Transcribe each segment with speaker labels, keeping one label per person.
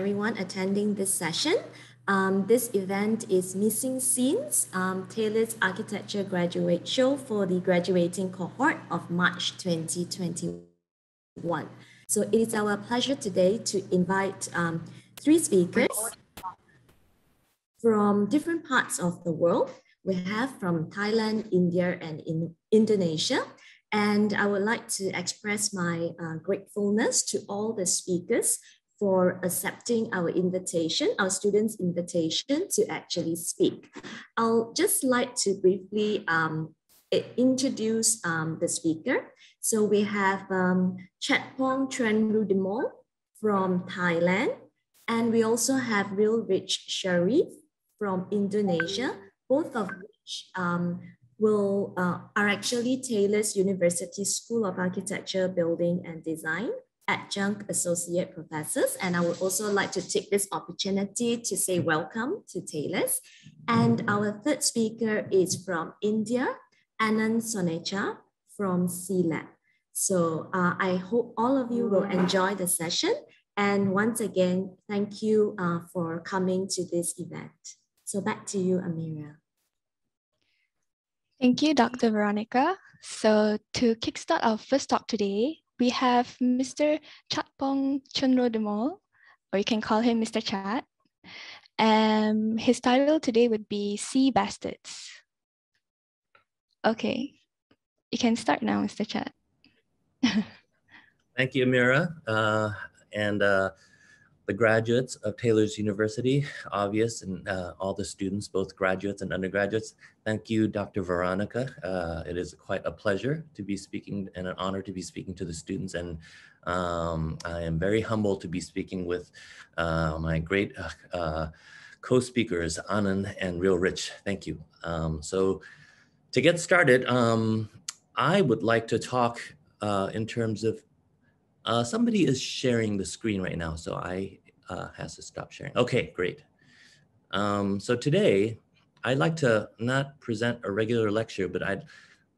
Speaker 1: everyone attending this session. Um, this event is Missing Scenes, um, Taylor's Architecture Graduate Show for the graduating cohort of March 2021. So it is our pleasure today to invite um, three speakers from different parts of the world. We have from Thailand, India, and in Indonesia. And I would like to express my uh, gratefulness to all the speakers for accepting our invitation, our students' invitation to actually speak. I'll just like to briefly um, introduce um, the speaker. So we have um, Chatpong Chuenrudeemol from Thailand, and we also have Realrich Sjarief from Indonesia, both of which um, will uh, are actually Taylor's University School of Architecture, Building and Design adjunct associate professors. And I would also like to take this opportunity to say welcome to Taylor's. And our third speaker is from India, Anand Sonecha from SEALAB. So uh, I hope all of you will enjoy the session. And once again, thank you uh, for coming to this event. So back to you, Amira.
Speaker 2: Thank you, Dr. Veronica. So to kickstart our first talk today, we have Mr. Chatpong Chuenrudeemol, or you can call him Mr. Chat. Um, his title today would be Sea Bastards. Okay, you can start now, Mr. Chat.
Speaker 3: Thank you, Amira. Uh, and uh, the graduates of Taylor's University, obvious, and uh, all the students, both graduates and undergraduates. Thank you, Dr. Veronica. Uh, it is quite a pleasure to be speaking and an honor to be speaking to the students. And um, I am very humbled to be speaking with uh, my great uh, uh, co-speakers, Anand and Realrich. Thank you. Um, so to get started, um, I would like to talk uh, in terms of uh, somebody is sharing the screen right now, so I uh, has to stop sharing. Okay, great. Um, so today, I'd like to not present a regular lecture, but I'd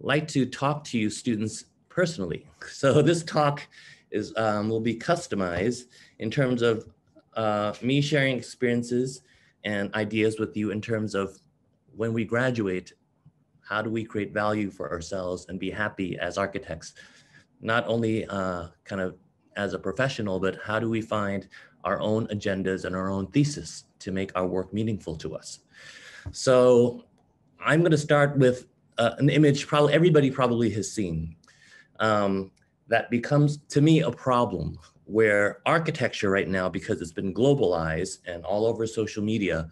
Speaker 3: like to talk to you students personally. So this talk is um, will be customized in terms of uh, me sharing experiences and ideas with you in terms of when we graduate, how do we create value for ourselves and be happy as architects? Not only uh, kind of as a professional, but how do we find our own agendas and our own thesis to make our work meaningful to us? So I'm going to start with uh, an image probably everybody probably has seen um, that becomes to me a problem where architecture right now, because it's been globalized and all over social media,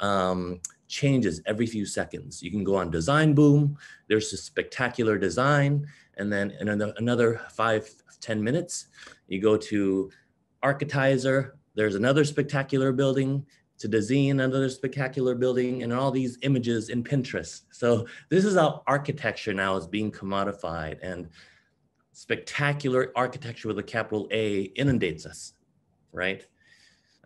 Speaker 3: um, changes every few seconds. You can go on Designboom, there's a spectacular design, and then in another five, 10 minutes, you go to Architizer, there's another spectacular building, to Dezeen, another spectacular building, and all these images in Pinterest. So this is how architecture now is being commodified and spectacular architecture with a capital A inundates us, right?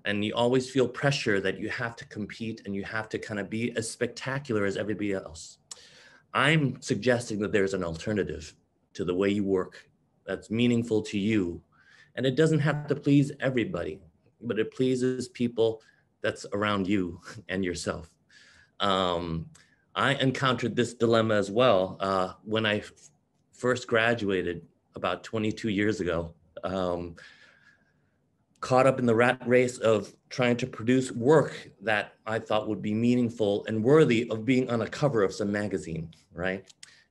Speaker 3: And you always feel pressure that you have to compete and you have to kind of be as spectacular as everybody else. I'm suggesting that there's an alternative to the way you work that's meaningful to you. And it doesn't have to please everybody, but it pleases people that's around you and yourself. Um, I encountered this dilemma as well uh, when I first graduated about 22 years ago. Um, caught up in the rat race of trying to produce work that I thought would be meaningful and worthy of being on a cover of some magazine, right?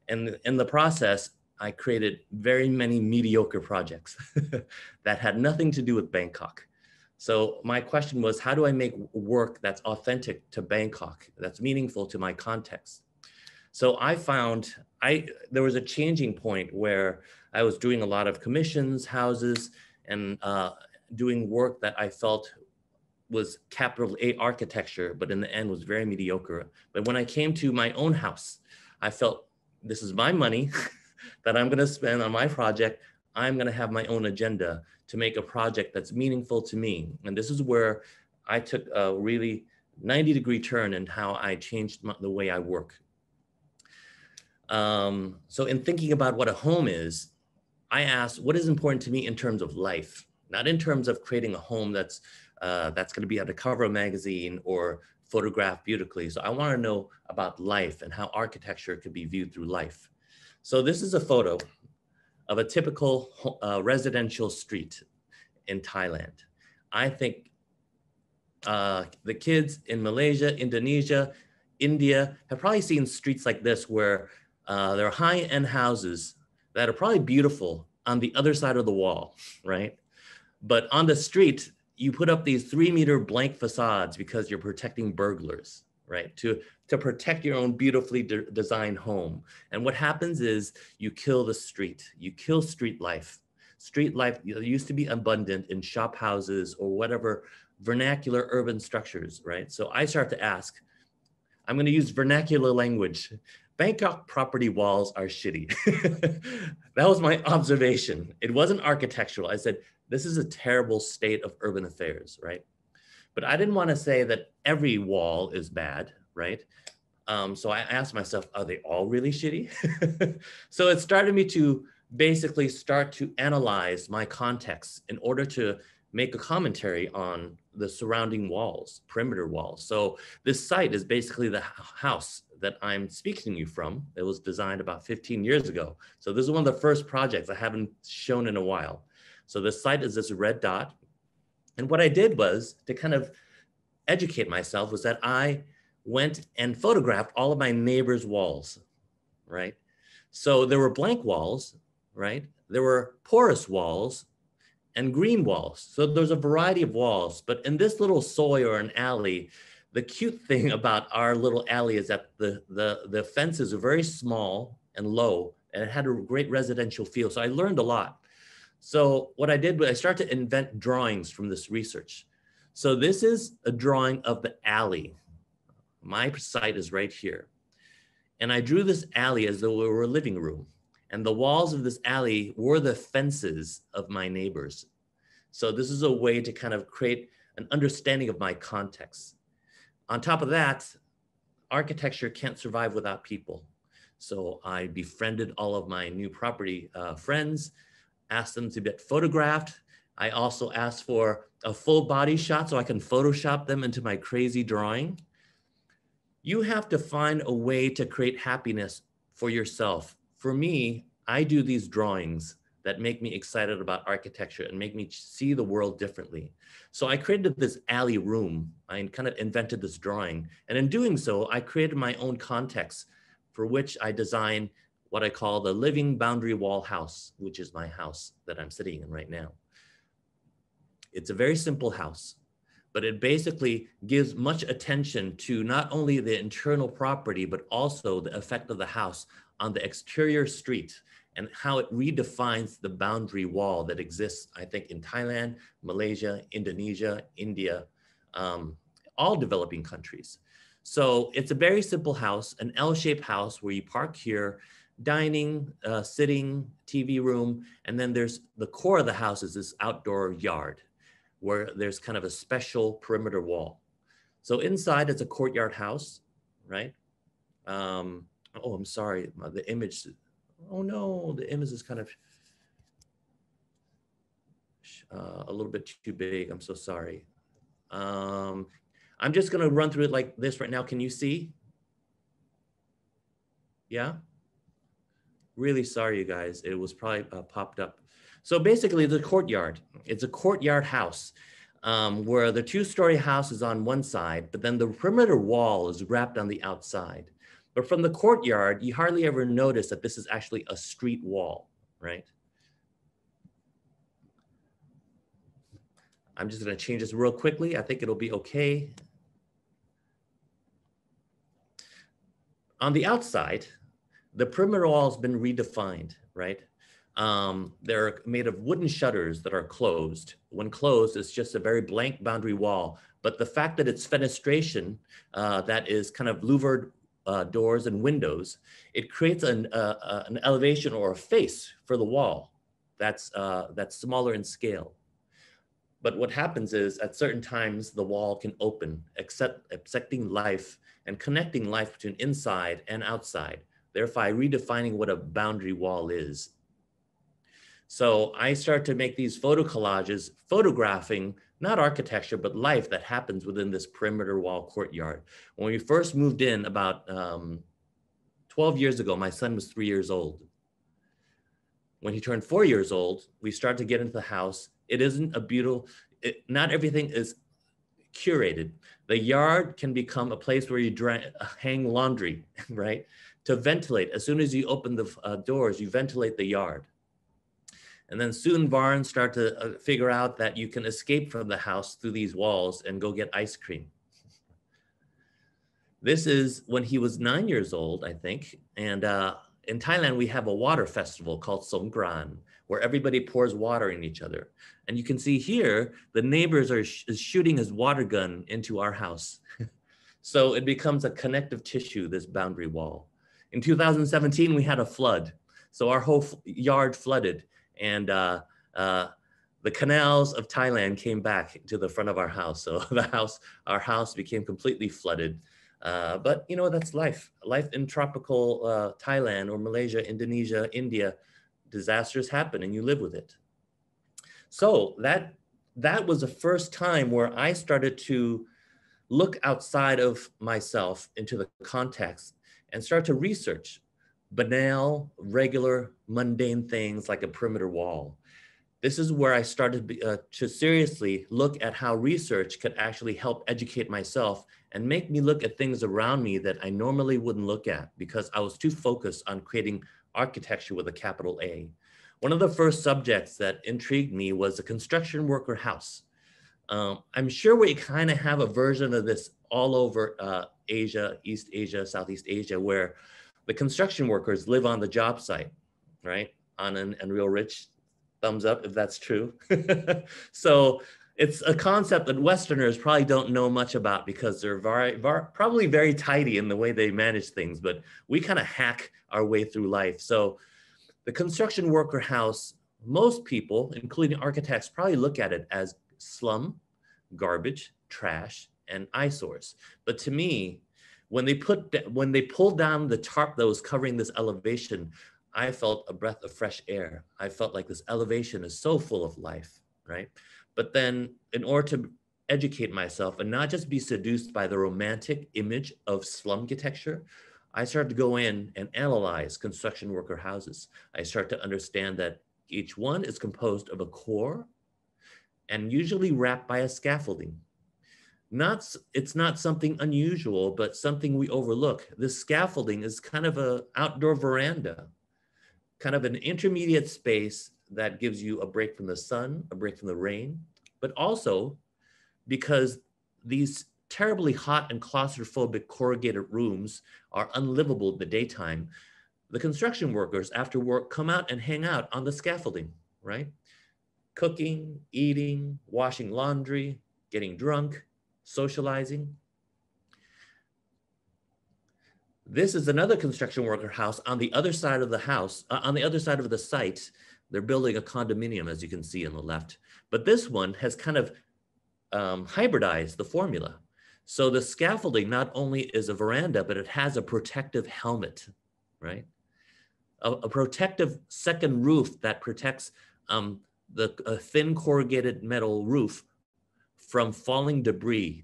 Speaker 3: And in the process, I created very many mediocre projects that had nothing to do with Bangkok. So my question was, how do I make work that's authentic to Bangkok, that's meaningful to my context? So I found I there was a changing point where I was doing a lot of commissions, houses, and uh, doing work that I felt was capital A architecture, but in the end was very mediocre. But when I came to my own house, I felt this is my money. that I'm going to spend on my project, I'm going to have my own agenda to make a project that's meaningful to me. And this is where I took a really 90 degree turn in how I changed my, the way I work. Um, so in thinking about what a home is, I asked what is important to me in terms of life, not in terms of creating a home that's uh, that's going to be on the cover of a magazine or photographed beautifully. So I want to know about life and how architecture could be viewed through life. So this is a photo of a typical uh, residential street in Thailand. I think uh, the kids in Malaysia, Indonesia, India have probably seen streets like this where uh, there are high-end houses that are probably beautiful on the other side of the wall, right? But on the street, you put up these three meter blank facades because you're protecting burglars, right? To, to protect your own beautifully de designed home. And what happens is you kill the street, you kill street life. Street life used to be abundant in shop houses or whatever vernacular urban structures, right? So I start to ask, I'm going to use vernacular language. Bangkok property walls are shitty. that was my observation. It wasn't architectural. I said, this is a terrible state of urban affairs, right? But I didn't want to say that every wall is bad, right? Um, so I asked myself, are they all really shitty? so it started me to basically start to analyze my context in order to make a commentary on the surrounding walls, perimeter walls. So this site is basically the house that I'm speaking to you from. It was designed about 15 years ago. So this is one of the first projects I haven't shown in a while. So the site is this red dot. And what I did was to kind of educate myself was that I went and photographed all of my neighbors' walls, right? So there were blank walls, right? There were porous walls and green walls. So there's a variety of walls, but in this little soi or an alley, the cute thing about our little alley is that the, the, the fences are very small and low, and it had a great residential feel. So I learned a lot. So what I did was I started to invent drawings from this research. So this is a drawing of the alley. My site is right here. And I drew this alley as though it were a living room. And the walls of this alley were the fences of my neighbors. So this is a way to kind of create an understanding of my context. On top of that, architecture can't survive without people. So I befriended all of my new property uh, friends, asked them to get photographed. I also asked for a full body shot so I can Photoshop them into my crazy drawing. You have to find a way to create happiness for yourself for me, I do these drawings that make me excited about architecture and make me see the world differently. So I created this alley room. I kind of invented this drawing. And in doing so, I created my own context for which I designed what I call the living boundary wall house, which is my house that I'm sitting in right now. It's a very simple house, but it basically gives much attention to not only the internal property, but also the effect of the house on the exterior street and how it redefines the boundary wall that exists, I think, in Thailand, Malaysia, Indonesia, India, um, all developing countries. So it's a very simple house, an L-shaped house where you park here, dining, uh, sitting, TV room, and then there's the core of the house is this outdoor yard where there's kind of a special perimeter wall. So inside it's a courtyard house, right? Um, oh, I'm sorry, the image, oh no, the image is kind of uh, a little bit too big. I'm so sorry. Um, I'm just gonna run through it like this right now. Can you see? Yeah? Really sorry, you guys. It was probably uh, popped up. So basically the courtyard, it's a courtyard house um, where the two-story house is on one side, but then the perimeter wall is wrapped on the outside. But from the courtyard, you hardly ever notice that this is actually a street wall, right? I'm just gonna change this real quickly. I think it'll be okay. On the outside, the perimeter wall has been redefined, right? Um, they're made of wooden shutters that are closed. When closed, it's just a very blank boundary wall. But the fact that it's fenestration uh, that is kind of louvered uh, doors and windows, it creates an, uh, uh, an elevation or a face for the wall that's, uh, that's smaller in scale. But what happens is at certain times, the wall can open, accept, accepting life and connecting life between inside and outside, thereby redefining what a boundary wall is. So I start to make these photo collages, photographing not architecture, but life that happens within this perimeter wall courtyard. When we first moved in about um, 12 years ago, my son was three years old. When he turned four years old, we started to get into the house. It isn't a beautiful, it, not everything is curated. The yard can become a place where you hang laundry, right? To ventilate. As soon as you open the uh, doors, you ventilate the yard. And then soon Varn start to uh, figure out that you can escape from the house through these walls and go get ice cream. This is when he was nine years old, I think. And uh, in Thailand, we have a water festival called Songkran, where everybody pours water in each other. And you can see here, the neighbors are sh shooting his water gun into our house. so it becomes a connective tissue, this boundary wall. In 2017, we had a flood. So our whole yard flooded and uh, uh, the canals of Thailand came back to the front of our house. So the house, our house became completely flooded. Uh, but you know, that's life. Life in tropical uh, Thailand or Malaysia, Indonesia, India, disasters happen and you live with it. So that, that was the first time where I started to look outside of myself into the context and start to research banal, regular, mundane things like a perimeter wall. This is where I started uh, to seriously look at how research could actually help educate myself and make me look at things around me that I normally wouldn't look at because I was too focused on creating architecture with a capital A. One of the first subjects that intrigued me was a construction worker house. Um, I'm sure we kind of have a version of this all over uh, Asia, East Asia, Southeast Asia, where the construction workers live on the job site, right? Anand and Realrich, thumbs up if that's true. so it's a concept that Westerners probably don't know much about because they're very, very, probably very tidy in the way they manage things, but we kind of hack our way through life. So the construction worker house, most people, including architects, probably look at it as slum, garbage, trash, and eyesores. But to me, when they put when they pulled down the tarp that was covering this elevation, I felt a breath of fresh air. I felt like this elevation is so full of life, right? But then in order to educate myself and not just be seduced by the romantic image of slum architecture, I started to go in and analyze construction worker houses. I start to understand that each one is composed of a core and usually wrapped by a scaffolding not it's not something unusual but something we overlook. This scaffolding is kind of a outdoor veranda kind of an intermediate space that gives you a break from the sun a break from the rain but also because these terribly hot and claustrophobic corrugated rooms are unlivable in the daytime the construction workers after work come out and hang out on the scaffolding right? Cooking eating washing laundry getting drunk socializing. This is another construction worker house on the other side of the house, uh, on the other side of the site. They're building a condominium, as you can see on the left. But this one has kind of um, hybridized the formula. So the scaffolding not only is a veranda, but it has a protective helmet, right? A, a protective second roof that protects um, the thin corrugated metal roof from falling debris.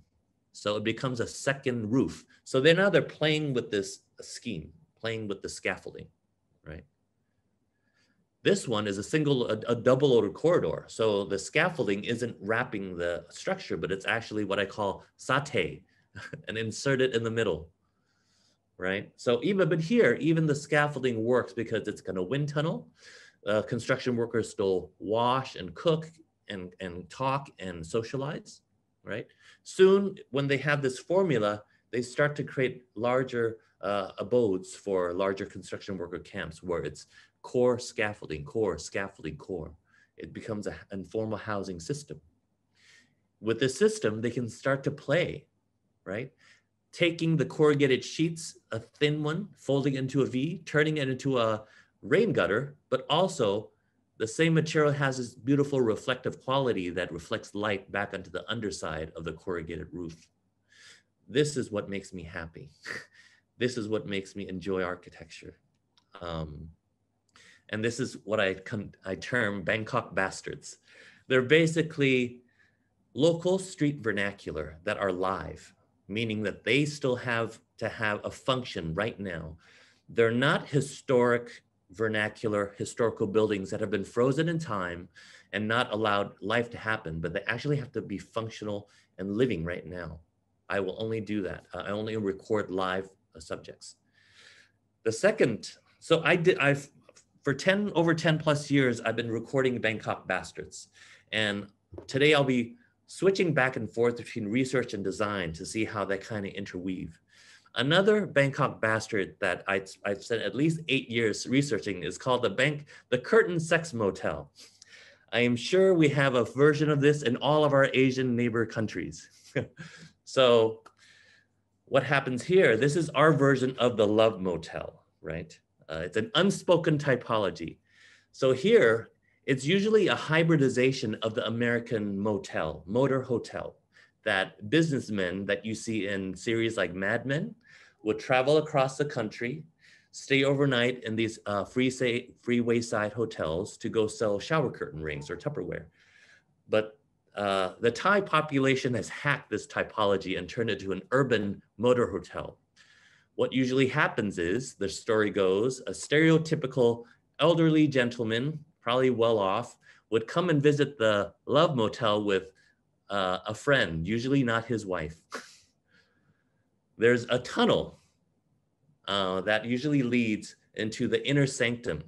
Speaker 3: So it becomes a second roof. So they're now they're playing with this scheme, playing with the scaffolding, right? This one is a single, a, a double loaded corridor. So the scaffolding isn't wrapping the structure, but it's actually what I call satay and insert it in the middle, right? So even, but here, even the scaffolding works because it's kind of wind tunnel. Uh, construction workers still wash and cook and, and talk and socialize, right? Soon, when they have this formula, they start to create larger uh, abodes for larger construction worker camps where it's core scaffolding, core scaffolding, core. It becomes an informal housing system. With this system, they can start to play, right? Taking the corrugated sheets, a thin one, folding into a V, turning it into a rain gutter, but also the same material has this beautiful reflective quality that reflects light back onto the underside of the corrugated roof. This is what makes me happy. this is what makes me enjoy architecture. Um, and this is what I, I term Bangkok bastards. They're basically local street vernacular that are live, meaning that they still have to have a function right now. They're not historic vernacular historical buildings that have been frozen in time and not allowed life to happen, but they actually have to be functional and living right now. I will only do that. I only record live uh, subjects. The second, so I did, I've, for 10, over 10 plus years, I've been recording Bangkok Bastards. And today I'll be switching back and forth between research and design to see how they kind of interweave. Another Bangkok bastard that I, I've spent at least eight years researching is called the Bank, the Curtain Sex Motel. I am sure we have a version of this in all of our Asian neighbor countries. so what happens here, this is our version of the love motel, right? Uh, it's an unspoken typology. So here, it's usually a hybridization of the American motel, motor hotel, that businessmen that you see in series like Mad Men would travel across the country, stay overnight in these uh, free say, freeway side hotels to go sell shower curtain rings or Tupperware. But uh, the Thai population has hacked this typology and turned it to an urban motor hotel. What usually happens is, the story goes, a stereotypical elderly gentleman probably well off, would come and visit the love motel with uh, a friend, usually not his wife. There's a tunnel uh, that usually leads into the inner sanctum.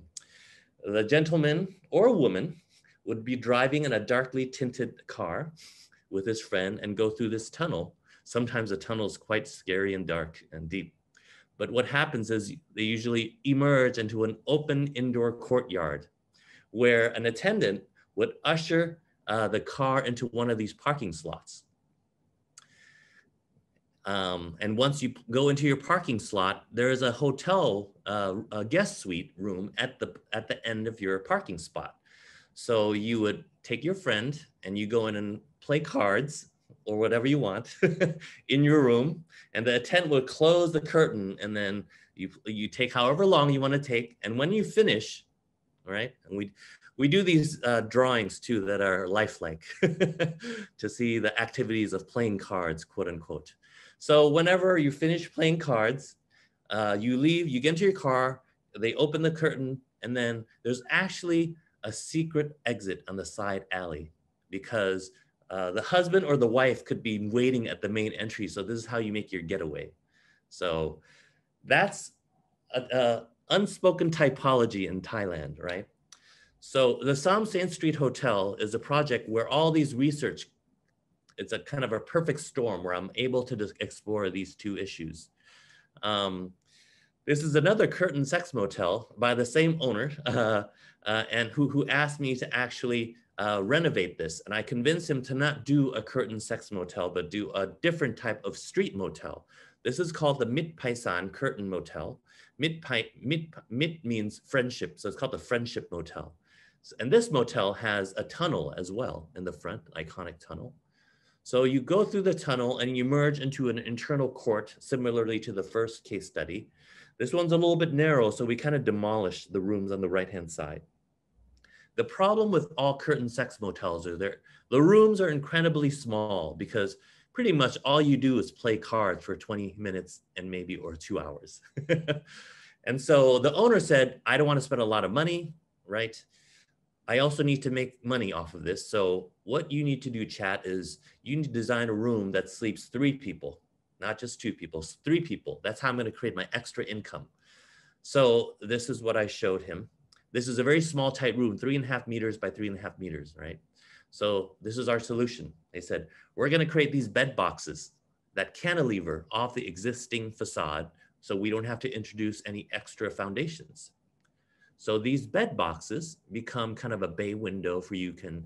Speaker 3: The gentleman or woman would be driving in a darkly tinted car with his friend and go through this tunnel. Sometimes the tunnel is quite scary and dark and deep. But what happens is they usually emerge into an open indoor courtyard where an attendant would usher uh, the car into one of these parking slots. Um, and once you go into your parking slot, there is a hotel, uh, a guest suite room at the at the end of your parking spot. So you would take your friend and you go in and play cards or whatever you want in your room, and the attendant would close the curtain, and then you you take however long you want to take, and when you finish, all right? And we we do these uh, drawings too that are lifelike to see the activities of playing cards, quote unquote. So whenever you finish playing cards, uh, you leave, you get into your car, they open the curtain, and then there's actually a secret exit on the side alley because uh, the husband or the wife could be waiting at the main entry. So this is how you make your getaway. So that's a, a unspoken typology in Thailand, right? So the Samsen Street Hotel is a project where all these research, it's a kind of a perfect storm where I'm able to explore these two issues. Um, this is another curtain sex motel by the same owner uh, uh, and who, who asked me to actually uh, renovate this. And I convinced him to not do a curtain sex motel, but do a different type of street motel. This is called the Mit Paisan Curtain Motel. Mit, mit, mit means friendship, so it's called the Friendship Motel. And this motel has a tunnel as well in the front, iconic tunnel. So you go through the tunnel and you merge into an internal court, similarly to the first case study. This one's a little bit narrow, so we kind of demolished the rooms on the right-hand side. The problem with all curtain sex motels are there, the rooms are incredibly small because pretty much all you do is play cards for 20 minutes and maybe or two hours. and so the owner said, I don't want to spend a lot of money, right? I also need to make money off of this. So what you need to do, chat, is you need to design a room that sleeps three people, not just two people, three people. That's how I'm going to create my extra income. So this is what I showed him. This is a very small, tight room, three and a half meters by three and a half meters, right? So this is our solution. They said, we're going to create these bed boxes that cantilever off the existing facade so we don't have to introduce any extra foundations. So these bed boxes become kind of a bay window for you can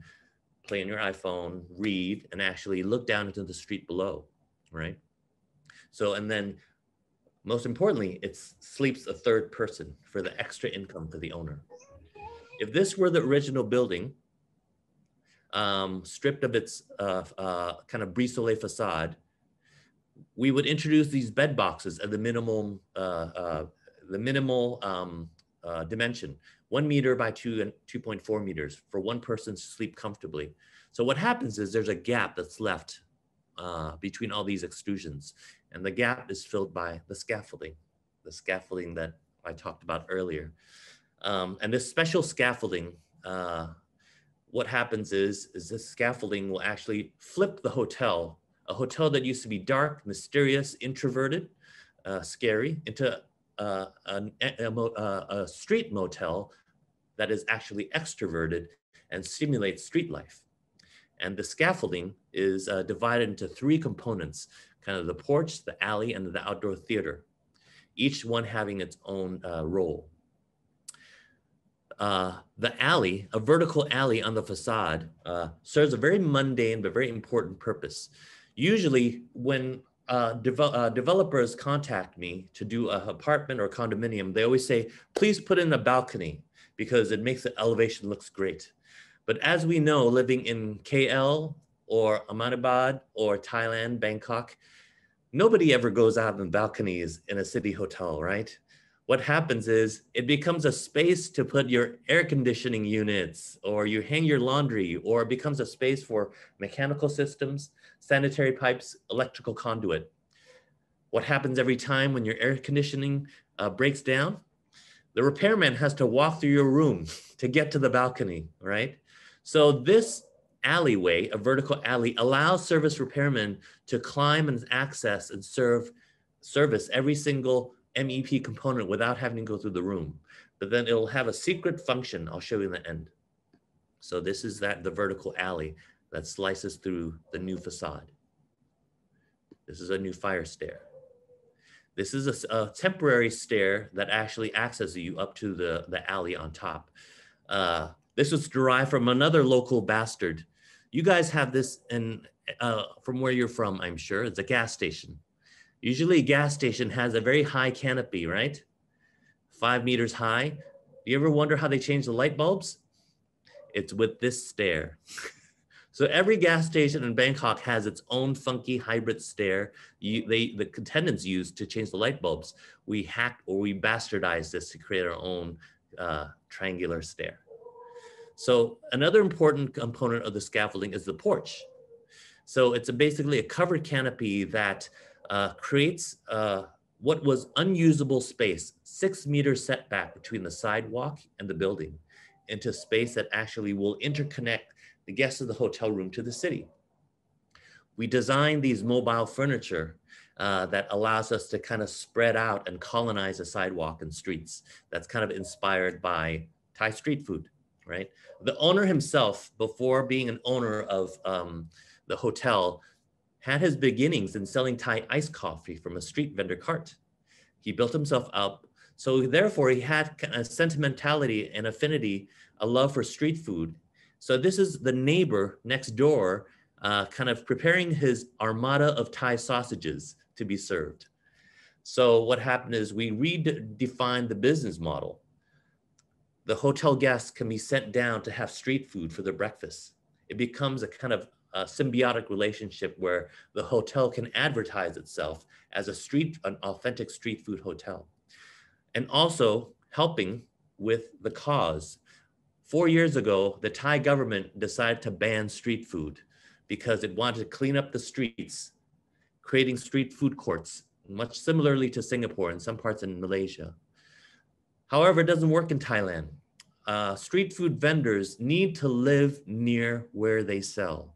Speaker 3: play on your iPhone, read, and actually look down into the street below, right? So, and then most importantly, it sleeps a third person for the extra income for the owner. If this were the original building, um, stripped of its uh, uh, kind of brise soleil facade, we would introduce these bed boxes at the minimal, uh, uh the minimal um, uh, dimension. one meter by two and 2.4 meters for one person to sleep comfortably. So what happens is there's a gap that's left uh, between all these extrusions. And the gap is filled by the scaffolding, the scaffolding that I talked about earlier. Um, and this special scaffolding, uh, what happens is, is this scaffolding will actually flip the hotel, a hotel that used to be dark, mysterious, introverted, uh, scary, into uh, a, a, a, street motel that is actually extroverted and stimulates street life. And the scaffolding is uh, divided into three components, kind of the porch, the alley, and the outdoor theater, each one having its own uh, role. Uh, the alley, a vertical alley on the facade, uh, serves a very mundane but very important purpose. Usually when uh, uh, developers contact me to do an apartment or condominium, they always say, please put in a balcony because it makes the elevation looks great. But as we know, living in KL or Ahmedabad or Thailand, Bangkok, nobody ever goes out on balconies in a city hotel, right? What happens is it becomes a space to put your air conditioning units or you hang your laundry or it becomes a space for mechanical systems, sanitary pipes, electrical conduit. What happens every time when your air conditioning uh, breaks down? The repairman has to walk through your room to get to the balcony, right? So this alleyway, a vertical alley, allows service repairmen to climb and access and serve service every single MEP component without having to go through the room. But then it'll have a secret function I'll show you in the end. So this is that the vertical alley that slices through the new facade. This is a new fire stair. This is a, a temporary stair that actually accesses you up to the, the alley on top. Uh, this was derived from another local bastard. You guys have this in, uh, from where you're from, I'm sure. It's a gas station. Usually a gas station has a very high canopy, right? Five meters high. You ever wonder how they change the light bulbs? It's with this stair. so every gas station in Bangkok has its own funky hybrid stair. You, they, the attendants use to change the light bulbs. We hacked or we bastardized this to create our own uh, triangular stair. So another important component of the scaffolding is the porch. So it's a basically a covered canopy that uh, creates uh, what was unusable space, six meters setback between the sidewalk and the building into space that actually will interconnect the guests of the hotel room to the city. We designed these mobile furniture uh, that allows us to kind of spread out and colonize the sidewalk and streets. That's kind of inspired by Thai street food right? The owner himself, before being an owner of um, the hotel, had his beginnings in selling Thai iced coffee from a street vendor cart. He built himself up. So therefore he had a sentimentality and affinity, a love for street food. So this is the neighbor next door, uh, kind of preparing his armada of Thai sausages to be served. So what happened is we redefined the business model the hotel guests can be sent down to have street food for their breakfast. It becomes a kind of a symbiotic relationship where the hotel can advertise itself as a street, an authentic street food hotel. And also helping with the cause. Four years ago, the Thai government decided to ban street food because it wanted to clean up the streets, creating street food courts, much similarly to Singapore and some parts in Malaysia. However, it doesn't work in Thailand. Uh, street food vendors need to live near where they sell.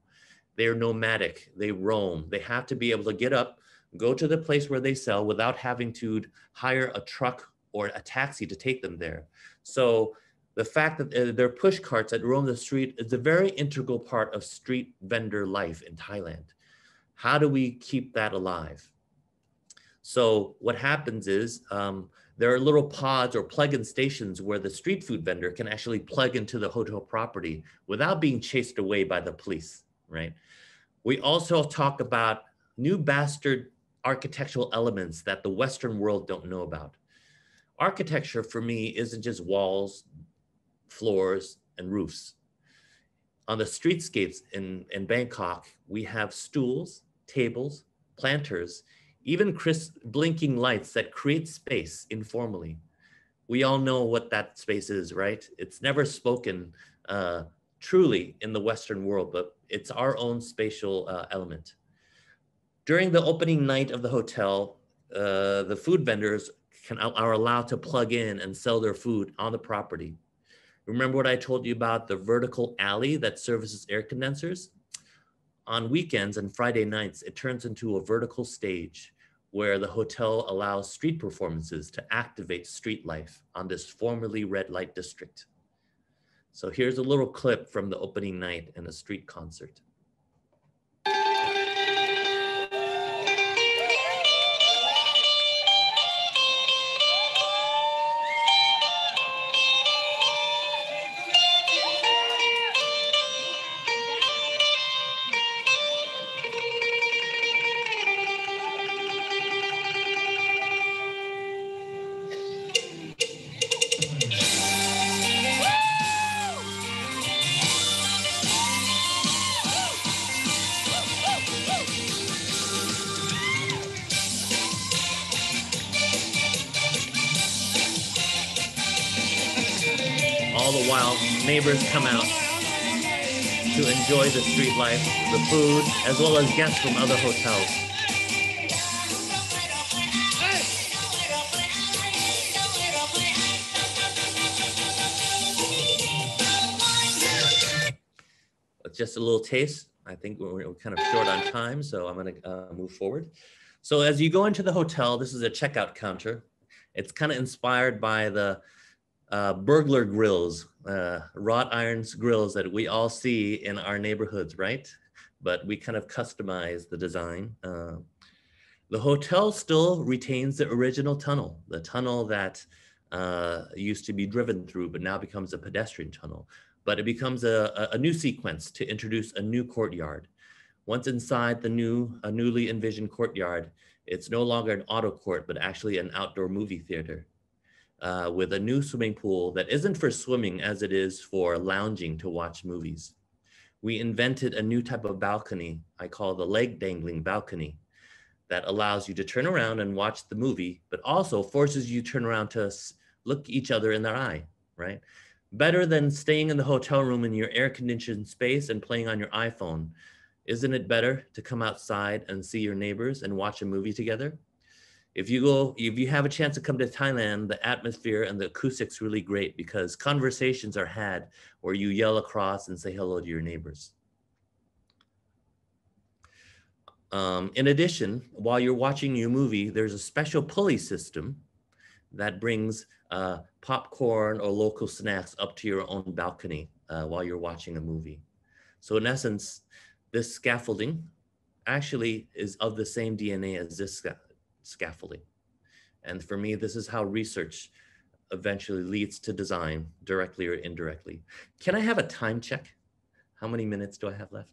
Speaker 3: They're nomadic, they roam. They have to be able to get up, go to the place where they sell without having to hire a truck or a taxi to take them there. So the fact that uh, there are push carts that roam the street is a very integral part of street vendor life in Thailand. How do we keep that alive? So what happens is um, there are little pods or plug-in stations where the street food vendor can actually plug into the hotel property without being chased away by the police, right? We also talk about new bastard architectural elements that the Western world don't know about. Architecture for me isn't just walls, floors, and roofs. On the streetscapes in, in Bangkok, we have stools, tables, planters, even crisp blinking lights that create space informally. we all know what that space is, right? It's never spoken uh, truly in the Western world, but it's our own spatial uh, element. During the opening night of the hotel, uh, the food vendors can, are allowed to plug in and sell their food on the property. Remember what I told you about the vertical alley that services air condensers? On weekends and Friday nights, it turns into a vertical stage where the hotel allows street performances to activate street life on this formerly red light district. So here's a little clip from the opening night and a street concert. Street life, the food, as well as guests from other hotels. Just a little taste. I think we're, kind of short on time, so I'm going to uh, move forward. So as you go into the hotel, this is a checkout counter. It's kind of inspired by the uh, burglar grills, uh, wrought irons grills that we all see in our neighborhoods, right? But we kind of customize the design. Uh, the hotel still retains the original tunnel, the tunnel that uh, used to be driven through, but now becomes a pedestrian tunnel. But it becomes a, a new sequence to introduce a new courtyard. Once inside the new, a newly envisioned courtyard, it's no longer an auto court, but actually an outdoor movie theater uh, with a new swimming pool that isn't for swimming as it is for lounging to watch movies. We invented a new type of balcony I call the leg dangling balcony that allows you to turn around and watch the movie, but also forces you to turn around to look each other in their eye, right? Better than staying in the hotel room in your air conditioned space and playing on your iPhone. Isn't it better to come outside and see your neighbors and watch a movie together? If you go if you have a chance to come to thailand the atmosphere and the acoustics really great because conversations are had where you yell across and say hello to your neighbors. Um, in addition while you're watching your movie there's a special pulley system that brings uh, popcorn or local snacks up to your own balcony uh, while you're watching a movie. So in essence this scaffolding actually is of the same dna as this scaffolding. And for me, this is how research eventually leads to design directly or indirectly. Can I have a time check? How many minutes do I have left?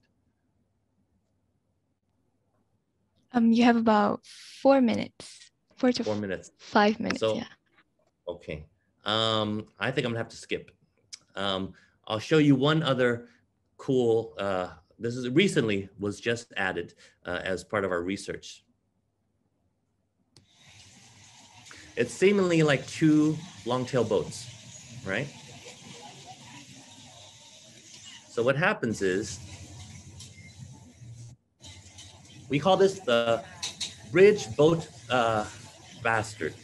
Speaker 2: Um, you have about four minutes. Four to
Speaker 3: four minutes.
Speaker 2: Five minutes.
Speaker 3: So,
Speaker 2: yeah.
Speaker 3: Okay. Um, I think I'm gonna have to skip. Um, I'll show you one other cool. Uh, this is recently was just added uh, as part of our research. It's seemingly like two long-tail boats, right? So what happens is, we call this the bridge boat uh, bastard.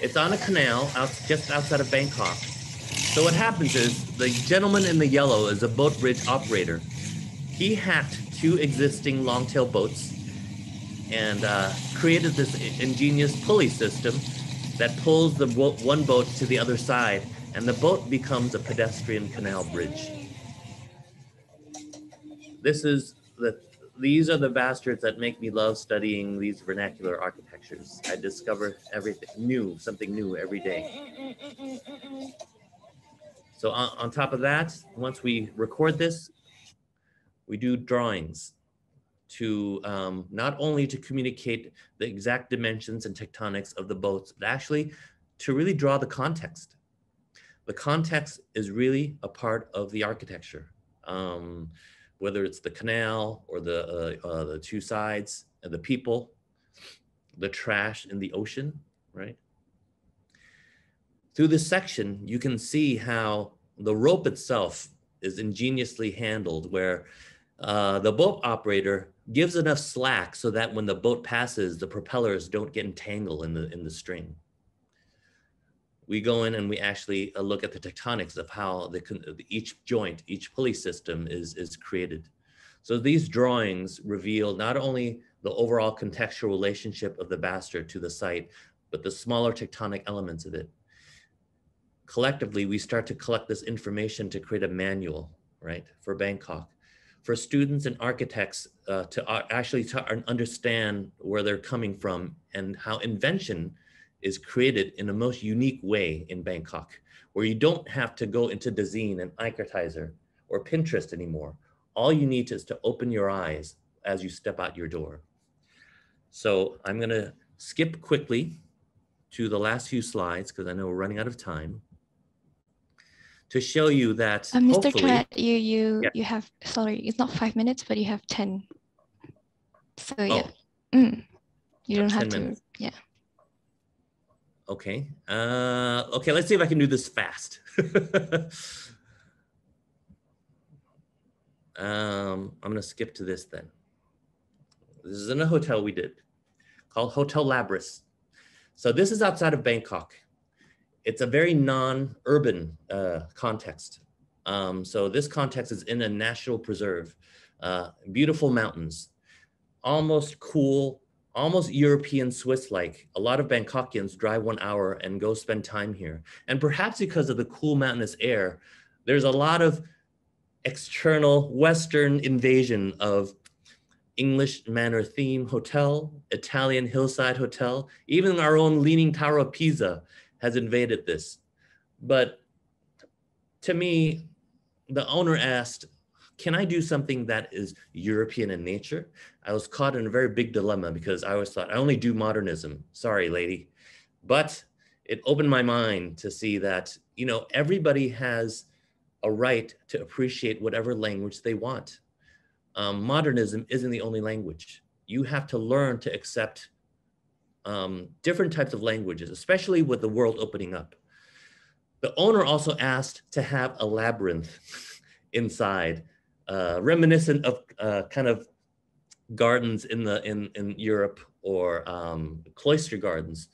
Speaker 3: It's on a canal out just outside of Bangkok. So what happens is the gentleman in the yellow is a boat bridge operator. He hacked two existing longtail boats and uh, created this ingenious pulley system that pulls the one boat to the other side, and the boat becomes a pedestrian canal bridge. This is the these are the bastards that make me love studying these vernacular architectures. I discover everything new, something new every day. So on, on top of that, once we record this, we do drawings to um, not only to communicate the exact dimensions and tectonics of the boats, but actually to really draw the context. The context is really a part of the architecture. Um, whether it's the canal or the, uh, uh, the two sides, and the people, the trash in the ocean, right? Through this section, you can see how the rope itself is ingeniously handled where uh, the boat operator gives enough slack so that when the boat passes, the propellers don't get entangled in the, in the string. We go in and we actually uh, look at the tectonics of how the, each joint, each pulley system is, is created. So these drawings reveal not only the overall contextual relationship of the bastard to the site, but the smaller tectonic elements of it. Collectively, we start to collect this information to create a manual, right, for Bangkok for students and architects uh, to uh, actually to understand where they're coming from and how invention is created in a most unique way in Bangkok, where you don't have to go into Dezeen and Architizer or Pinterest anymore. All you need is to open your eyes as you step out your door. So I'm gonna skip quickly to the last few slides because I know we're running out of time to show you that
Speaker 2: uh, Mr. Cat, you you yeah. you have sorry, it's not five minutes, but you have ten. So oh. yeah, mm. you don't have to. Minutes. Yeah.
Speaker 3: Okay. Uh, okay. Let's see if I can do this fast. um, I'm gonna skip to this then. This is in a hotel we did called Hotel Labrys. So this is outside of Bangkok it's a very non-urban uh, context. Um, so this context is in a national preserve, uh, beautiful mountains, almost cool, almost European Swiss-like. A lot of Bangkokians drive one hour and go spend time here. And perhaps because of the cool mountainous air, there's a lot of external Western invasion of English Manor Theme Hotel, Italian Hillside Hotel, even our own Leaning Tower of Pisa has invaded this. But to me, the owner asked, can I do something that is European in nature? I was caught in a very big dilemma because I always thought I only do modernism. Sorry, lady. But it opened my mind to see that, you know, everybody has a right to appreciate whatever language they want. Um, modernism isn't the only language. You have to learn to accept um, different types of languages, especially with the world opening up. The owner also asked to have a labyrinth inside, uh, reminiscent of uh, kind of gardens in the in in Europe or um, cloister gardens.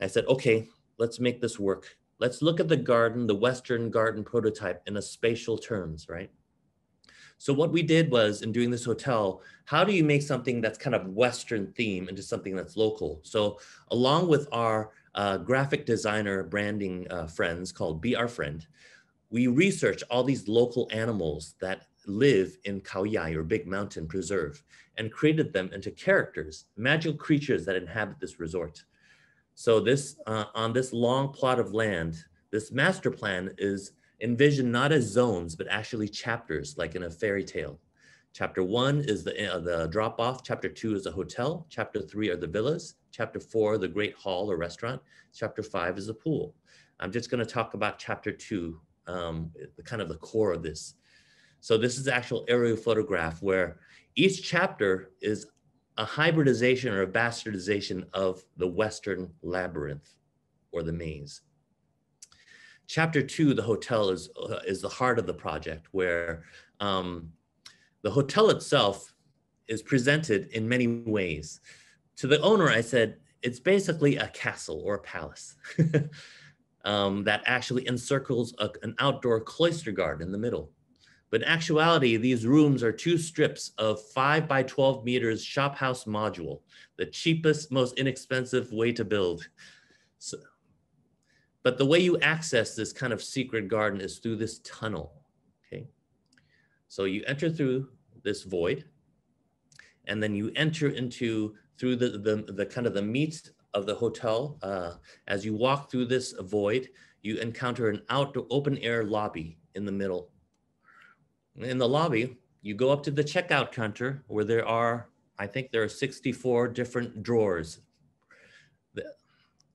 Speaker 3: I said, okay, let's make this work. Let's look at the garden, the Western garden prototype in a spatial terms, right? So what we did was in doing this hotel, how do you make something that's kind of Western theme into something that's local? So along with our uh, graphic designer branding uh, friends called Be Our Friend, we research all these local animals that live in Khao or Big Mountain Preserve and created them into characters, magical creatures that inhabit this resort. So this uh, on this long plot of land, this master plan is envisioned not as zones, but actually chapters, like in a fairy tale. Chapter one is the, uh, the drop off. Chapter two is a hotel. Chapter three are the villas. Chapter four, the great hall or restaurant. Chapter five is a pool. I'm just going to talk about chapter two, um, the kind of the core of this. So this is the actual aerial photograph where each chapter is a hybridization or a bastardization of the Western labyrinth or the maze. Chapter two, the hotel is, uh, is the heart of the project where um, the hotel itself is presented in many ways. To the owner, I said, it's basically a castle or a palace um, that actually encircles a, an outdoor cloister garden in the middle. But in actuality, these rooms are two strips of five by 12 meters shop house module, the cheapest, most inexpensive way to build. So, but the way you access this kind of secret garden is through this tunnel, okay? So you enter through this void, and then you enter into through the, the, the kind of the meat of the hotel. Uh, as you walk through this void, you encounter an outdoor open air lobby in the middle. In the lobby, you go up to the checkout counter where there are, I think there are 64 different drawers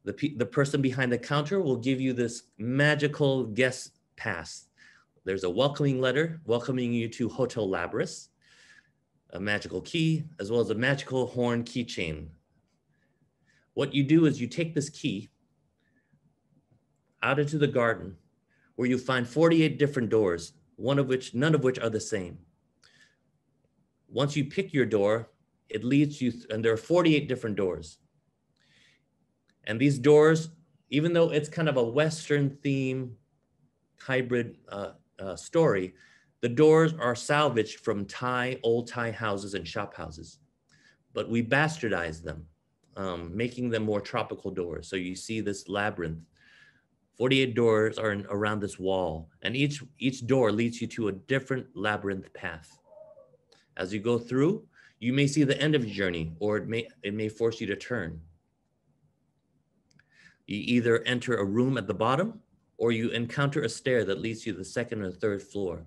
Speaker 3: the, the person behind the counter will give you this magical guest pass there's a welcoming letter welcoming you to Hotel Labrys, a magical key, as well as a magical horn keychain. What you do is you take this key out into the garden where you find 48 different doors, one of which, none of which are the same. Once you pick your door, it leads you, and there are 48 different doors. And these doors, even though it's kind of a Western theme hybrid uh, uh, story, the doors are salvaged from Thai, old Thai houses and shop houses, but we bastardized them, um, making them more tropical doors. So you see this labyrinth 48 doors are in, around this wall, and each, each door leads you to a different labyrinth path. As you go through, you may see the end of your journey, or it may, it may force you to turn. You either enter a room at the bottom, or you encounter a stair that leads you to the second or third floor.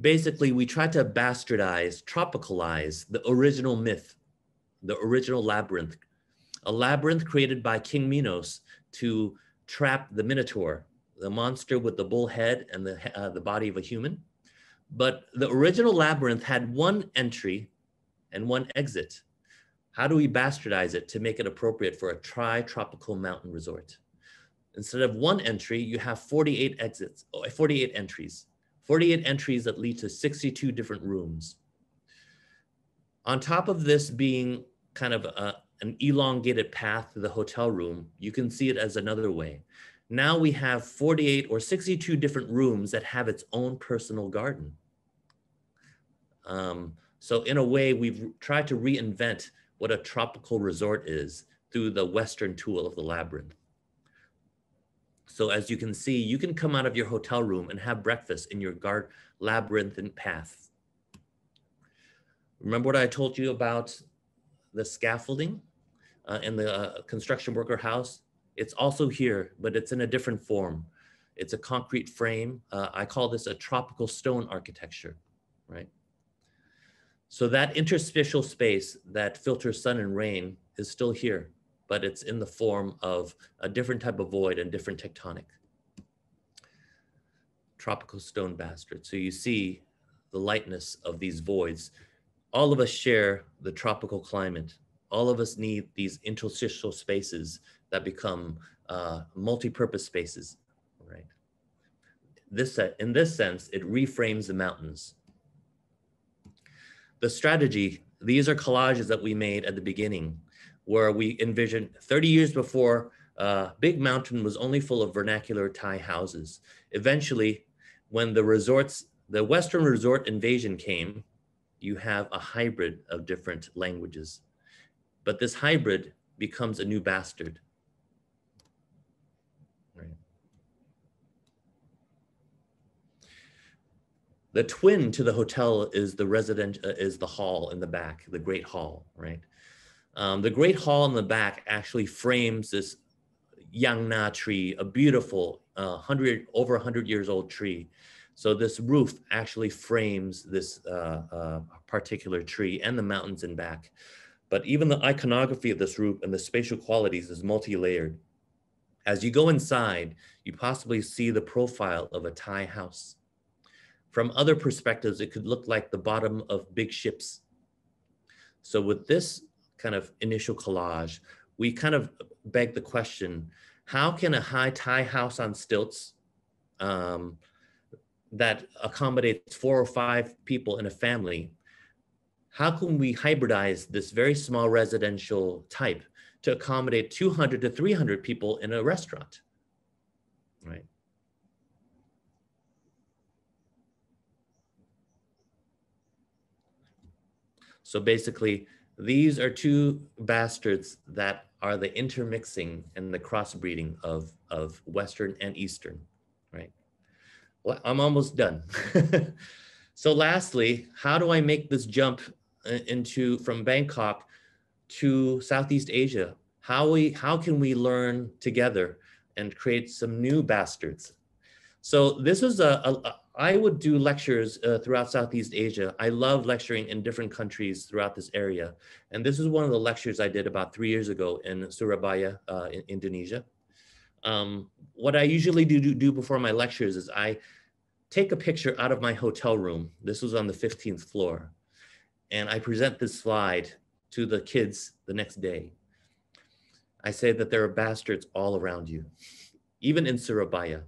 Speaker 3: Basically, we try to bastardize, tropicalize the original myth, the original labyrinth, a labyrinth created by King Minos to trap the Minotaur, the monster with the bull head and the, uh, the body of a human. But the original labyrinth had one entry and one exit. How do we bastardize it to make it appropriate for a tri-tropical mountain resort? Instead of one entry, you have 48 exits, oh, 48 entries, 48 entries that lead to 62 different rooms. On top of this being kind of a, an elongated path to the hotel room, you can see it as another way. Now we have 48 or 62 different rooms that have its own personal garden. Um, so in a way, we've tried to reinvent what a tropical resort is through the Western tool of the labyrinth. So as you can see, you can come out of your hotel room and have breakfast in your guard labyrinthine path. Remember what I told you about the scaffolding? uh, in the uh, construction worker house. It's also here, but it's in a different form. It's a concrete frame. Uh, I call this a tropical stone architecture, right? So that interstitial space that filters sun and rain is still here, but it's in the form of a different type of void and different tectonic. Tropical stone bastard. So you see the lightness of these voids. All of us share the tropical climate all of us need these interstitial spaces that become uh, multi-purpose spaces, right? This, in this sense, it reframes the mountains. The strategy, these are collages that we made at the beginning where we envisioned 30 years before uh, Big Mountain was only full of vernacular Thai houses. Eventually, when the resorts, the Western resort invasion came, you have a hybrid of different languages. But this hybrid becomes a new bastard. Right. The twin to the hotel is the resident uh, is the hall in the back, the Great Hall, right? Um, the Great Hall in the back actually frames this Yang Na tree, a beautiful uh, hundred over hundred years old tree. So this roof actually frames this uh, uh, particular tree and the mountains in back. But even the iconography of this roof and the spatial qualities is multi-layered. As you go inside, you possibly see the profile of a Thai house. From other perspectives, it could look like the bottom of big ships. So with this kind of initial collage, we kind of beg the question, how can a high Thai house on stilts um, that accommodates four or five people in a family how can we hybridize this very small residential type to accommodate 200 to 300 people in a restaurant, right? So basically, these are two bastards that are the intermixing and the crossbreeding of, of Western and Eastern, right? Well, I'm almost done. so lastly, how do I make this jump uh, into from Bangkok to Southeast Asia. How we how can we learn together and create some new bastards? So this a, a, a I would do lectures uh, throughout Southeast Asia. I love lecturing in different countries throughout this area. And this is one of the lectures I did about three years ago in Surabaya, uh, in Indonesia. Um, what I usually do, do, do before my lectures is I take a picture out of my hotel room. This was on the 15th floor. And I present this slide to the kids the next day. I say that there are bastards all around you, even in Surabaya.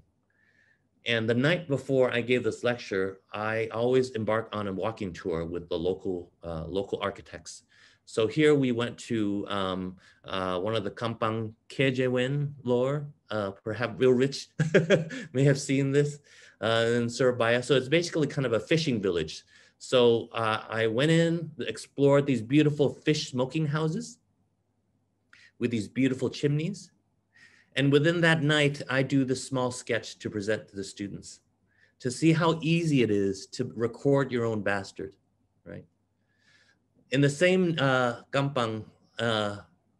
Speaker 3: And the night before I gave this lecture, I always embark on a walking tour with the local uh, local architects. So here we went to um, uh, one of the Kampung Kejawan Lor, uh, perhaps Realrich may have seen this uh, in Surabaya. So it's basically kind of a fishing village. So uh, I went in, explored these beautiful fish smoking houses with these beautiful chimneys. And within that night, I do the small sketch to present to the students to see how easy it is to record your own bastard, right? In the same uh, Kampung, uh,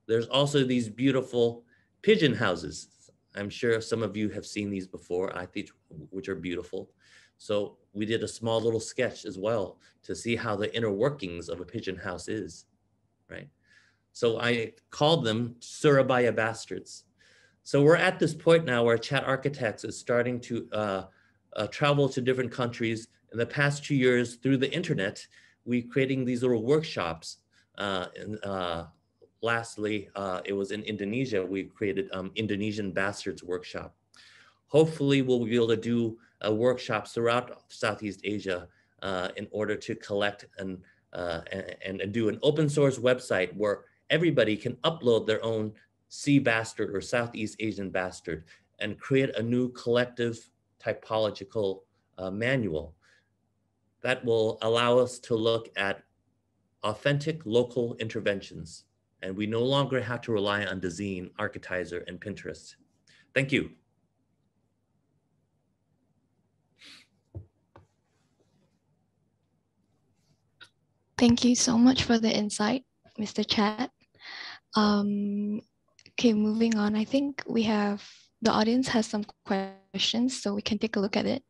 Speaker 3: there's also these beautiful pigeon houses. I'm sure some of you have seen these before, I think, which are beautiful. So we did a small little sketch as well to see how the inner workings of a pigeon house is, right? So I called them Surabaya bastards so we're at this point now where Chat Architects is starting to uh, uh, travel to different countries. In the past two years, through the internet, We're creating these little workshops. Uh, and uh, lastly, uh, it was in Indonesia. We created um, Indonesian Bastards Workshop. Hopefully, we'll be able to do uh, workshops throughout Southeast Asia in order to collect and, and, and do an open source website where everybody can upload their own Sea bastard or Southeast Asian bastard and create a new collective typological uh, manual that will allow us to look at authentic local interventions. And we no longer have to rely on Dezeen, Architizer, and Pinterest. Thank you.
Speaker 2: Thank you so much for the insight, Mr. Chat. Um, Okay, moving on. I think we have the audience has some questions, so we can take a look at it.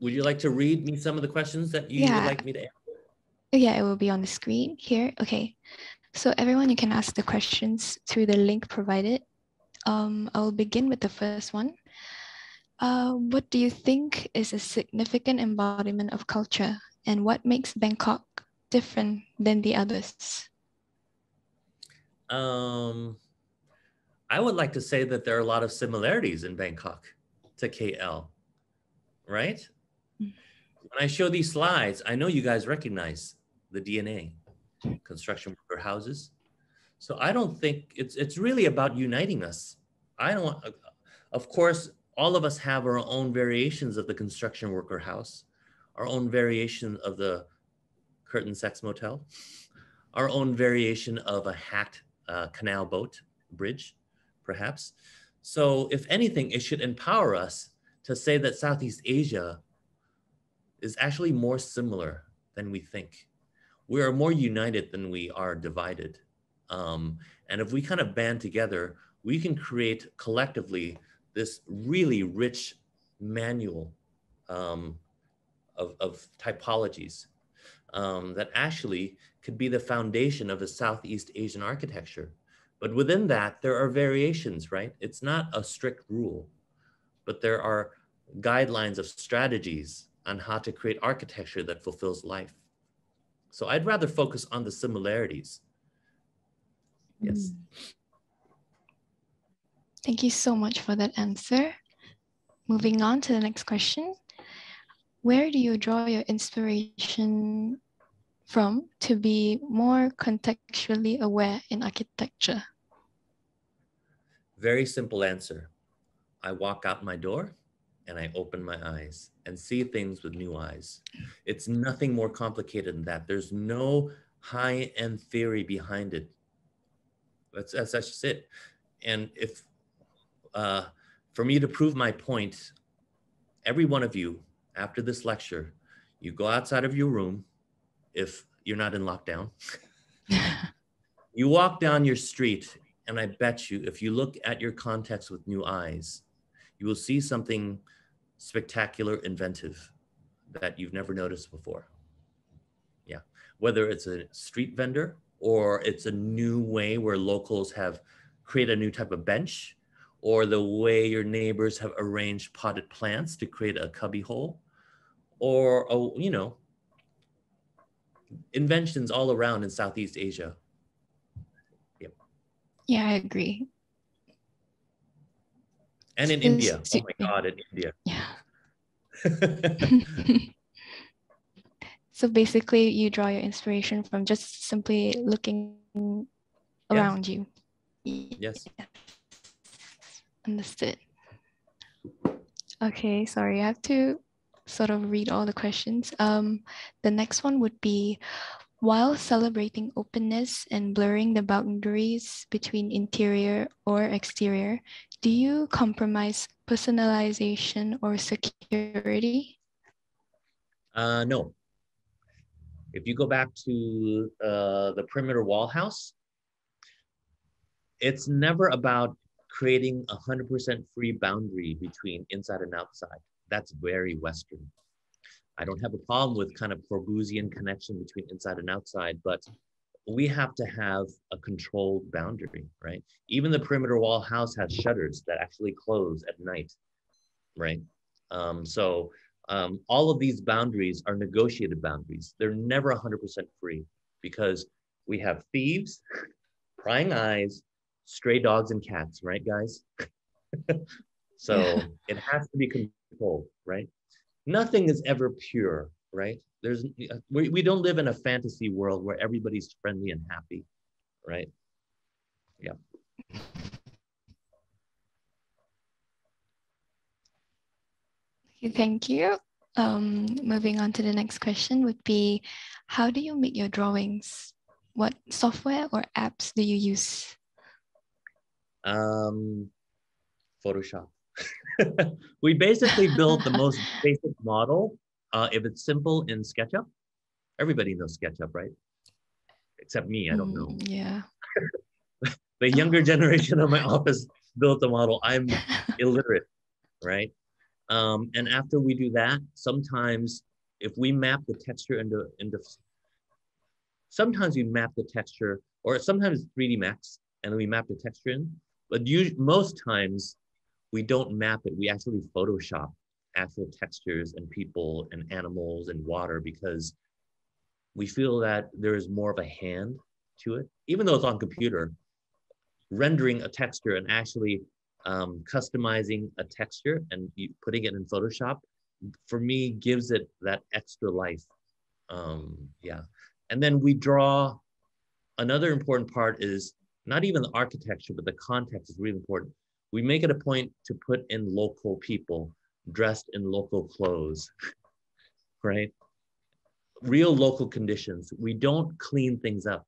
Speaker 3: Would you like to read me some of the questions that you yeah. would like me to answer?
Speaker 2: Yeah, it will be on the screen here. Okay. So everyone, you can ask the questions through the link provided. Um, I'll begin with the first one. Uh, what do you think is a significant embodiment of culture and what makes Bangkok different than the others?
Speaker 3: Um, I would like to say that there are a lot of similarities in Bangkok to KL, right? Mm. When I show these slides, I know you guys recognize the DNA, construction worker houses. So I don't think it's it's really about uniting us. I don't. Of course, all of us have our own variations of the construction worker house, our own variation of the curtain sex motel, our own variation of a hacked uh, canal boat bridge, perhaps. So if anything, it should empower us to say that Southeast Asia is actually more similar than we think. We are more united than we are divided. Um, and if we kind of band together, we can create collectively this really rich manual um, of, of, typologies um, that actually could be the foundation of a Southeast Asian architecture. But within that, there are variations, right? It's not a strict rule, but there are guidelines of strategies on how to create architecture that fulfills life. So I'd rather focus on the similarities. Yes. Mm.
Speaker 2: Thank you so much for that answer. Moving on to the next question. Where do you draw your inspiration from to be more contextually aware in architecture?
Speaker 3: Very simple answer. I walk out my door and I open my eyes and see things with new eyes. It's nothing more complicated than that. There's no high end theory behind it. That's, that's, that's just it. And if uh, for me to prove my point, every one of you, after this lecture, you go outside of your room if you're not in lockdown. you walk down your street, and I bet you, if you look at your context with new eyes, you will see something spectacular, inventive that you've never noticed before. Yeah. Whether it's a street vendor or it's a new way where locals have created a new type of bench, or the way your neighbors have arranged potted plants to create a cubby hole, or, a, you know, inventions all around in Southeast Asia.
Speaker 2: Yep. Yeah, I agree.
Speaker 3: And in India. Oh my God, in India.
Speaker 2: Yeah. so basically, you draw your inspiration from just simply looking around yes.
Speaker 3: you. Yes.
Speaker 2: Understood. Okay, sorry, I have to sort of read all the questions. Um, the next one would be, while celebrating openness and blurring the boundaries between interior or exterior, do you compromise personalization or security?
Speaker 3: Uh, no. If you go back to uh, the perimeter wall house, it's never about creating a 100% free boundary between inside and outside. That's very Western. I don't have a problem with kind of Corbusian connection between inside and outside, but we have to have a controlled boundary, right? Even the perimeter wall house has shutters that actually close at night, right? Um, so um, all of these boundaries are negotiated boundaries. They're never 100% free because we have thieves, prying eyes, stray dogs, and cats, right, guys? so yeah. it has to be controlled, right? nothing is ever pure, right? There's we, we don't live in a fantasy world where everybody's friendly and happy, right? Yeah.
Speaker 2: Okay, thank you. Um, moving on to the next question would be, how do you make your drawings? What software or apps do you use?
Speaker 3: Um, Photoshop. we basically build the most basic model. Uh, if it's simple in SketchUp, everybody knows SketchUp, right? Except me, I don't know.
Speaker 2: Mm, yeah.
Speaker 3: the younger generation of my office built the model. I'm illiterate, right? Um, and after we do that, sometimes if we map the texture into, into sometimes we map the texture, or sometimes 3D Max, and then we map the texture in. But usually, most times we don't map it. We actually Photoshop actual textures and people and animals and water because we feel that there is more of a hand to it, even though it's on computer. Rendering a texture and actually um, customizing a texture and putting it in Photoshop, for me, gives it that extra life. Um, yeah, and then we draw. Another important part is not even the architecture, but the context is really important we make it a point to put in local people dressed in local clothes, right? Real local conditions. We don't clean things up.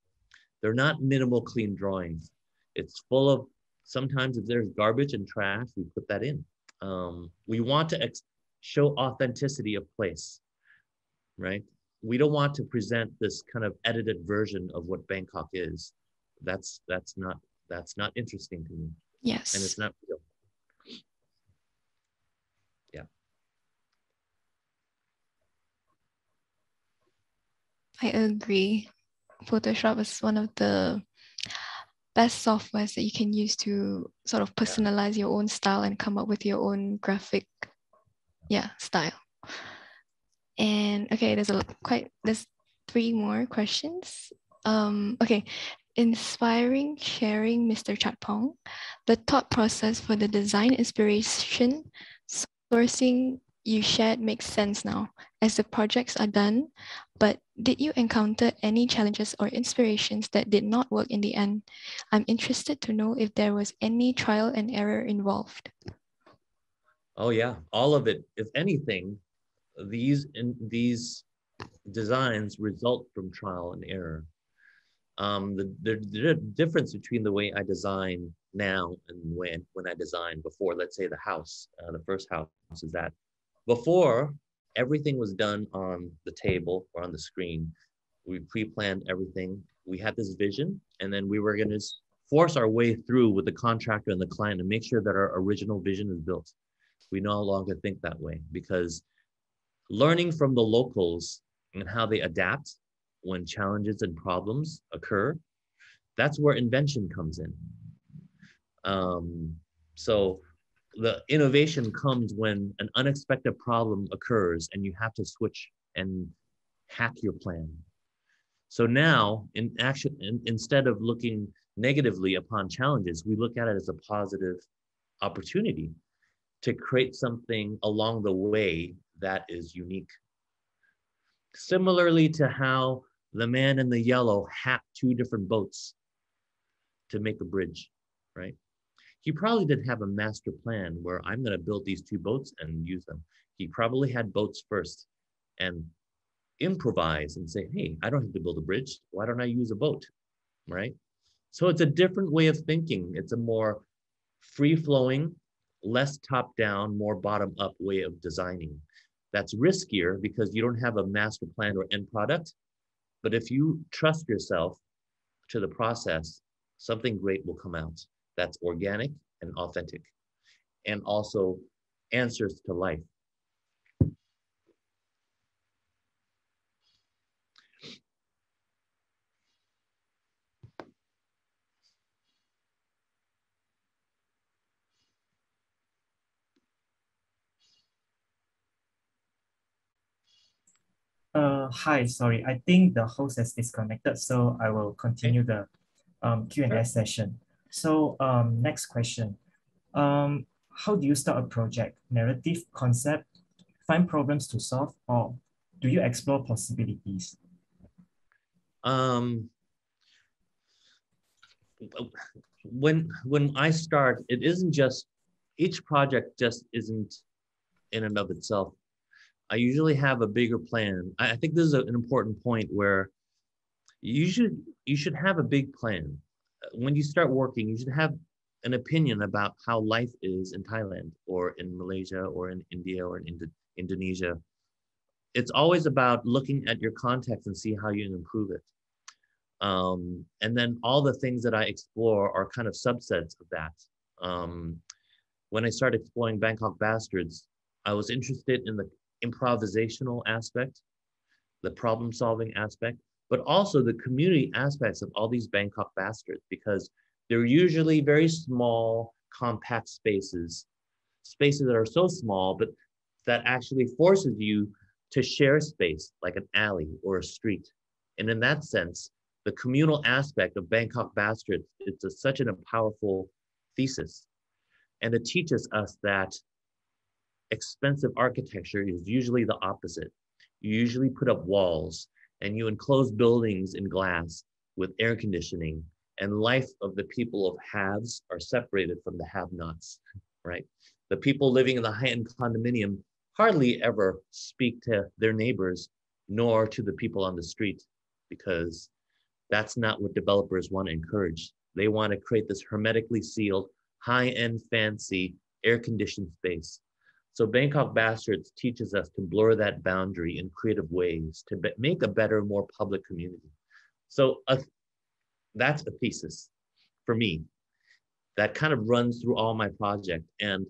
Speaker 3: They're not minimal clean drawings. It's full of, sometimes if there's garbage and trash, we put that in. Um, we want to show authenticity of place, right? We don't want to present this kind of edited version of what Bangkok is. That's, that's not, that's not interesting to me.
Speaker 2: Yes.
Speaker 3: And it's not real. Yeah.
Speaker 2: I agree. Photoshop is one of the best softwares that you can use to sort of personalize yeah. your own style and come up with your own graphic yeah style and okay there's a quite there's three more questions um okay inspiring sharing Mr. Chatpong, the thought process for the design inspiration sourcing you shared makes sense now as the projects are done, but did you encounter any challenges or inspirations that did not work in the end? I'm interested to know if there was any trial and error involved.
Speaker 3: Oh yeah, all of it. If anything, these in, these designs result from trial and error um, the, the, the, difference between the way I design now and when, when I designed before, let's say the house, uh, the first house, is that before everything was done on the table or on the screen. We pre-planned everything. We had this vision, and then we were going to force our way through with the contractor and the client to make sure that our original vision is built. We no longer think that way because learning from the locals and how they adapt when challenges and problems occur, that's where invention comes in. Um, so the innovation comes when an unexpected problem occurs and you have to switch and hack your plan. So now, in action, in, instead of looking negatively upon challenges, we look at it as a positive opportunity to create something along the way that is unique. Similarly to how the man in the yellow hacked two different boats to make a bridge, right? He probably didn't have a master plan where I'm going to build these two boats and use them. He probably had boats first and improvise and say, hey, I don't have to build a bridge. Why don't I use a boat? Right? So it's a different way of thinking. It's a more free flowing, less top down, more bottom up way of designing. That's riskier because you don't have a master plan or end product. But if you trust yourself to the process, something great will come out that's organic and authentic and also answers to life.
Speaker 4: Uh, hi, sorry. I think the host has disconnected, so I will continue the um, Q&A session. So um, next question. Um, how do you start a project? Narrative, concept, find problems to solve, or do you explore possibilities?
Speaker 3: Um, when when I start, it isn't just each project just isn't in and of itself I usually have a bigger plan. I, I think this is a, an important point where you should you should have a big plan. When you start working, you should have an opinion about how life is in Thailand or in Malaysia or in India or in Indo- Indonesia. It's always about looking at your context and see how you can improve it. Um, and then all the things that I explore are kind of subsets of that. Um, when I started exploring Bangkok Bastards, I was interested in the improvisational aspect, the problem solving aspect, but also the community aspects of all these Bangkok bastards because they're usually very small, compact spaces, spaces that are so small, but that actually forces you to share space like an alley or a street. And in that sense, the communal aspect of Bangkok Bastards is such an, a powerful thesis. And it teaches us that expensive architecture is usually the opposite. You usually put up walls and you enclose buildings in glass with air conditioning and life of the people of haves are separated from the have-nots, right? The people living in the high-end condominium hardly ever speak to their neighbors nor to the people on the street because that's not what developers want to encourage. They want to create this hermetically sealed, high-end fancy air-conditioned space so Bangkok Bastards teaches us to blur that boundary in creative ways to be, make a better, more public community. So uh, that's a thesis for me that kind of runs through all my project. And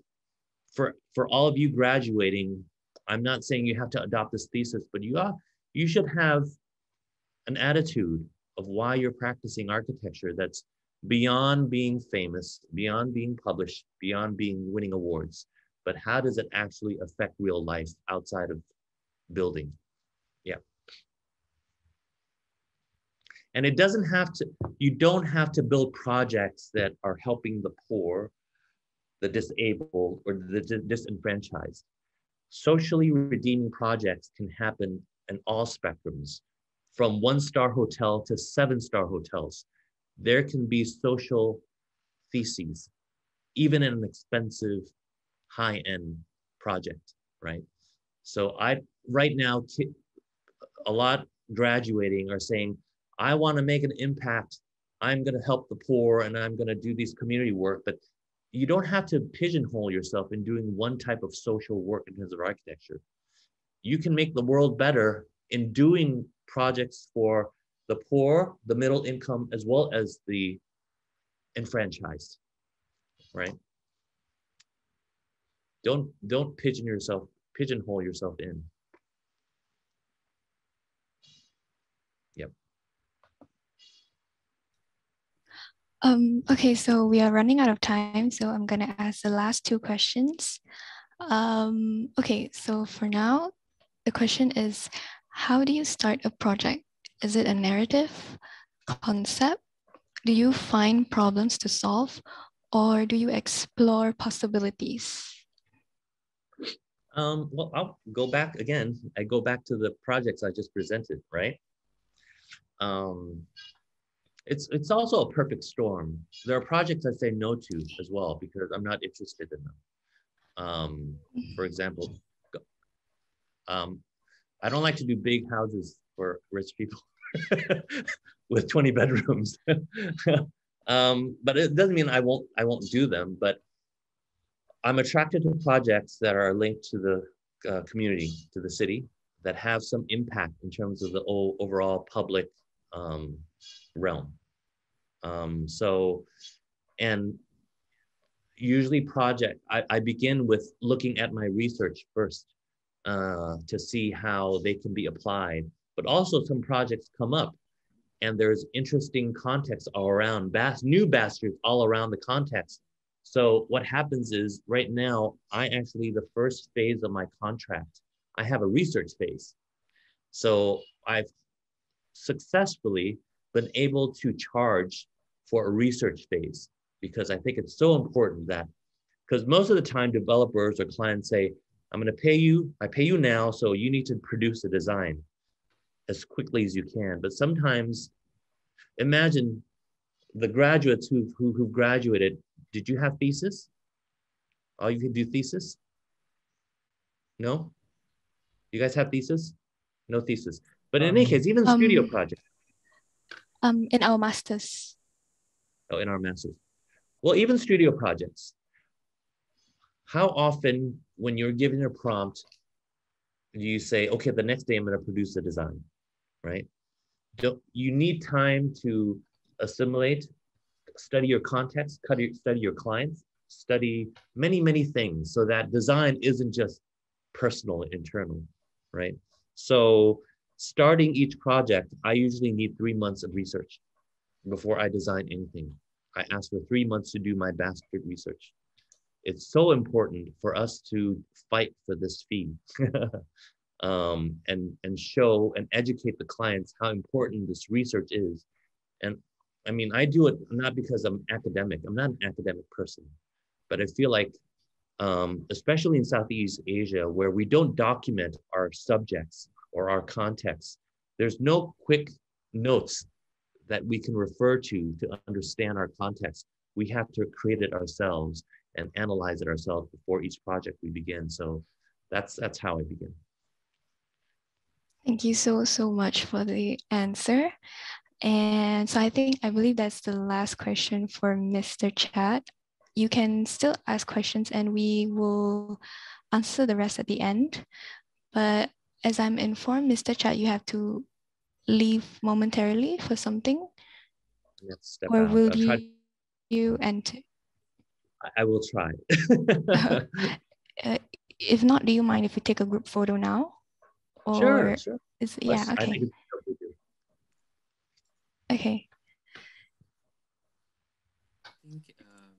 Speaker 3: for for all of you graduating, I'm not saying you have to adopt this thesis, but you are, you should have an attitude of why you're practicing architecture that's beyond being famous, beyond being published, beyond being winning awards but how does it actually affect real life outside of building? Yeah. And it doesn't have to, you don't have to build projects that are helping the poor, the disabled, or the disenfranchised. Socially redeeming projects can happen in all spectrums, from one star hotel to seven star hotels. There can be social theses, even in an expensive high end project, right? So I right now a lot graduating are saying, I want to make an impact. I'm going to help the poor and I'm going to do these community work, but you don't have to pigeonhole yourself in doing one type of social work in terms of architecture. You can make the world better in doing projects for the poor, the middle income, as well as the enfranchised, right? Don't don't pigeon yourself, pigeonhole yourself in. Yep.
Speaker 2: Um, okay, so we are running out of time, so I'm gonna ask the last two questions. Um, okay, so for now, the question is, how do you start a project? Is it a narrative, concept? Do you find problems to solve or do you explore possibilities?
Speaker 3: Um, well, I'll go back again. I go back to the projects I just presented, right? Um, it's it's also a perfect storm. There are projects I say no to as well because I'm not interested in them. Um, for example, um, I don't like to do big houses for rich people with 20 bedrooms. um, but it doesn't mean I won't I won't do them. But I'm attracted to projects that are linked to the uh, community, to the city, that have some impact in terms of the overall public um, realm. Um, so, and usually project, I, I, begin with looking at my research first uh, to see how they can be applied. But also some projects come up and there's interesting context all around, bas- new bastards all around the context. So what happens is right now, I actually, the first phase of my contract, I have a research phase. So I've successfully been able to charge for a research phase because I think it's so important that because most of the time developers or clients say, I'm going to pay you, I pay you now, so you need to produce a design as quickly as you can. But sometimes imagine the graduates who, who, who graduated, did you have thesis? Oh, you can do thesis? No? You guys have thesis? No thesis. But in um, any case, even um, studio project.
Speaker 2: Um, in our masters.
Speaker 3: Oh, in our masters. Well, even studio projects. How often, when you're given a prompt, do you say, okay, the next day I'm going to produce a design, right? Don't, you need time to assimilate, study your context, study your clients, study many, many things so that design isn't just personal, internal, right? So starting each project, I usually need three months of research before I design anything. I ask for three months to do my bastard research. It's so important for us to fight for this fee um, and, and show and educate the clients how important this research is. And I mean, I do it not because I'm academic. I'm not an academic person, but I feel like, um, especially in Southeast Asia, where we don't document our subjects or our context, there's no quick notes that we can refer to to understand our context. We have to create it ourselves and analyze it ourselves before each project we begin. So that's that's how I begin.
Speaker 2: Thank you so so much for the answer. And so I think I believe that's the last question for Mr. Chat. You can still ask questions and we will answer the rest at the end. But as I'm informed, Mr. Chat, you have to leave momentarily for something? or out. will you, you enter?
Speaker 3: I will try.
Speaker 2: uh, if not, do you mind if we take a group photo now?
Speaker 3: Or sure, sure.
Speaker 2: Is, yeah, okay. Okay.
Speaker 5: I think um,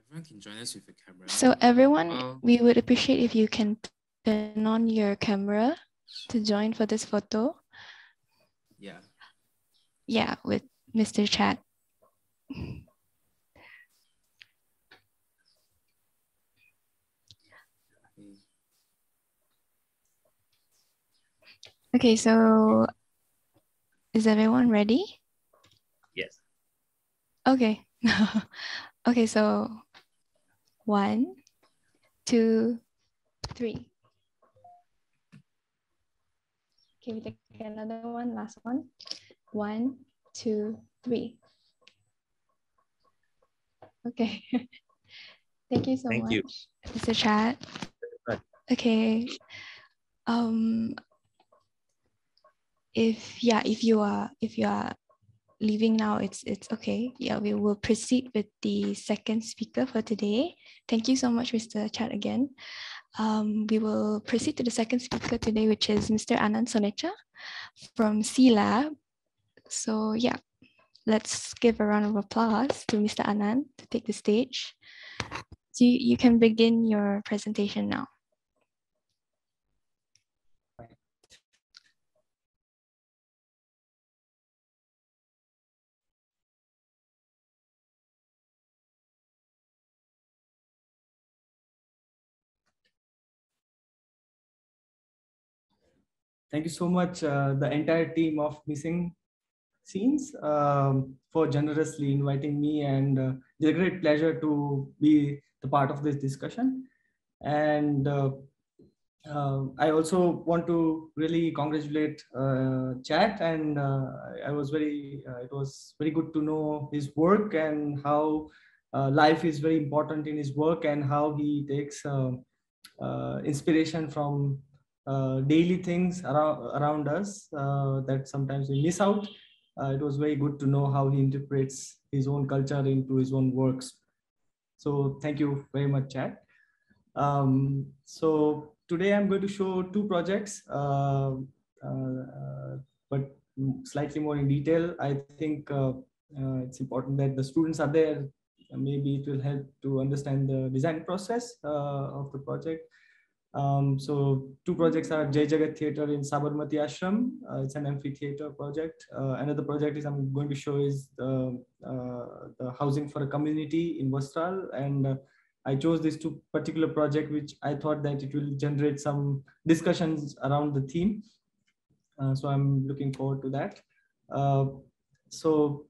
Speaker 5: everyone can join us with a camera.
Speaker 2: So everyone, we would appreciate if you can turn on your camera to join for this photo.
Speaker 5: Yeah.
Speaker 2: Yeah, with Mr. Chat. Okay, so is everyone ready?
Speaker 3: Yes.
Speaker 2: Okay. okay, so one, two, three. Okay, we take another one, last one. One, two, three. Okay. Thank you so
Speaker 3: Thank
Speaker 2: much,
Speaker 3: you.
Speaker 2: Mr. Chat. Okay. Um, if yeah, if you are if you are leaving now, it's it's okay. Yeah, we will proceed with the second speaker for today. Thank you so much, Mr. Chat again um, we will proceed to the second speaker today, which is Mr. Anand Sonecha from SEALAB. So yeah, let's give a round of applause to Mr. Anand to take the stage. So you, you can begin your presentation now.
Speaker 6: Thank you so much, uh, the entire team of Missing Scenes, um, for generously inviting me. And uh, it's a great pleasure to be the part of this discussion. And uh, uh I also want to really congratulate uh, Chat. And uh, I was very, it was very good to know his work and how life is very important in his work and how he takes inspiration from uh, daily things around, around us uh, that sometimes we miss out. Uh, it was very good to know how he interprets his own culture into his own works. So thank you very much, Chat. Um, so today I'm going to show two projects, uh, uh, but slightly more in detail. I think it's important that the students are there. Maybe it will help to understand the design process of the project. Um, so two projects are Jai Jagat Theatre in Sabarmati Ashram. Uh, it's an amphitheater project. Uh, another project is I'm going to show is the, uh, the housing for a community in Vastral. And uh, I chose these two particular project, which I thought that it will generate some discussions around the theme. Uh, so I'm looking forward to that. Uh, so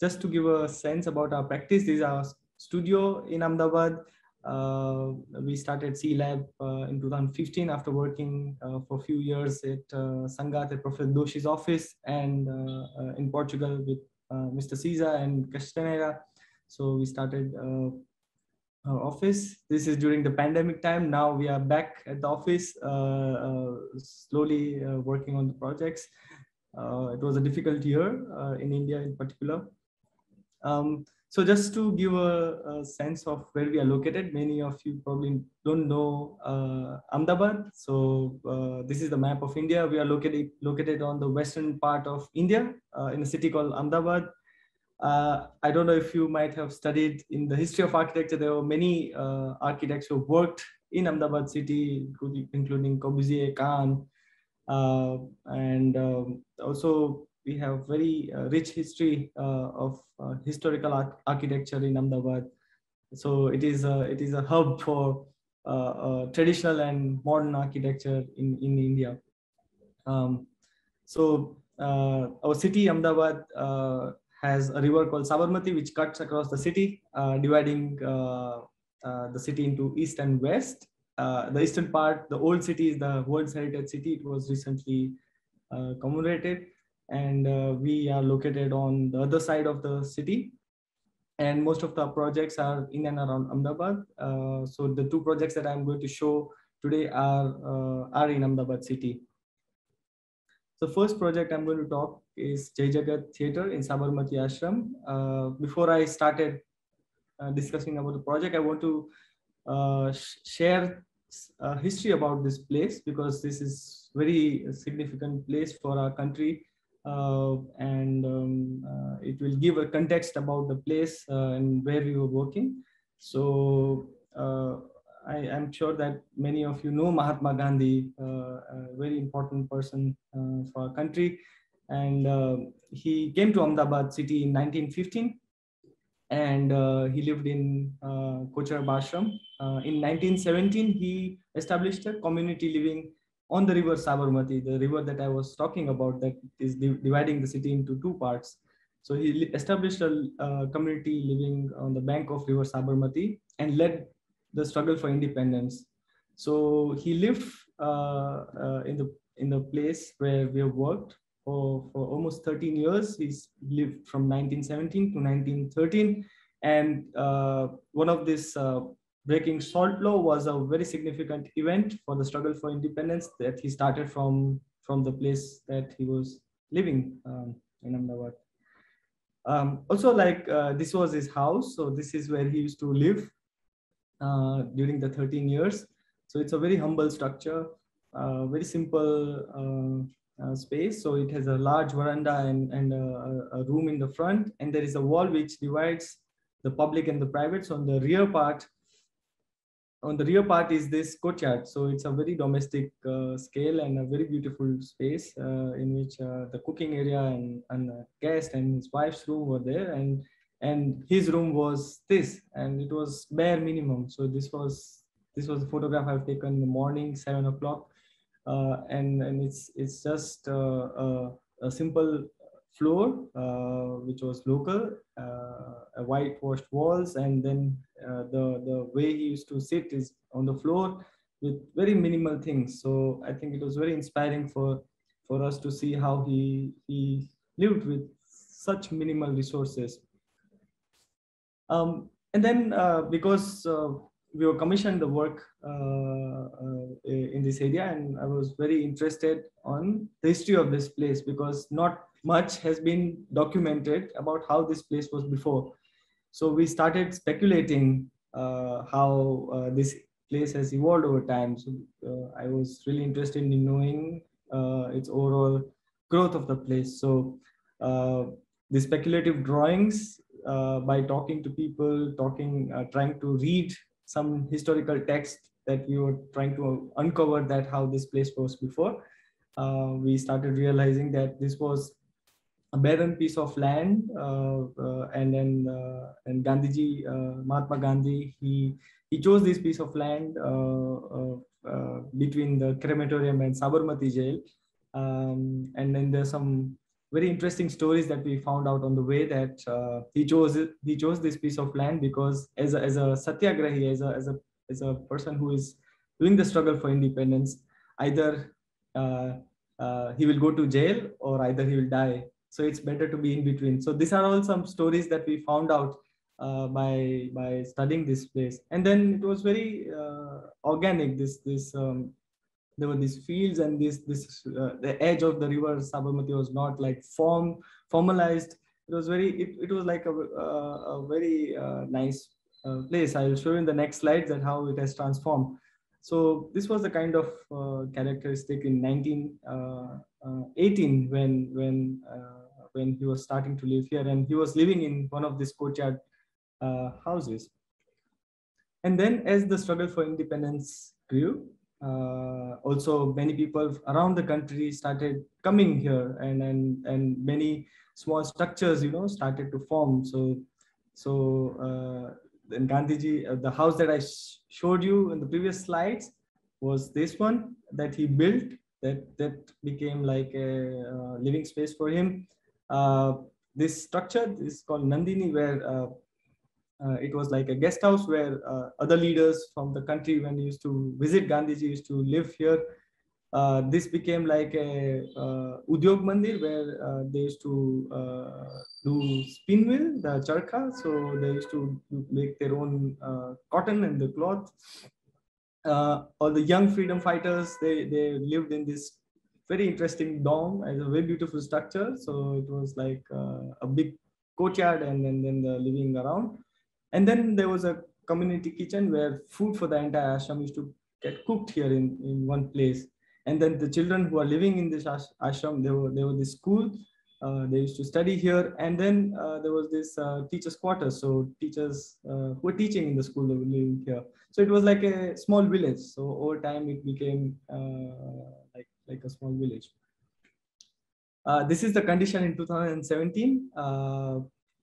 Speaker 6: just to give a sense about our practice, this is our studio in Ahmedabad. Uh, we started SEALAB uh, in 2015 after working uh, for a few years at uh, Sangath at Professor Doshi's office and uh, uh, in Portugal with Mr. Siza and Castanheira. So we started our office. This is during the pandemic time. Now we are back at the office, slowly working on the projects. it was a difficult year in India in particular. Um, so just to give a, a, sense of where we are located, many of you probably don't know uh, Ahmedabad. So uh, this is the map of India. We are located, located on the western part of India uh, in a city called Ahmedabad. Uh, I don't know if you might have studied in the history of architecture. There were many uh, architects who worked in Ahmedabad city, including, Corbusier, Kahn, uh, and um, also we have very uh, rich history uh, of uh, historical ar architecture in Ahmedabad. So it is a, it is a hub for traditional and modern architecture in, in India. Um, so our city, Ahmedabad, has a river called Sabarmati, which cuts across the city, dividing uh, the city into east and west. Uh, the eastern part, the old city is the World Heritage City. It was recently uh, commemorated and uh, we are located on the other side of the city and most of the projects are in and around Ahmedabad. Uh, so the two projects that I'm going to show today are, uh, are in Ahmedabad city. The first project I'm going to talk is Jai Jagat Theatre in Sabarmati Ashram. Uh, before I started uh, discussing about the project, I want to uh, sh share history about this place because this is very significant place for our country uh, and um, uh, it will give a context about the place uh, and where we were working. So I am sure that many of you know Mahatma Gandhi, a very important person for our country. And he came to Ahmedabad city in 1915 and uh, he lived in uh, Kochrab Ashram. Uh, in 1917, he established a community living on the river Sabarmati, the river that I was talking about that is dividing the city into two parts. So he established a uh, community living on the bank of river Sabarmati and led the struggle for independence. So he lived uh, uh, in the in the place where we have worked for, for almost 13 years. He's lived from 1917 to 1913. And uh, one of these uh, breaking salt law was a very significant event for the struggle for independence that he started from from the place that he was living um, in Ahmedabad. Um, also, like uh, this was his house, so this is where he used to live uh, during the 13 years. So it's a very humble structure, uh, very simple uh, uh, space. So it has a large veranda and, and a, a, room in the front, and there is a wall which divides the public and the private. So on the rear part, on the rear part is this courtyard. So it's a very domestic uh, scale and a very beautiful space uh, in which uh, the cooking area and, and the guest and his wife's room were there. And, and his room was this, and it was bare minimum. So this was, this was a photograph I've taken in the morning, seven o'clock. Uh, and, and it's, it's just uh, a, a simple floor, uh, which was local, uh, whitewashed walls, and then uh, the the way he used to sit is on the floor with very minimal things. So I think it was very inspiring for for us to see how he he lived with such minimal resources. Um, and then uh, because uh, we were commissioned the work uh, in this area and I was very interested on the history of this place because not much has been documented about how this place was before. So we started speculating uh, how uh, this place has evolved over time. So uh, I was really interested in knowing uh, its overall growth of the place. So uh, the speculative drawings uh, by talking to people, talking, trying to read some historical text that we were trying to uncover that how this place was before. we started realizing that this was a barren piece of land, uh, uh, and then uh, and Gandhiji, Mahatma Gandhi, he he chose this piece of land between the crematorium and Sabarmati jail, um, and then there's some very interesting stories that we found out on the way that uh, he chose he chose this piece of land because as a, as a satyagrahi as a, as a as a person who is doing the struggle for independence either uh, uh, he will go to jail or either he will die so it's better to be in between. So these are all some stories that we found out uh, by by studying this place. And then it was very uh, organic this this um, there were these fields and this this uh, the edge of the river sabarmati was not like form formalized. It was very it, it was like a, a, a very uh, nice uh, place. I'll show you in the next slides that how it has transformed so this was the kind of uh, characteristic in 1918 when when when he was starting to live here and he was living in one of these courtyard uh, houses. And then as the struggle for independence grew, uh, also many people around the country started coming here and, and, and many small structures, you know, started to form. So, so uh, then Gandhiji, uh, the house that I sh showed you in the previous slides was this one that he built that, that became like a uh, living space for him. Uh, this structure is called Nandini, where uh, uh, it was like a guest house where other leaders from the country, when he used to visit Gandhiji, used to live here. Uh, this became like a uh, Udyog Mandir where uh, they used to do spin mill, the charkha. So they used to make their own cotton and the cloth. all the young freedom fighters, they, they lived in this very interesting dome as a very beautiful structure. So it was like uh, a big courtyard and then, then the living around. And then there was a community kitchen where food for the entire ashram used to get cooked here in, in one place. And then the children who are living in this ashram, they were, they were the school. Uh, they used to study here. And then uh, there was this uh, teachers quarters. So teachers uh, who were teaching in the school, they were living here. So it was like a small village. So over time it became uh, like like a small village. This is the condition in 2017.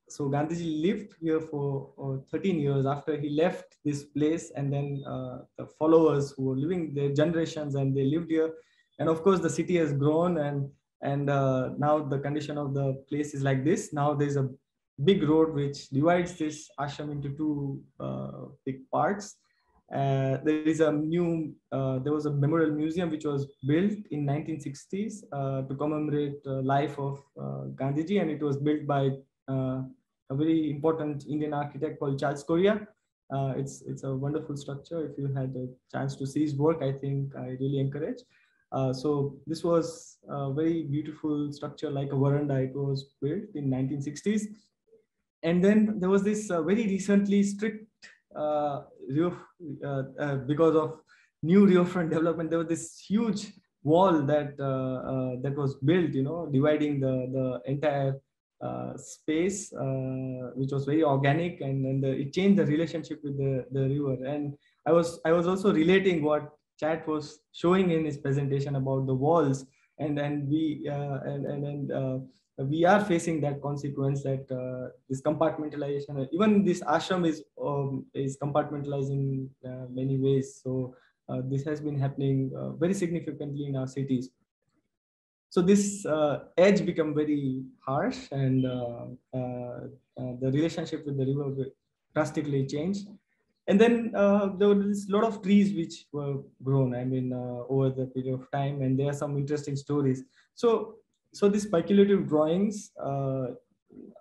Speaker 6: So Gandhiji lived here for uh, 13 years after he left this place and then uh, the followers who were living their generations and they lived here. And of course the city has grown and, and uh, now the condition of the place is like this. Now there's a big road which divides this ashram into two uh, big parts. Uh, there is a new, uh, there was a memorial museum which was built in 1960s uh, to commemorate life of Gandhiji and it was built by a very important Indian architect called Charles Correa. Uh, it's, it's a wonderful structure. If you had a chance to see his work, I think I really encourage. so this was a very beautiful structure like a veranda. It was built in 1960s. And then there was this very recently strict uh, uh, uh, because of new riverfront development, there was this huge wall that that was built, you know, dividing the the entire uh, space, uh, which was very organic, and then the, it changed the relationship with the, the river. And I was I was also relating what Chat was showing in his presentation about the walls, and then we uh, and and, and uh, we are facing that consequence that uh, this compartmentalization, even this ashram is um, is compartmentalized in many ways. So this has been happening very significantly in our cities so this uh, edge become very harsh and uh, uh, uh the relationship with the river drastically changed and then uh, there was a lot of trees which were grown i mean uh, over the period of time and there are some interesting stories. So so these speculative drawings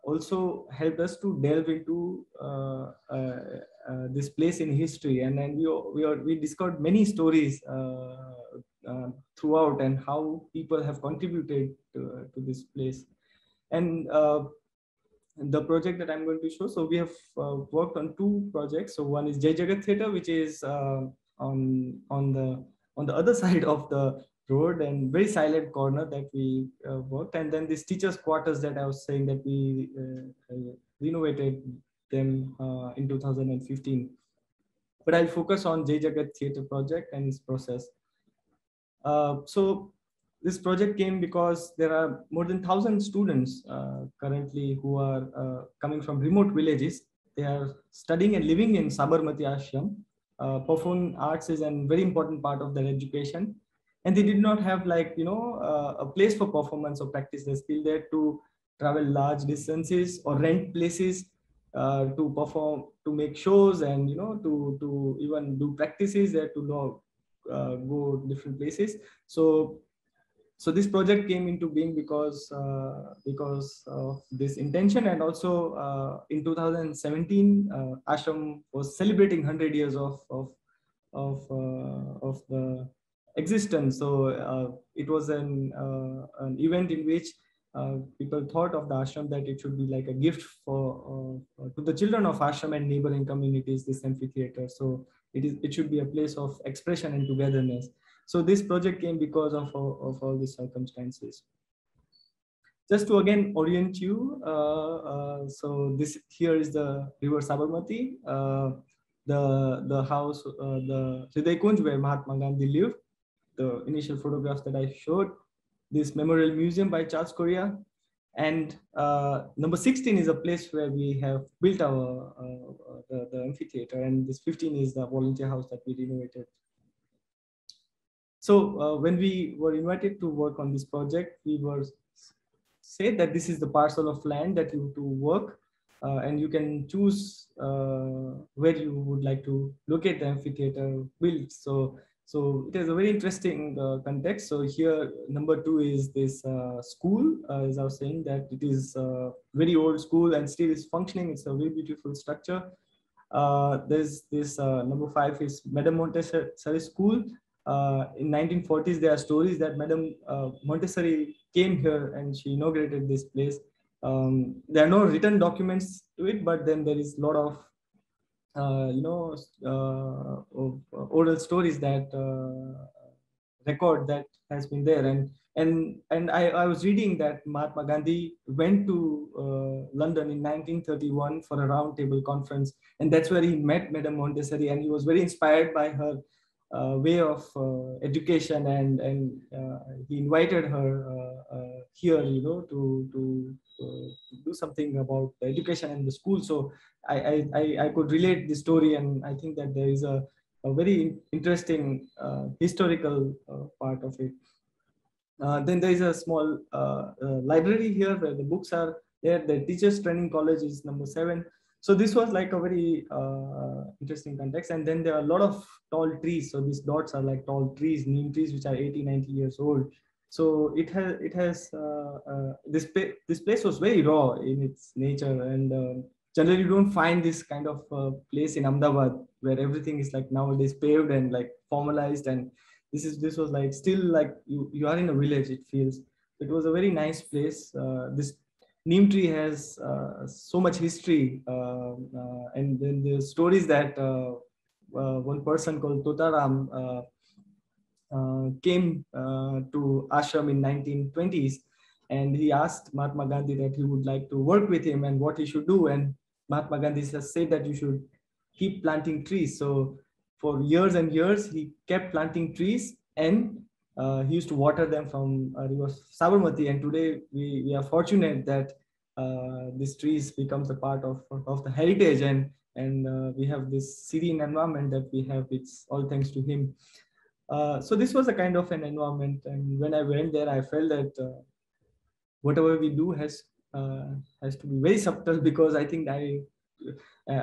Speaker 6: also helped us to delve into this place in history. And then we we, we discovered many stories uh, throughout and how people have contributed to, to this place. And uh, the project that I'm going to show, so we have uh, worked on two projects. So one is Jai Jagat Theatre, which is on on the on the other side of the road and very silent corner that we uh, worked and then these teachers quarters that i was saying that we uh, renovated them uh, in 2015 but i'll focus on jai jagat theatre project and its process uh, so this project came because there are more than 1,000 students uh, currently who are uh, coming from remote villages. They are studying and living in Sabarmati Ashram. Uh, performing arts is a very important part of their education. And they did not have like, you know, uh, a place for performance or practice. They're still there to travel large distances or rent places uh, to perform, to make shows and, you know, to, to even do practices there to know uh, go different places. So so this project came into being because uh, because of this intention and also uh, in 2017 uh, ashram was celebrating 100 years of of of, uh, of the existence so uh, it was an an event in which people thought of the ashram that it should be like a gift for to the children of ashram and neighboring communities this amphitheater so it is it should be a place of expression and togetherness. So this project came because of, of all these circumstances. Just to again orient you uh, uh, so this here is the river sabarmati uh, the the house uh, the Hriday Kunj where mahatma gandhi lived. The initial photographs that i showed. This memorial museum by charles correa and uh, number 16 is a place where we have built our uh, the, the, amphitheater, and this 15 is the volunteer house that we renovated. So uh, when we were invited to work on this project, we were said that this is the parcel of land that you to work, uh, and you can choose uh, where you would like to locate the amphitheater built. So so it is a very interesting uh, context. So here, number two is this uh, school, uh, as I was saying that it is a very old school and still is functioning. It's a very beautiful structure. Uh, there's this uh, number five is Madame Montessori School. Uh, in 1940s, there are stories that Madame Montessori came here and she inaugurated this place. Um, there are no written documents to it, but then there is a lot of uh, you know uh, uh, oral stories that record that has been there. And and and I, I was reading that Mahatma Gandhi went to uh, London in 1931 for a roundtable conference, and that's where he met Madame Montessori, and he was very inspired by her uh, way of uh, education, and and he invited her here, you know, to to do something about the education and the school. So I, I, I could relate the story and I think that there is a, a very interesting uh, historical uh, part of it. Uh, then there is a small uh, uh, library here where the books are there. The teachers training college is number seven. So this was like a very uh, interesting context. And then there are a lot of tall trees. So these dots are like tall trees, neem trees, which are 80, 90 years old. So it has, it has this, this place was very raw in its nature and um, generally you don't find this kind of uh, place in Ahmedabad where everything is like nowadays paved and like formalized and this is this was like still like you, you are in a village it feels it was a very nice place uh, this neem tree has uh, so much history uh, uh, and then the stories that uh, one person called Totaram came to ashram in 1920s and he asked Mahatma Gandhi that he would like to work with him and what he should do. And Mahatma Gandhi has said that you should keep planting trees. So for years and years, he kept planting trees and uh, he used to water them from uh, river Sabarmati. And today we, we are fortunate that uh, this trees becomes a part of, of the heritage and, and uh, we have this serene environment that we have. It's all thanks to him. Uh, so this was a kind of an environment. And when I went there, I felt that uh, whatever we do has has to be very subtle because I think I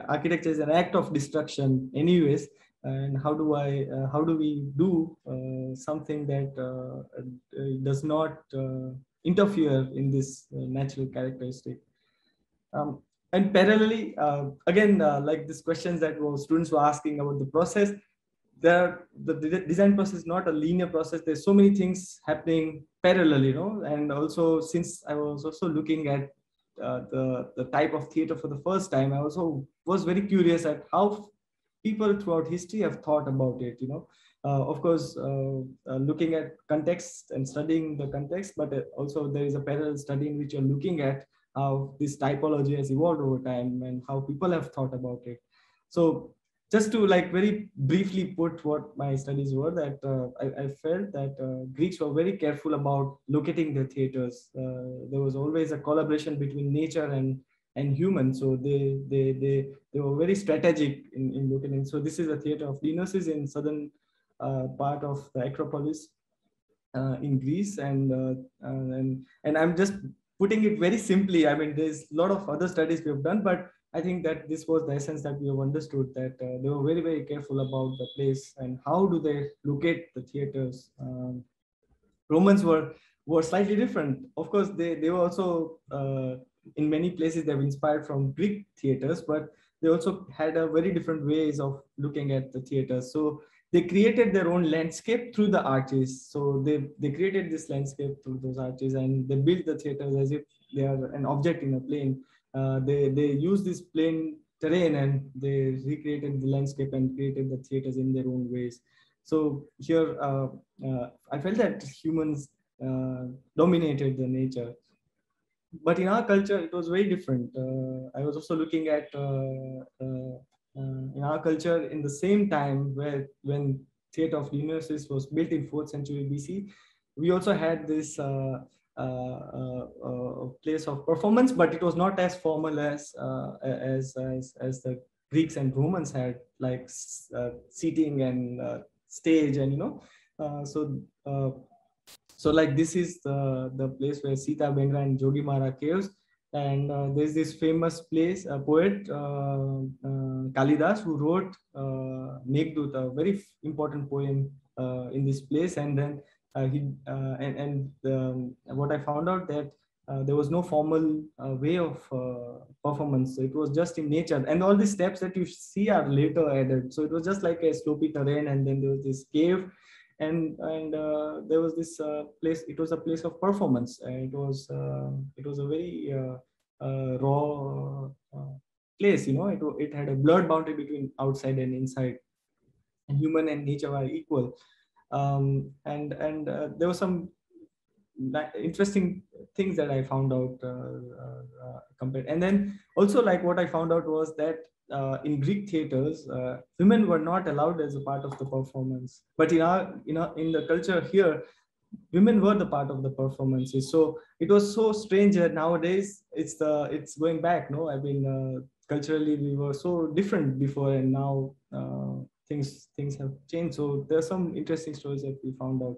Speaker 6: architecture is an act of destruction anyways. And how do I uh, how do we do uh, something that uh, does not interfere in this natural characteristic? Um, and parallelly, again, like these questions that students were asking about the process, there the design process is not a linear process there's so many things happening parallel you know and also since i was also looking at uh, the the type of theater for the first time i also was very curious at how people throughout history have thought about it you know. Uh, of course uh, uh looking at context and studying the context but uh, also there is a parallel study in which you're looking at how this typology has evolved over time and how people have thought about it. So just to like very briefly put what my studies were that uh, I, I, felt that uh, greeks were very careful about locating their theaters. There was always a collaboration between nature and and human so they they they, they were very strategic in, in locating so this is a theater of dionysus in southern uh, part of the acropolis uh, in greece and uh, and and i'm just putting it very simply i mean there's a lot of other studies we have done but I think that this was the essence that we have understood that uh, they were very, very careful about the place and how do they locate the theaters. Um, Romans were were slightly different. Of course, they, they were also, uh, in many places, they've inspired from Greek theaters, but they also had a very different ways of looking at the theaters. So they created their own landscape through the arches. So they, they created this landscape through those arches and they built the theaters as if they are an object in a plane uh, they they use this plain terrain and they recreated the landscape and created the theaters in their own ways. So here, uh, uh, I felt that humans uh, dominated the nature. But in our culture, it was very different. Uh, I was also looking at uh, uh, uh, in our culture in the same time where when Theatre of Dionysus was built in 4th century BC, we also had this uh, uh, place of performance, but it was not as formal as, uh, as, as, as the Greeks and Romans had, like seating and stage and, you know, so so like this is the, the place where Sita Bengra and Jogi Mara caves. And uh, there's this famous place, a poet, uh, uh, Kalidas, who wrote uh, Meghdut, a very important poem in this place. And then uh, he uh, and, and um, what I found out that uh, there was no formal way of performance. So it was just in nature, and all the steps that you see are later added. So it was just like a slopey terrain, and then there was this cave, and and uh, there was this uh, place it was a place of performance. And it was uh, it was a very raw place you know? It, it had a blurred boundary between outside and inside. And human and nature are equal. Um, and and uh, there were some interesting things that I found out uh, uh, compared. And then also like what I found out was that uh, in Greek theaters, uh, women were not allowed as a part of the performance. But in our, you know, in the culture here, women were the part of the performances. So it was so strange that nowadays it's the it's going back. No, I mean uh, culturally we were so different before, and now things things have changed. So there are some interesting stories that we found out.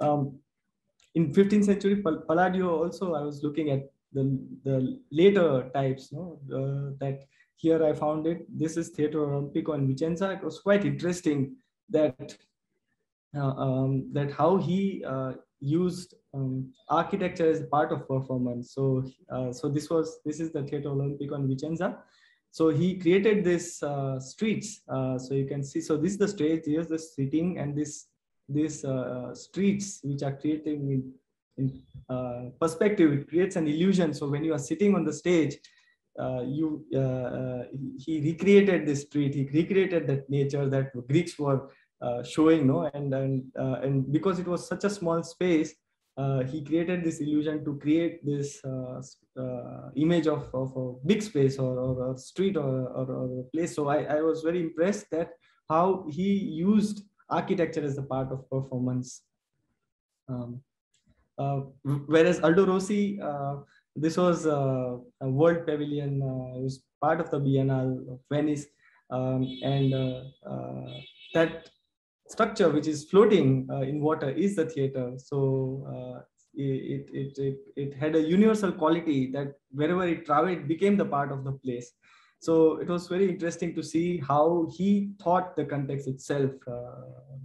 Speaker 6: Um, in 15th century, Palladio also, I was looking at the, the later types, no? Uh, that here I found it. This is Theatre Olimpico in Vicenza. It was quite interesting that uh, um, that how he uh, used um, architecture as part of performance. So uh, so this was this is the Theatre Olimpico in Vicenza so he created this uh, streets uh, so you can see so this is the stage here's the seating and this this uh, streets which are creating in, in uh, perspective it creates an illusion. So when you are sitting on the stage uh, you uh, he recreated this street. He recreated that nature that greeks were uh, showing, no, and and uh, and because it was such a small space, uh, he created this illusion to create this uh, uh, image of, of a big space or, or a street or, or, or, a place. So I, I was very impressed that how he used architecture is a part of performance. Um, uh, whereas Aldo Rossi, uh, this was uh, a world pavilion, it was part of the Biennale of Venice. Um, and that structure which is floating uh, in water is the theater. So uh, it, it, it, it had a universal quality that wherever it traveled, it became the part of the place. So it was very interesting to see how he thought the context itself uh,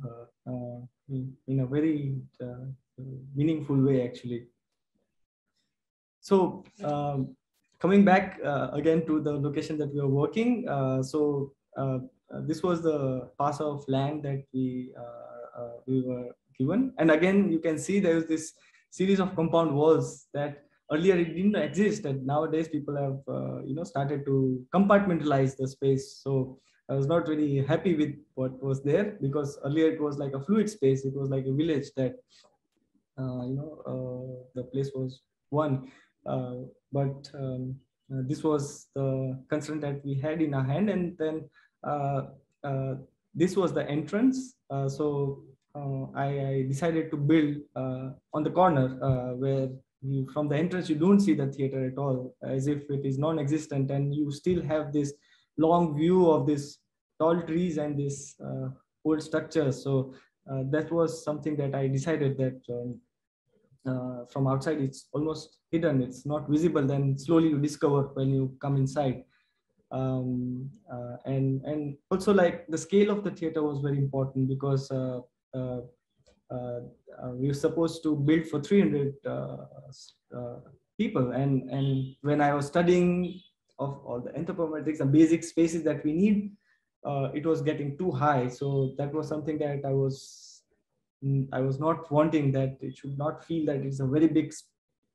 Speaker 6: uh, uh in, in, a very uh, meaningful way, actually. So um, coming back again to the location that we are working, so uh, this was the parcel of land that we uh, uh, we were given. And again, you can see there is this series of compound walls that earlier it didn't exist and nowadays people have uh, you know started to compartmentalize the space. So i was not really happy with what was there because earlier it was like a fluid space. It was like a village that uh, you know uh, the place was one. But um, this was the concern that we had in our hand and then uh, uh, this was the entrance. Uh, so I, I, decided to build on the corner where you, from the entrance, you don't see the theater at all, as if it is non-existent and you still have this long view of this tall trees and this old structure. So uh, that was something that I decided that um, uh, from outside it's almost hidden, it's not visible. Then slowly you discover when you come inside um, uh, and and also like the scale of the theater was very important because uh, uh, uh, uh we were supposed to build for 300 people and and when I was studying of all the anthropometrics and basic spaces that we need, it was getting too high. So that was something that I was mm, I was not wanting that it should not feel that it's a very big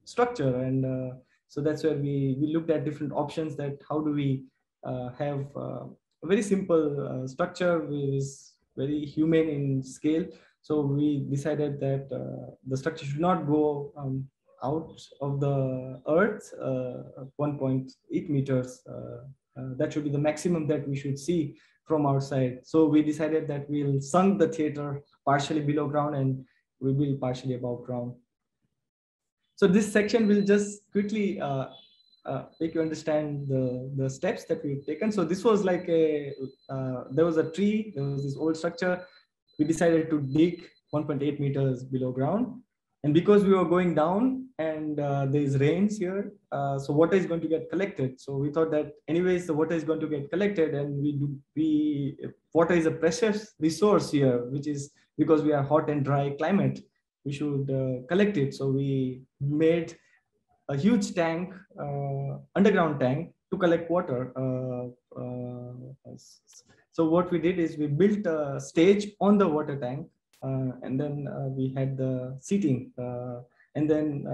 Speaker 6: structure and uh, so that's where we we looked at different options that how do we uh, have uh, a very simple uh, structure which is very human in scale. So we decided that the structure should not go um, out of the earth 1.8 meters uh, that should be the maximum that we should see from outside. So we decided that we'll sunk the theater partially below ground and we will partially above ground. So this section will just quickly uh, uh, make you understand the, the steps that we've taken. So this was like a, uh, there was a tree, there was this old structure. We decided to dig 1.8 meters below ground. And because we were going down and uh, there's rains here, uh, so water is going to get collected. So we thought that anyways, the water is going to get collected and we do, we, water is a precious resource here, which is because we are hot and dry climate, we should uh, collect it. So we made a huge tank, uh, underground tank to collect water. Uh, uh, so what we did is we built a stage on the water tank and then we had the seating. and then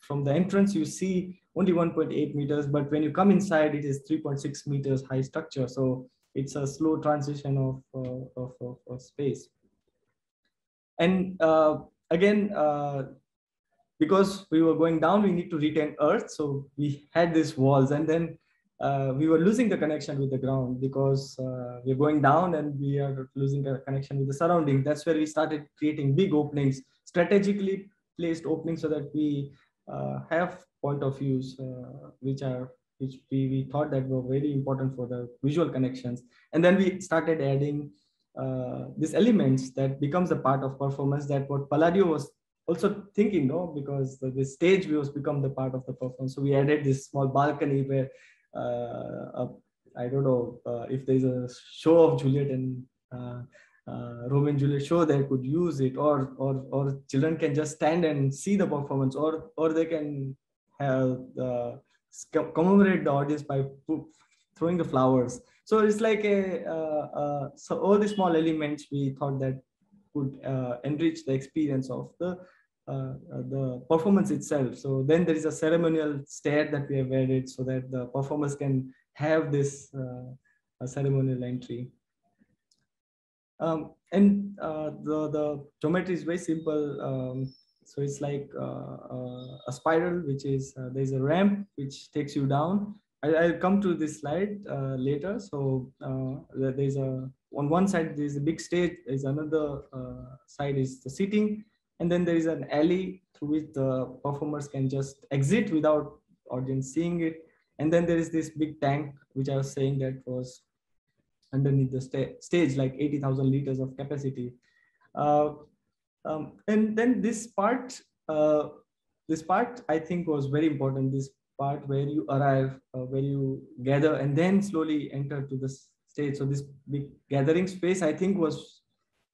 Speaker 6: from the entrance, you see only 1.8 meters, but when you come inside, it is 3.6 meters high structure. So it's a slow transition of, uh, of, of, of, space. And uh, again, uh, because we were going down, we need to retain earth. So we had these walls and then uh, we were losing the connection with the ground because uh, we're going down and we are losing the connection with the surrounding. That's where we started creating big openings, strategically placed openings so that we uh, have point of views uh, which are which we, we thought that were very important for the visual connections. And then we started adding uh, these elements that becomes a part of performance that what Palladio was also thinking, no, because the, the stage views become the part of the performance. So we added this small balcony where uh, I don't know uh, if there's a show of Juliet and uh, uh, Juliet show, they could use it, or or or children can just stand and see the performance, or or they can have commemorate the audience by throwing the flowers. So it's like a so all the small elements we thought that could uh, enrich the experience of the uh, uh, the performance itself. So then there is a ceremonial stair that we have added so that the performers can have this ceremonial entry. Um, and uh, the, the geometry is very simple. Um, so it's like uh, uh, a spiral, which is, uh, there's a ramp which takes you down. I, will come to this slide uh, later. So there's a, on one side, there's a big stage, there's another side is the seating. And then there is an alley through which the performers can just exit without audience seeing it. And then there is this big tank, which I was saying that was underneath the sta stage, like 80,000 liters of capacity. Uh, um, and then this part, uh, this part I think was very important. This part where you arrive, uh, where you gather, and then slowly enter to the stage. So this big gathering space, I think, was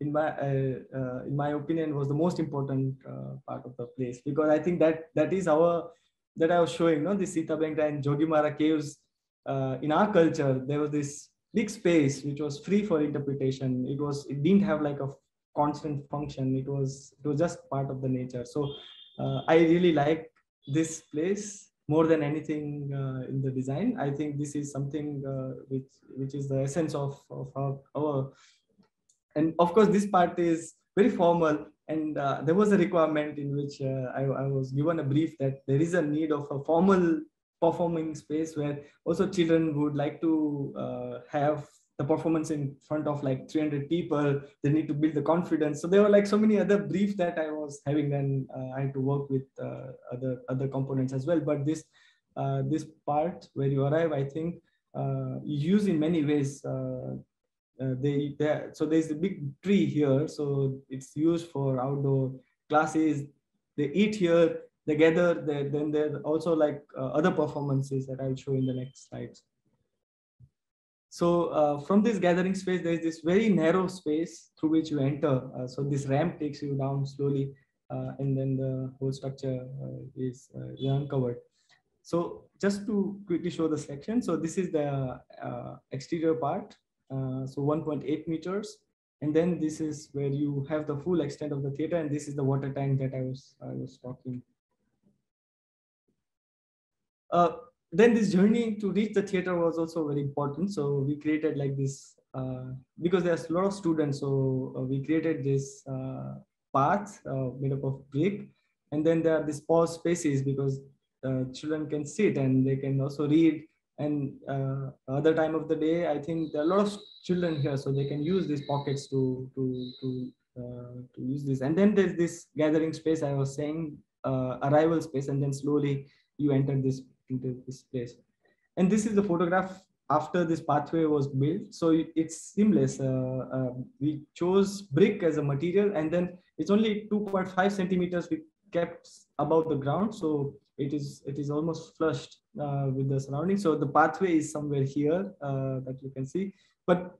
Speaker 6: in my uh, uh, in my opinion was the most important uh, part of the place because I think that that is our that I was showing, no, the Sita Bengta and Jogimara caves. Uh, in our culture, there was this big space which was free for interpretation. It was it didn't have like a constant function. It was it was just part of the nature. So I really like this place more than anything uh, in the design. I think this is something uh, which which is the essence of of our, our and of course this part is very formal. And uh, there was a requirement in which uh, I, I, was given a brief that there is a need of a formal performing space where also children would like to uh, have the performance in front of like 300 people. They need to build the confidence. So there were like so many other briefs that i was having and uh, i had to work with uh, other other components as well. But this uh, this part where you arrive i think you use in many ways uh, they, they so there's a big tree here so it's used for outdoor classes. They eat here they gather they, then there are also like uh, other performances that i'll show in the next slides. So uh, from this gathering space there's this very narrow space through which you enter. Uh, so this ramp takes you down slowly uh, and then the whole structure is uncovered. So just to quickly show the section so this is the exterior part uh, so 1.8 meters. And then this is where you have the full extent of the theater. And this is the water tank that I was, I was talking. Uh, then this journey to reach the theater was also very important. So we created like this, uh, because there's a lot of students. So uh, we created this uh, path uh, made up of brick. And then there are these pause spaces because children can sit and they can also read and uh, other time of the day i think there are a lot of children here so they can use these pockets to to to uh, to use this. And then there's this gathering space i was saying uh, arrival space and then slowly you enter this into this place. And this is the photograph after this pathway was built. So it's seamless. Uh, uh, we chose brick as a material and then it's only 2.5 centimeters we kept above the ground. So it is it is almost flushed uh, with the surroundings. So the pathway is somewhere here uh, that you can see. But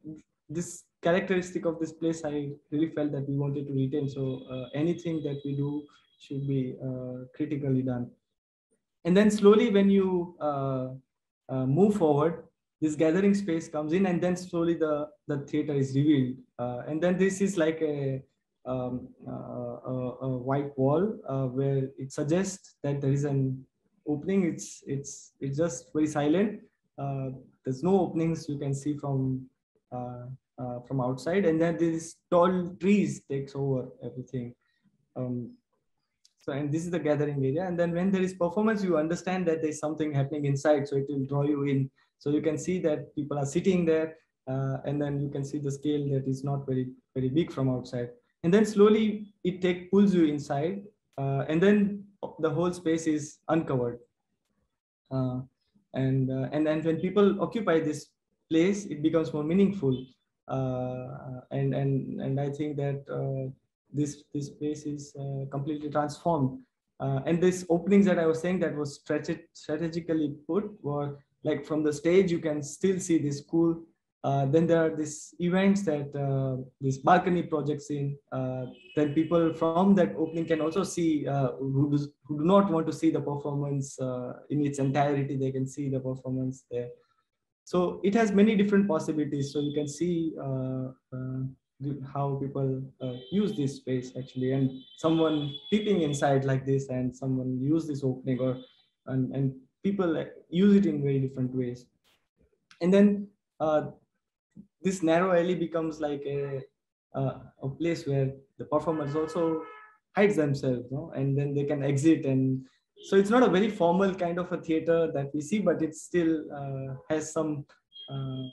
Speaker 6: this characteristic of this place, I really felt that we wanted to retain. So uh, anything that we do should be uh, critically done. And then slowly when you uh, uh, move forward, this gathering space comes in and then slowly the, the theater is revealed. and then this is like a um, uh, a, a, white wall uh, where it suggests that there is an opening. It's it's it's just very silent. Uh, there's no openings you can see from from outside, and then these tall trees takes over everything. Um, so and this is the gathering area and then when there is performance you understand that there's something happening inside so it will draw you in so you can see that people are sitting there uh, and then you can see the scale that is not very very big from outside and then slowly it take pulls you inside uh, and then the whole space is uncovered. Uh, and uh, and then when people occupy this place it becomes more meaningful. Uh, and and and i think that uh, this this space is uh, completely transformed. And these openings that i was saying that was strategically put were like from the stage you can still see this cool uh, then there are these events that uh, these balcony projects in. Uh, then people from that opening can also see uh, who, does, who do not want to see the performance uh, in its entirety. They can see the performance there. So it has many different possibilities. So you can see how people use this space actually, and someone peeping inside like this, and someone use this opening, or and and people use it in very different ways. And then uh, this narrow alley becomes like a a place where the performers also hides themselves, no? and then they can exit. And so it's not a very formal kind of a theater that we see, but it still uh, has some uh,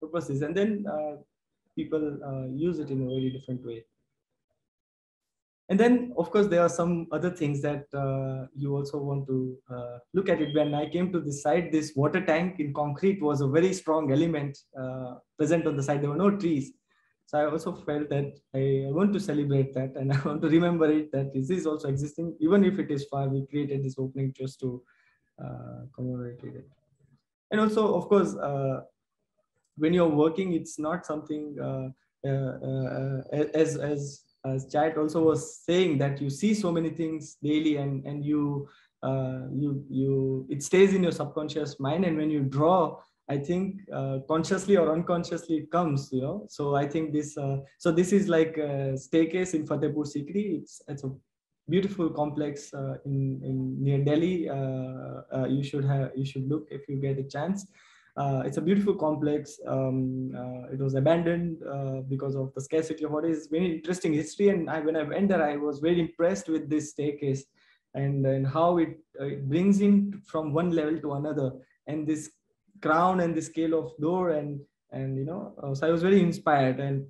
Speaker 6: purposes. And then uh, people uh, use it in a very different way. And then, of course, there are some other things that uh, you also want to uh, look at it. When I came to this site, this water tank in concrete was a very strong element uh, present on the site. There were no trees. So I also felt that I want to celebrate that and I want to remember it that this is also existing. Even if it is far, we created this opening just to uh, commemorate it. And also, of course, uh, when you're working, it's not something uh, as, as as Chat also was saying that you see so many things daily and and you uh, you you it stays in your subconscious mind. And when you draw I think uh, consciously or unconsciously it comes you know? So I think this uh, so this is like a staircase in Fatehpur Sikri. It's it's a beautiful complex uh, in in near Delhi. Uh, uh, you should have you should look if you get a chance. uh, it's a beautiful complex. Um, uh, it was abandoned uh, because of the scarcity of what is very interesting history. And I, when I went there, I was very impressed with this staircase and, and how it, uh, it brings in from one level to another. And this crown and the scale of door and and you know, uh, so I was very inspired. And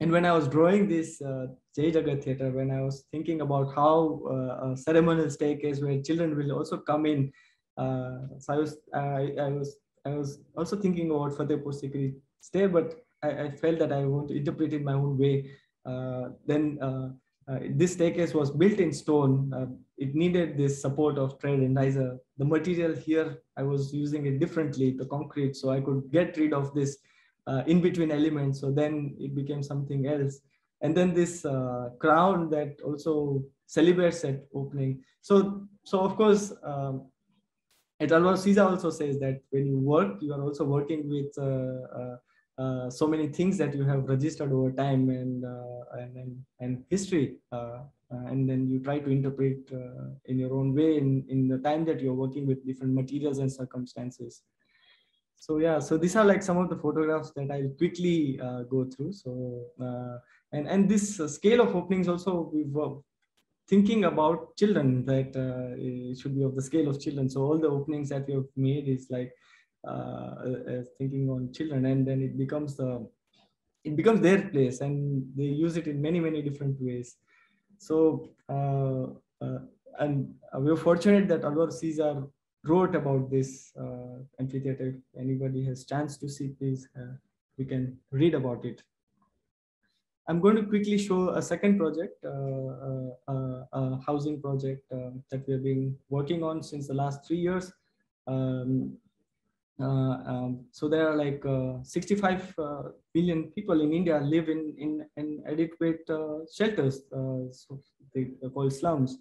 Speaker 6: and when I was drawing this uh, Jai Jagat Theatre, when I was thinking about how uh, a ceremonial staircase where children will also come in, uh, so I was I, I was I was also thinking about Fatehpur Sikri stay, but I, I, felt that I want to interpret it my own way. Uh, then uh, uh, this staircase was built in stone. Uh, it needed this support of tread and riser. The material here, I was using it differently, the concrete, so I could get rid of this uh, in-between element. So then it became something else. And then this uh, crown that also celebrates at opening. So, so of course, um, and Alvaro also says that when you work, you are also working with uh, uh, uh, so many things that you have registered over time and and, and, and history. and then you try to interpret in your own way in, in the time that you're working with different materials and circumstances so yeah so these are like some of the photographs that i'll quickly uh, go through so uh, and and this uh, scale of openings also we've thinking about children that uh, it should be of the scale of children. So all the openings that we have made is like uh, uh, thinking on children, and then it becomes the it becomes their place, and they use it in many many different ways. So uh, uh, and we're fortunate that Alvaro Siza wrote about this uh, amphitheater. If anybody has chance to see, please we can read about it. I'm going to quickly show a second project, uh, uh, a housing project um, that we have been working on since the last three years. Um, uh, um, so there are like uh, 65 uh, billion people in India live in in, in adequate uh, shelters, so they are called slums,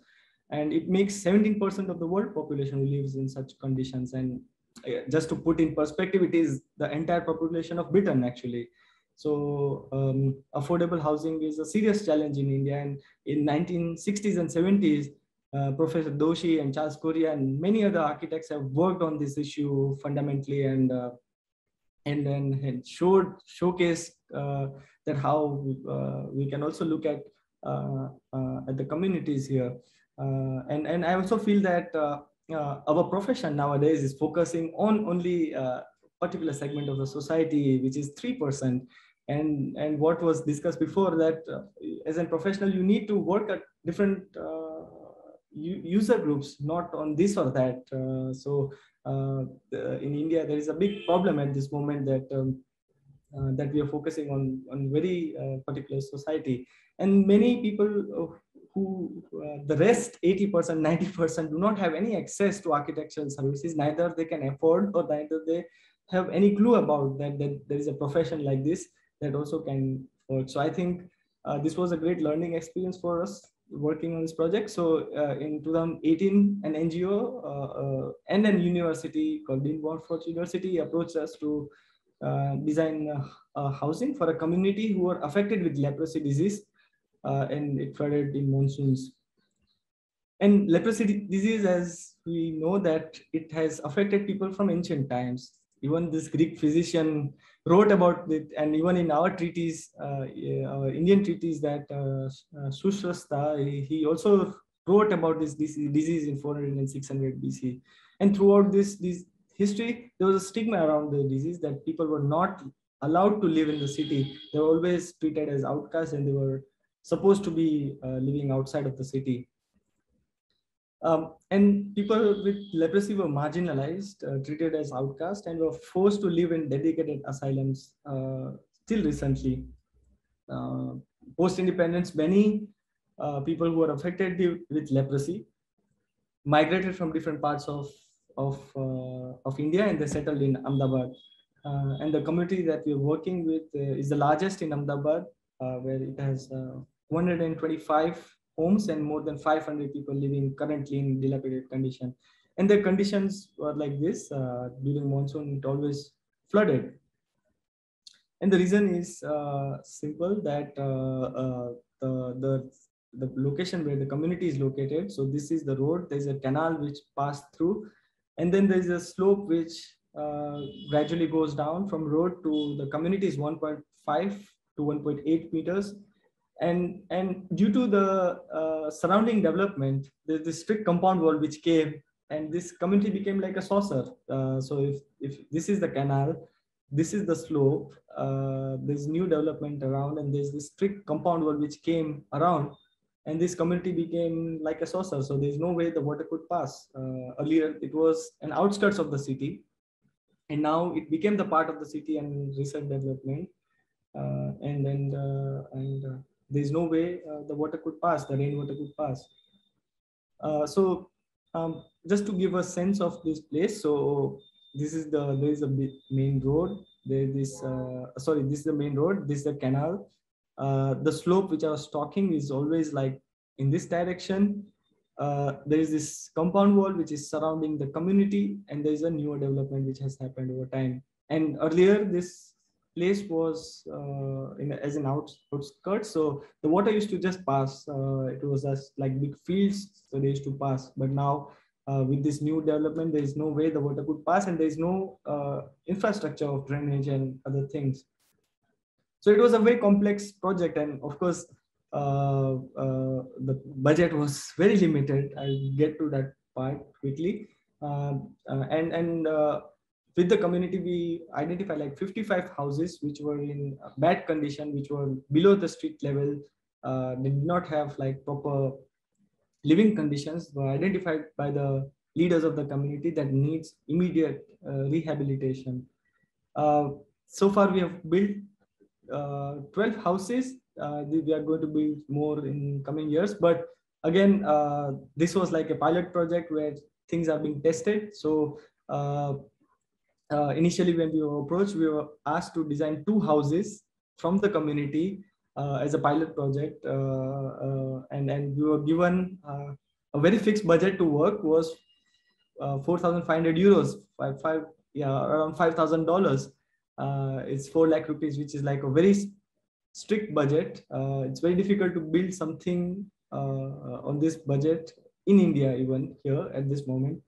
Speaker 6: and it makes 17% of the world population who lives in such conditions. And just to put in perspective, it is the entire population of Britain actually. So um, affordable housing is a serious challenge in India. And in 1960s and 70s, uh, Professor Doshi and Charles Correa and many other architects have worked on this issue fundamentally and uh, and then showed showcase uh, that how uh, we can also look at uh, uh, at the communities here. and and I also feel that our profession nowadays is focusing on only particular segment of the society, which is three percent. And and what was discussed before that uh, as a professional you need to work at different uh, user groups not on this or that. Uh, so uh, in india there is a big problem at this moment that um, uh, that we are focusing on on very uh, particular society. And many people who the rest 80% 90% do not have any access to architectural services. Neither they can afford or neither they have any clue about that that there is a profession like this that also can work. So I think uh, this was a great learning experience for us working on this project. So uh, in 2018, an NGO uh, uh, and an university called De Montfort University approached us to uh, design housing for a community who were affected with leprosy disease and it flooded in monsoons. And leprosy disease, as we know that it has affected people from ancient times. Even this Greek physician wrote about it, and even in our treaties, uh, our Indian treaties that uh, uh Sushruta, he also wrote about this disease in 400 and 600 BC. And throughout this, this history, there was a stigma around the disease that people were not allowed to live in the city. They were always treated as outcasts and they were supposed to be uh, living outside of the city. Um, and people with leprosy were marginalized, uh, treated as outcasts, and were forced to live in dedicated asylums uh, till recently. Uh, Post independence, many uh, people who were affected with leprosy migrated from different parts of, of, uh, of India and they settled in Ahmedabad. Uh, and the community that we're working with is the largest in Ahmedabad, where it has 125 homes and more than 500 people living currently in dilapidated condition. And the conditions were like this uh, during monsoon, it always flooded. And the reason is uh, simple that uh, uh the, the, the location where the community is located. So this is the road, there's a canal which passed through, and then there's a slope which uh, gradually goes down from road to the community is 1.5 to 1.8 meters and and due to the uh, surrounding development there's this strict compound wall which came and this community became like a saucer. Uh, so if if this is the canal this is the slope uh, there's new development around and there's this strict compound wall which came around and this community became like a saucer. So there's no way the water could pass. Uh, earlier it was an outskirts of the city and now it became the part of the city and recent development. Uh, and and uh, and there's no way uh, the water could pass, the rainwater could pass. Uh, so um, just to give a sense of this place, so this is the, there is a main road, there is this, uh, sorry, this is the main road, this is the canal. Uh, the slope which I was talking is always like in this direction. Uh, there is this compound wall which is surrounding the community and there is a newer development which has happened over time. And earlier this place was uh, in as an out, outskirts. So the water used to just pass. Uh, it was just like big fields, so they used to pass. But now uh, with this new development, there is no way the water could pass, and there is no uh, infrastructure of drainage and other things. So it was a very complex project, and of course, uh, uh, the budget was very limited. I'll get to that part quickly. and and with the community, we identify like 55 houses which were in bad condition, which were below the street level. Uh, did not have like proper living conditions were identified by the leaders of the community that needs immediate uh, rehabilitation. Uh, so far, we have built uh, 12 houses. Uh, we are going to build more in coming years. But again, uh, this was like a pilot project where things are being tested. So uh, initially when we were approached, we were asked to design two houses from the community uh, as a pilot project. Uh, uh and, and we were given uh, a very fixed budget to work was uh, 4,500 euros, five, five, yeah, around $5,000. it's 4 lakh rupees, which is like a very strict budget. it's very difficult to build something on this budget in India, even here at this moment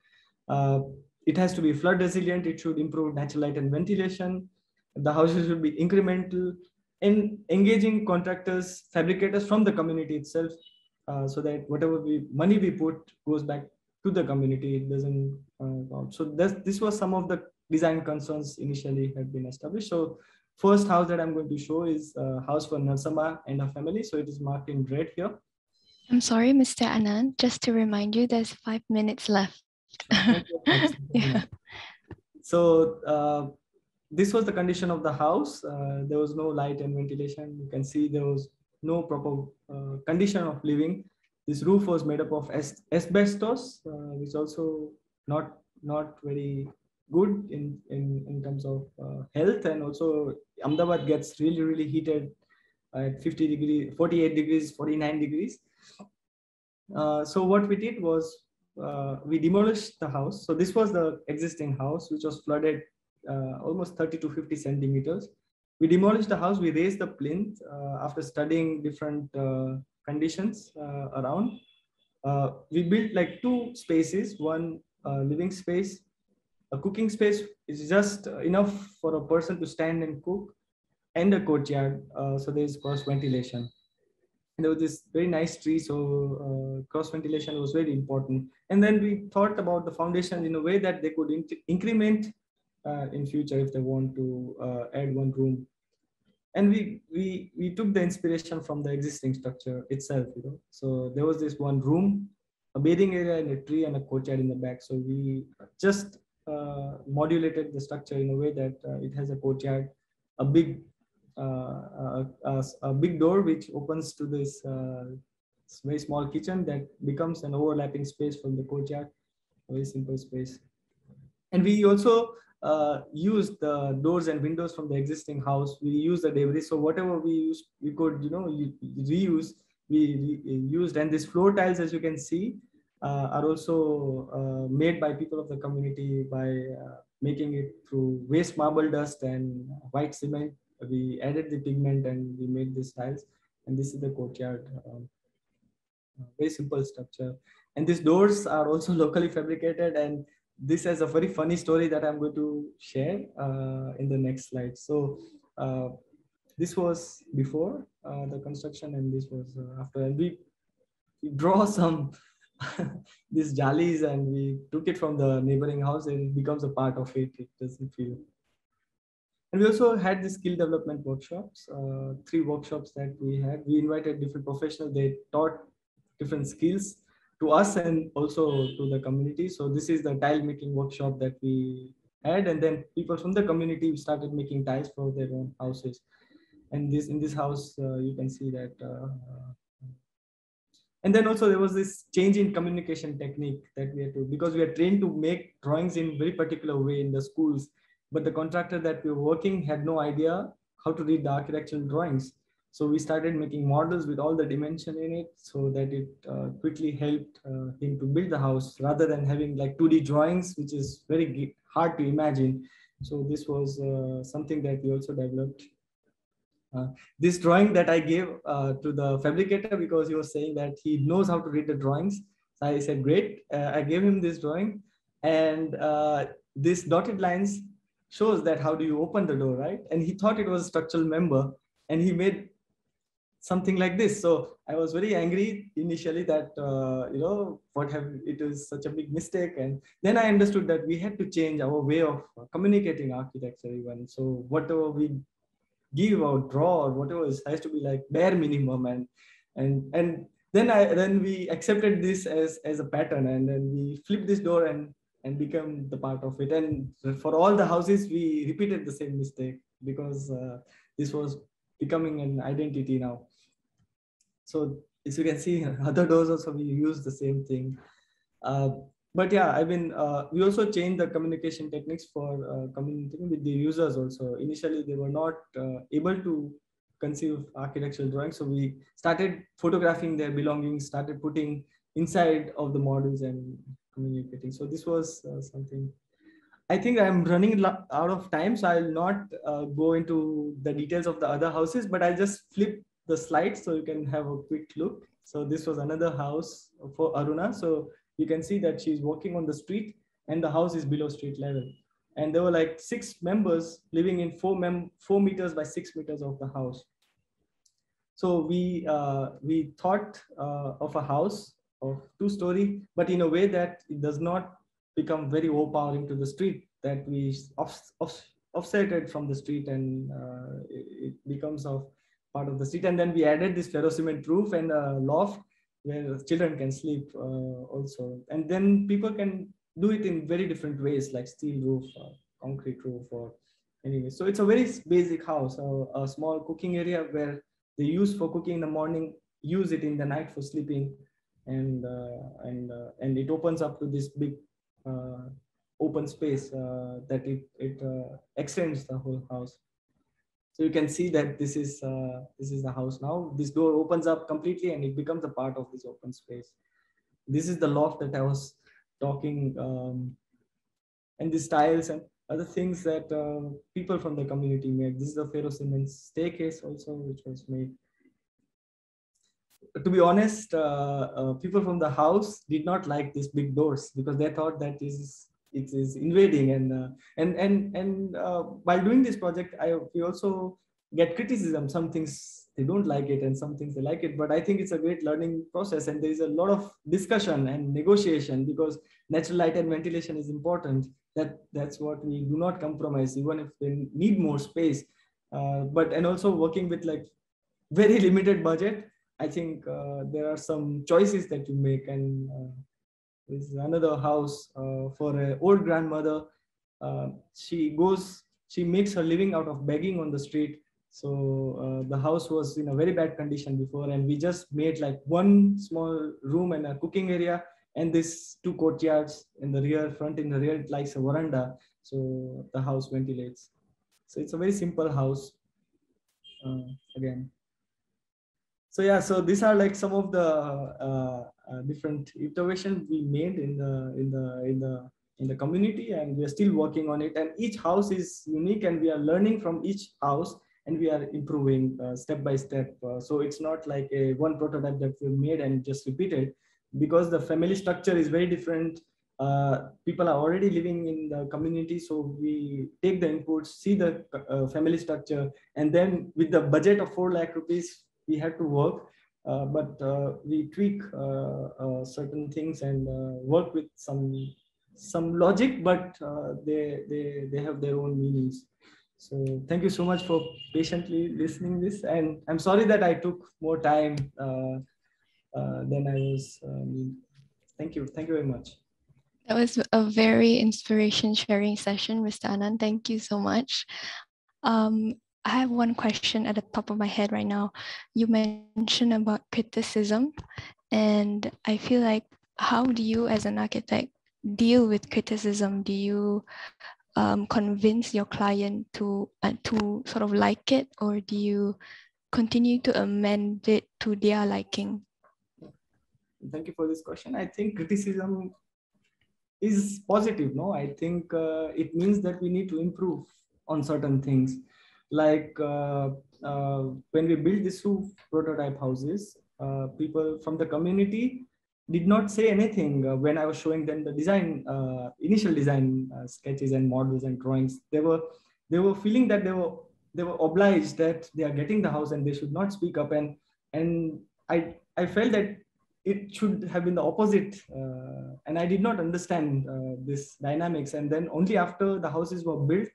Speaker 6: it has to be flood resilient. It should improve natural light and ventilation. The houses should be incremental and engaging contractors, fabricators from the community itself, uh, so that whatever we money we put goes back to the community. It doesn't. Uh, so this this was some of the design concerns initially had been established. So first house that I'm going to show is a house for Narsama and her family. So it is marked in red here.
Speaker 2: I'm sorry, Mr. Anand. Just to remind you, there's five minutes left.
Speaker 6: yeah. So uh, this was the condition of the house. Uh, there was no light and ventilation. You can see there was no proper uh, condition of living. This roof was made up of asbestos, uh, which also not not very good in in, in terms of uh, health. And also Ahmedabad gets really really heated at 50 degrees, 48 degrees, 49 degrees. Uh, so what we did was uh, we demolished the house. So this was the existing house, which was flooded uh, almost 30 to 50 centimeters. We demolished the house. We raised the plinth uh, after studying different uh, conditions uh, around. Uh, we built like two spaces, one living space a cooking space is just enough for a person to stand and cook and a courtyard. So there's cross ventilation. And there was this very nice tree, so uh, cross ventilation was very important. And then we thought about the foundation in a way that they could increment uh, in future if they want to uh, add one room. And we we we took the inspiration from the existing structure itself, you know. So there was this one room, a bathing area, and a tree, and a courtyard in the back. So we just uh, modulated the structure in a way that uh, it has a courtyard, a big uh, a, a, big door which opens to this very small kitchen that becomes an overlapping space from the courtyard, a very simple space. And we also uh, use the doors and windows from the existing house. We use the debris. So whatever we used, we could, you know, reuse, we re used. And these floor tiles, as you can see, uh, are also uh, made by people of the community by uh, making it through waste marble dust and white cement. We added the pigment and we made these tiles. And this is the courtyard. Um, very simple structure. And these doors are also locally fabricated and this is a very funny story that I'm going to share uh, in the next slide. So uh, this was before uh, the construction and this was uh, after. And we, we draw some these jalis and we took it from the neighboring house and it becomes a part of it. It doesn't feel. And we also had the skill development workshops, uh, three workshops that we had. We invited different professionals. They taught different skills to us and also to the community. So this is the tile making workshop that we had, and then people from the community started making tiles for their own houses. And this in this house, uh, you can see that. Uh, and then also there was this change in communication technique that we had to because we are trained to make drawings in very particular way in the schools, but the contractor that we were working had no idea how to read the architectural drawings. So we started making models with all the dimension in it so that it uh, quickly helped uh, him to build the house rather than having like 2D drawings, which is very hard to imagine. So this was uh, something that we also developed. Uh, this drawing that I gave uh, to the fabricator because he was saying that he knows how to read the drawings. So I said, great. Uh, I gave him this drawing and these dotted lines shows that how do you open the door, right? And he thought it was a structural member and he made something like this. So I was very angry initially that, uh, you know, what have it is such a big mistake. And then I understood that we had to change our way of communicating architecture even. So whatever we give or draw or whatever is, has to be like bare minimum. And, and, and then I, then we accepted this as, as a pattern and then we flipped this door and, and become the part of it. And for all the houses, we repeated the same mistake because uh, this was becoming an identity now. So as you can see, other doors also we use the same thing. Uh, but yeah, I mean, uh, we also changed the communication techniques for uh, communicating with the users also. Initially, they were not uh, able to conceive architectural drawings. So we started photographing their belongings, started putting inside of the models and communicating. So this was uh, something I think I'm running out of time, so I'll not uh, go into the details of the other houses, but I'll just flip the slide so you can have a quick look. So this was another house for Aruna. So you can see that she's walking on the street and the house is below street level. And there were like six members living in four, mem four meters by six meters of the house. So we, uh, we thought uh, of a house of two story, but in a way that it does not become very overpowering to the street that we off, off, offsetted from the street and uh, it, becomes of part of the street. And then we added this ferrocement roof and a loft where children can sleep uh, also. And then people can do it in very different ways, like steel roof, or concrete roof, or anyway. So it's a very basic house, a, a small cooking area where they use for cooking in the morning, use it in the night for sleeping, and uh, and uh, and it opens up to this big uh, open space that it it extends the whole house. So you can see that this is this is the house now. This door opens up completely and it becomes a part of this open space. This is the loft that I was talking, um, and these tiles and other things that uh, people from the community made. This is the ferro cement staircase also, which was made. To be honest, uh, uh, people from the house did not like these big doors because they thought that is it is invading and uh, and and and while doing this project i we also get criticism. Some things they don't like it and some things they like it but i think it's a great learning process and there is a lot of discussion and negotiation because natural light and ventilation is important. That that's what we do not compromise even if they need more space. Uh, but and also working with like very limited budget i think uh, there are some choices that you make and uh, this is another house uh, for an old grandmother. She goes, she makes her living out of begging on the street. So the house was in a very bad condition before, and we just made like one small room and a cooking area, and this two courtyards in the rear, front in the rear, it likes a veranda. So the house ventilates. So it's a very simple house. Uh, again, so yeah so these are like some of the uh, uh, different iterations we made in the in the in the in the community and we are still working on it. And each house is unique and we are learning from each house and we are improving uh, step by step. Uh, so it's not like a one prototype that we made and just repeated. Because the family structure is very different uh, people are already living in the community so we take the inputs see the uh, family structure and then with the budget of 4 lakh rupees we had to work, uh, but uh, we tweak uh, certain things and work with some some logic, but they they they have their own meanings. So thank you so much for patiently listening this, and I'm sorry that I took more time than I was. Um, thank you, thank you very much.
Speaker 2: That was a very inspiration sharing session, Mr. Anand. Thank you so much. Um, I have one question at the top of my head right now. You mentioned about criticism, and I feel like how do you, as an architect, deal with criticism? Do you um, convince your client to uh, to sort of like it, or do you continue to amend it to their liking?
Speaker 6: Thank you for this question. I think criticism is positive. No, I think uh, it means that we need to improve on certain things like uh, uh, when we built these two prototype houses, uh, people from the community did not say anything uh, when I was showing them the design, uh, initial design uh, sketches and models and drawings. They were they were feeling that they were they were obliged that they are getting the house and they should not speak up. And and I I felt that it should have been the opposite. and I did not understand this dynamics. And then only after the houses were built,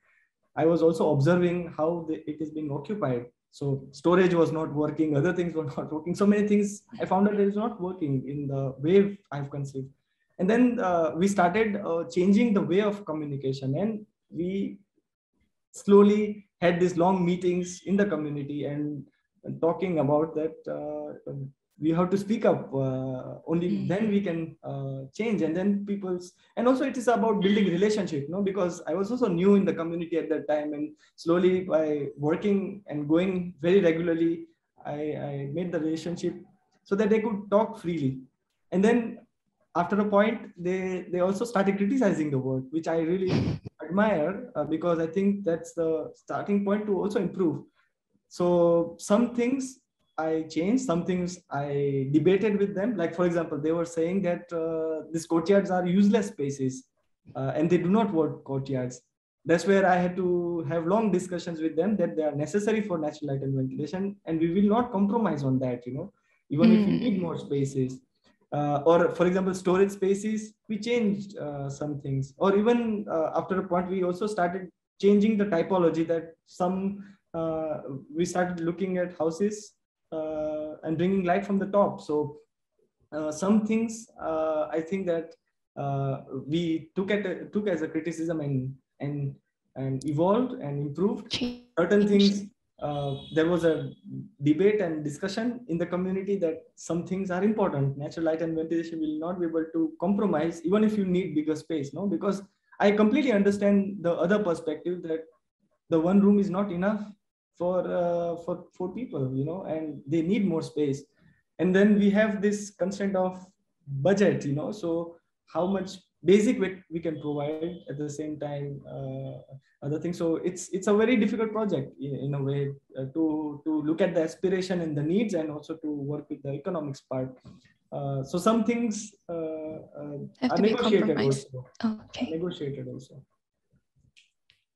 Speaker 6: I was also observing how the, it is being occupied. So storage was not working, other things were not working. So many things I found that it is not working in the way I've conceived. And then uh, we started uh, changing the way of communication and we slowly had these long meetings in the community and, and talking about that uh, we have to speak up uh, only mm. then we can uh, change. And then people's and also it is about building relationship you know because i was also new in the community at that time and slowly by working and going very regularly i, I made the relationship so that they could talk freely. And then after a point they they also started criticizing the work which i really admire uh, because i think that's the starting point to also improve. So some things I changed, some things I debated with them. Like, for example, they were saying that uh, these courtyards are useless spaces uh, and they do not want courtyards. That's where I had to have long discussions with them that they are necessary for natural light and ventilation. And we will not compromise on that, you know, even mm. if we hmm. need more spaces. Uh, or, for example, storage spaces, we changed uh, some things. Or even uh, after a point, we also started changing the typology that some, uh, we started looking at houses uh, and bringing light from the top. So uh, some things uh, I think that we took at took as a criticism and and and evolved and improved. Certain things uh, there was a debate and discussion in the community that some things are important. Natural light and ventilation will not be able to compromise, even if you need bigger space. No, because I completely understand the other perspective that the one room is not enough for uh, for for people you know and they need more space and then we have this constraint of budget you know so how much basic we we can provide at the same time uh, other things so it's it's a very difficult project in, in a way uh, to to look at the aspiration and the needs and also to work with the economics part uh, so some things uh, uh,
Speaker 2: Have
Speaker 6: are
Speaker 2: to be
Speaker 6: negotiated
Speaker 2: compromised.
Speaker 6: also.
Speaker 2: Oh, okay.
Speaker 6: Negotiated also.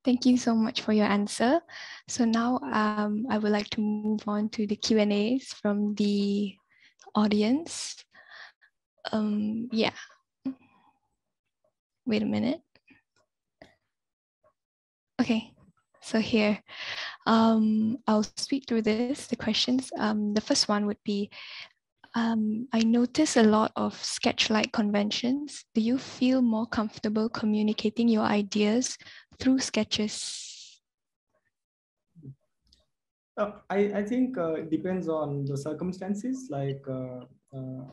Speaker 2: Thank you so much for your answer. So now um, I would like to move on to the Q&As from the audience. Um, yeah. Wait a minute. Okay, so here, um, I'll speak through this, the questions. Um, the first one would be, um, I notice a lot of sketch-like conventions. Do you feel more comfortable communicating your ideas through sketches?
Speaker 6: Uh, I, I think uh, it depends on the circumstances. Like uh, uh,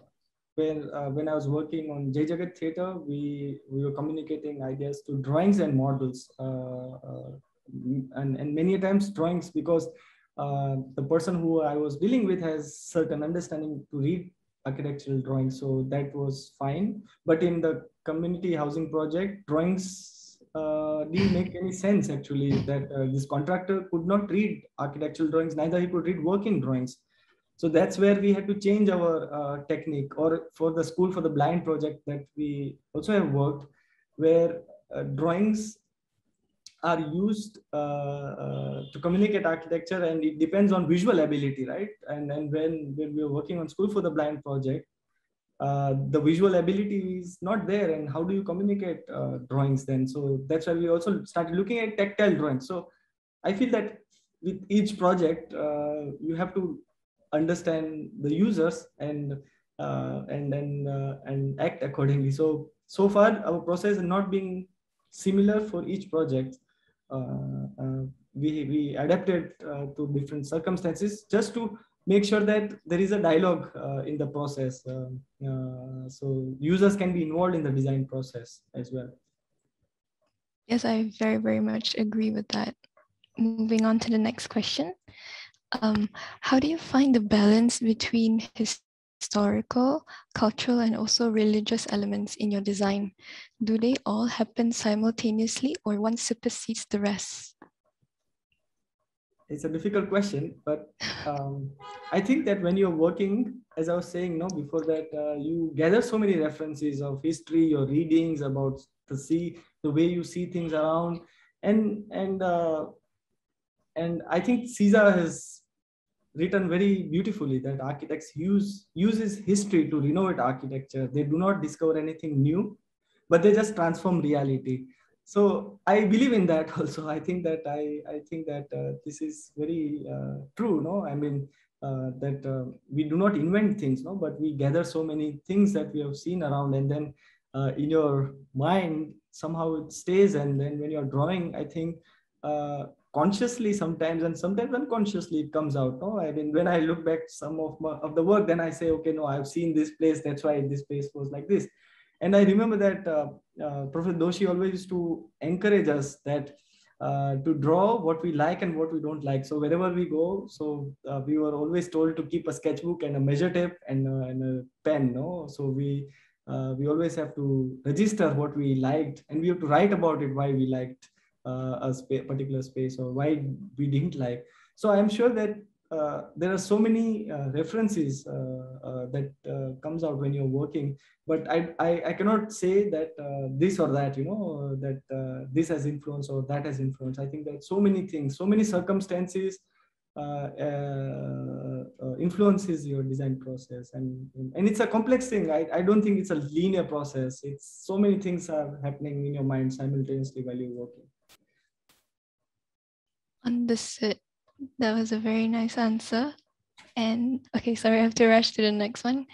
Speaker 6: when uh, when I was working on Jai Jagat Theatre, we we were communicating ideas to drawings and models, and and many times drawings because uh, the person who I was dealing with has certain understanding to read architectural drawings, so that was fine. But in the community housing project, drawings uh, didn't make any sense actually that uh, this contractor could not read architectural drawings neither he could read working drawings. So that's where we had to change our uh, technique or for the school for the blind project that we also have worked where uh, drawings are used uh, uh, to communicate architecture and it depends on visual ability right? And and when when we were working on school for the blind project uh, the visual ability is not there and how do you communicate uh, drawings then? So that's why we also started looking at tactile drawings. So i feel that with each project uh, you have to understand the users and uh, and and uh, and act accordingly. So so far our process is not being similar for each project. We we adapted to different circumstances just to make sure that there is a dialogue uh, in the process. Uh, uh, so users can be involved in the design process as well.
Speaker 2: Yes, I very, very much agree with that. Moving on to the next question. Um, how do you find the balance between historical, cultural, and also religious elements in your design? Do they all happen simultaneously or one supersedes the rest?
Speaker 6: It's a difficult question, but um, I think that when you're working, as I was saying, no, before that, uh, you gather so many references of history, your readings about the sea, the way you see things around, and and uh, and I think Siza has written very beautifully that architects use uses history to renovate architecture. They do not discover anything new, but they just transform reality so i believe in that also. I think that i i think that uh, this is very uh, true no? I mean uh, that uh, we do not invent things no? But we gather so many things that we have seen around and then uh, in your mind somehow it stays and then when you're drawing i think uh, consciously sometimes and sometimes unconsciously it comes out no? I mean when i look back some of my, of the work then i say okay no i've seen this place. That's why this place was like this and I remember that uh, uh, Professor Doshi always used to encourage us that uh, to draw what we like and what we don't like. So wherever we go, so uh, we were always told to keep a sketchbook and a measure tape and, uh, and a pen. No, so we uh, we always have to register what we liked and we have to write about it why we liked a particular space or why we didn't like. So I'm sure that uh, there are so many uh, references uh, that comes out when you're working. But I, I, I cannot say that this or that you know that this has influence or that has influence. I think that so many things so many circumstances uh, uh, influences your design process. And and it's a complex thing. I, I don't think it's a linear process. It's so many things are happening in your mind simultaneously while you're working.
Speaker 2: Understood that was a very nice answer. And okay, sorry, I have to rush to the next one.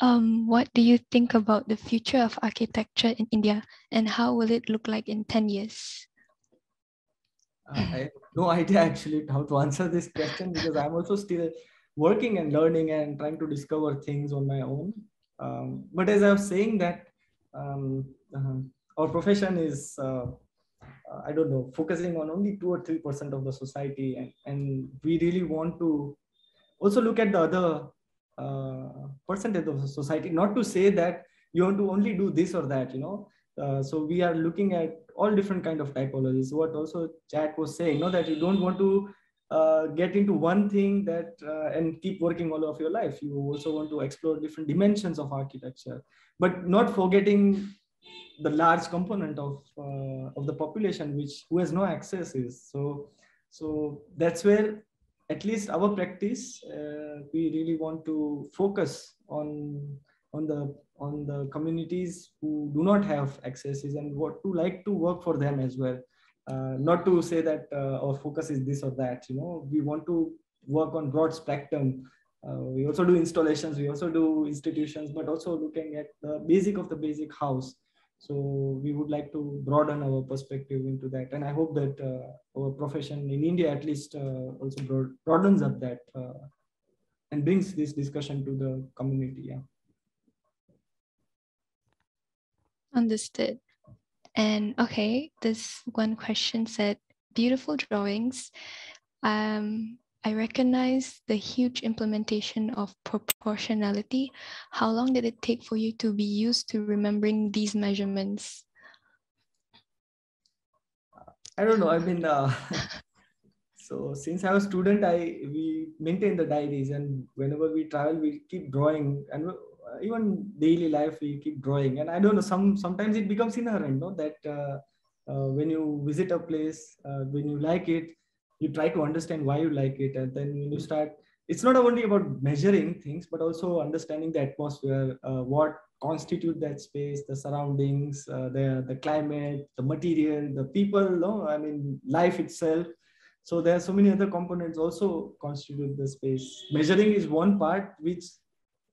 Speaker 2: Um, what do you think about the future of architecture in India and how will it look like in 10 years?
Speaker 6: Uh, I have no idea actually how to answer this question because I'm also still working and learning and trying to discover things on my own. Um, but as I was saying that um, uh, our profession is uh, uh, I don't know, focusing on only two or three percent of the society, and, and we really want to also look at the other uh, percentage of the society. Not to say that you want to only do this or that, you know. Uh, so we are looking at all different kind of typologies. What also Chat was saying, you know, that you don't want to uh, get into one thing that uh, and keep working all of your life. You also want to explore different dimensions of architecture, but not forgetting the large component of uh, of the population which who has no access is. So so that's where at least our practice uh, we really want to focus on on the on the communities who do not have accesses and what to like to work for them as well. Uh, not to say that uh, our focus is this or that you know we want to work on broad spectrum. Uh, we also do installations we also do institutions but also looking at the basic of the basic house so we would like to broaden our perspective into that. And i hope that uh, our profession in india at least uh, also broad, broadens up that uh, and brings this discussion to the community yeah.
Speaker 2: Understood. And okay, this one question said, beautiful drawings. Um, I recognize the huge implementation of proportionality. How long did it take for you to be used to remembering these measurements?
Speaker 6: I don't know. I mean, uh, so since I was a student, I we maintain the diaries, and whenever we travel, we keep drawing, and uh, even daily life we keep drawing and i don't know some sometimes it becomes inherent no that uh, uh, when you visit a place uh, when you like it you try to understand why you like it and then when you start it's not only about measuring things but also understanding the atmosphere uh, what constitute that space the surroundings uh, the the climate the material the people no i mean life itself so there are so many other components also constitute the space measuring is one part which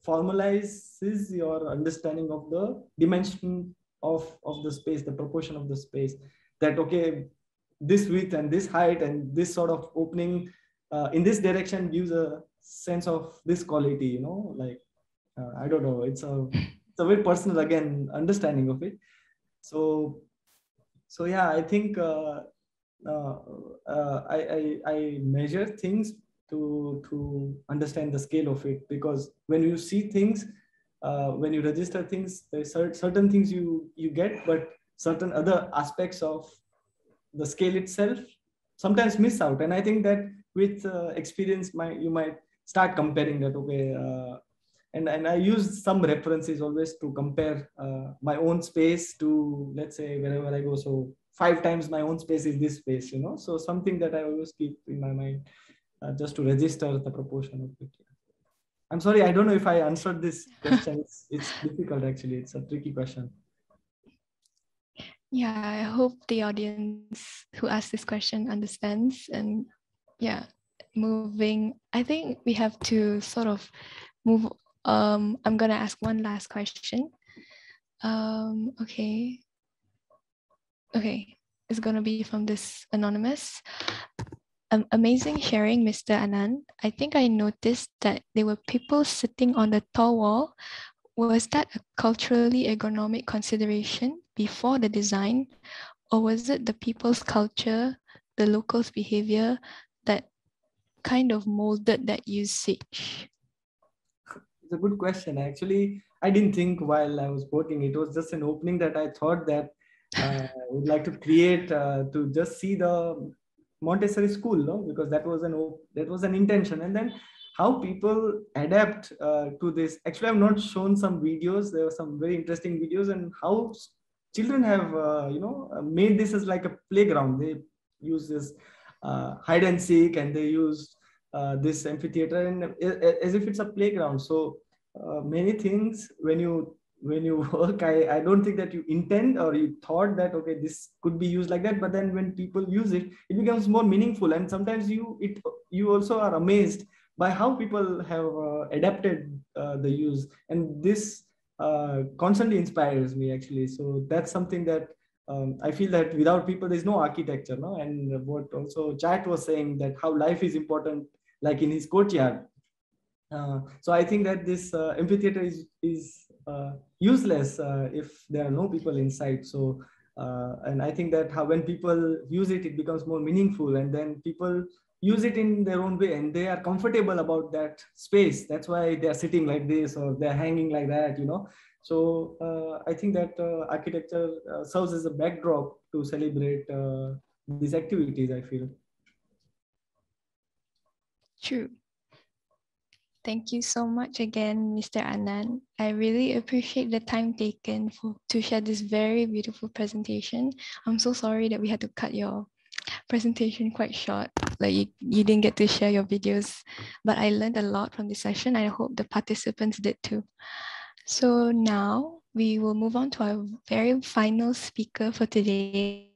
Speaker 6: formalizes your understanding of the dimension of, of the space, the proportion of the space. That, okay, this width and this height and this sort of opening uh, in this direction gives a sense of this quality, you know, like, uh, I don't know, it's a, it's a very personal, again, understanding of it. So, so yeah, I think uh, uh, uh I, I, I measure things to to understand the scale of it because when you see things uh, when you register things there's certain things you you get but certain other aspects of the scale itself sometimes miss out and i think that with uh, experience might you might start comparing that okay uh, and and i use some references always to compare uh, my own space to let's say wherever i go so five times my own space is this space you know so something that i always keep in my mind uh, just to register the proportion of it. I'm sorry, I don't know if I answered this question. It's, it's difficult actually. It's a tricky question.
Speaker 2: Yeah, I hope the audience who asked this question understands. And yeah, moving, I think we have to sort of move. Um, I'm gonna ask one last question. Um, okay. Okay, it's gonna be from this anonymous um, amazing sharing, Mr. Anand. I think I noticed that there were people sitting on the tall wall. Was that a culturally ergonomic consideration before the design, or was it the people's culture, the locals' behavior that kind of molded that usage?
Speaker 6: It's a good question. Actually, I didn't think while I was working. It was just an opening that I thought that uh, I would like to create uh, to just see the Montessori school, no? because that was an that was an intention. And then how people adapt uh, to this. Actually, I've not shown some videos. There were some very interesting videos, and how children have uh, you know uh, made this as like a playground. They use this uh, hide and seek, and they use uh, this amphitheater, and uh, as if it's a playground. So many things when you when you work I, I don't think that you intend or you thought that okay this could be used like that but then when people use it it becomes more meaningful and sometimes you it you also are amazed by how people have uh, adapted uh, the use and this uh, constantly inspires me actually. So that's something that um, i feel that without people there's no architecture no? And what also chat was saying that how life is important like in his courtyard. Uh, so i think that this uh, amphitheater is is uh, useless uh, if there are no people inside. So, and I think that how when people use it, it becomes more meaningful, and then people use it in their own way, and they are comfortable about that space. That's why they are sitting like this or they're hanging like that. You know. So uh, I think that uh, architecture uh, serves as a backdrop to celebrate these activities. I feel.
Speaker 2: True. Thank you so much again, Mr. Anand. I really appreciate the time taken for, to share this very beautiful presentation. I'm so sorry that we had to cut your presentation quite short. Like you, you didn't get to share your videos, but I learned a lot from this session. I hope the participants did too. So now we will move on to our very final speaker for today,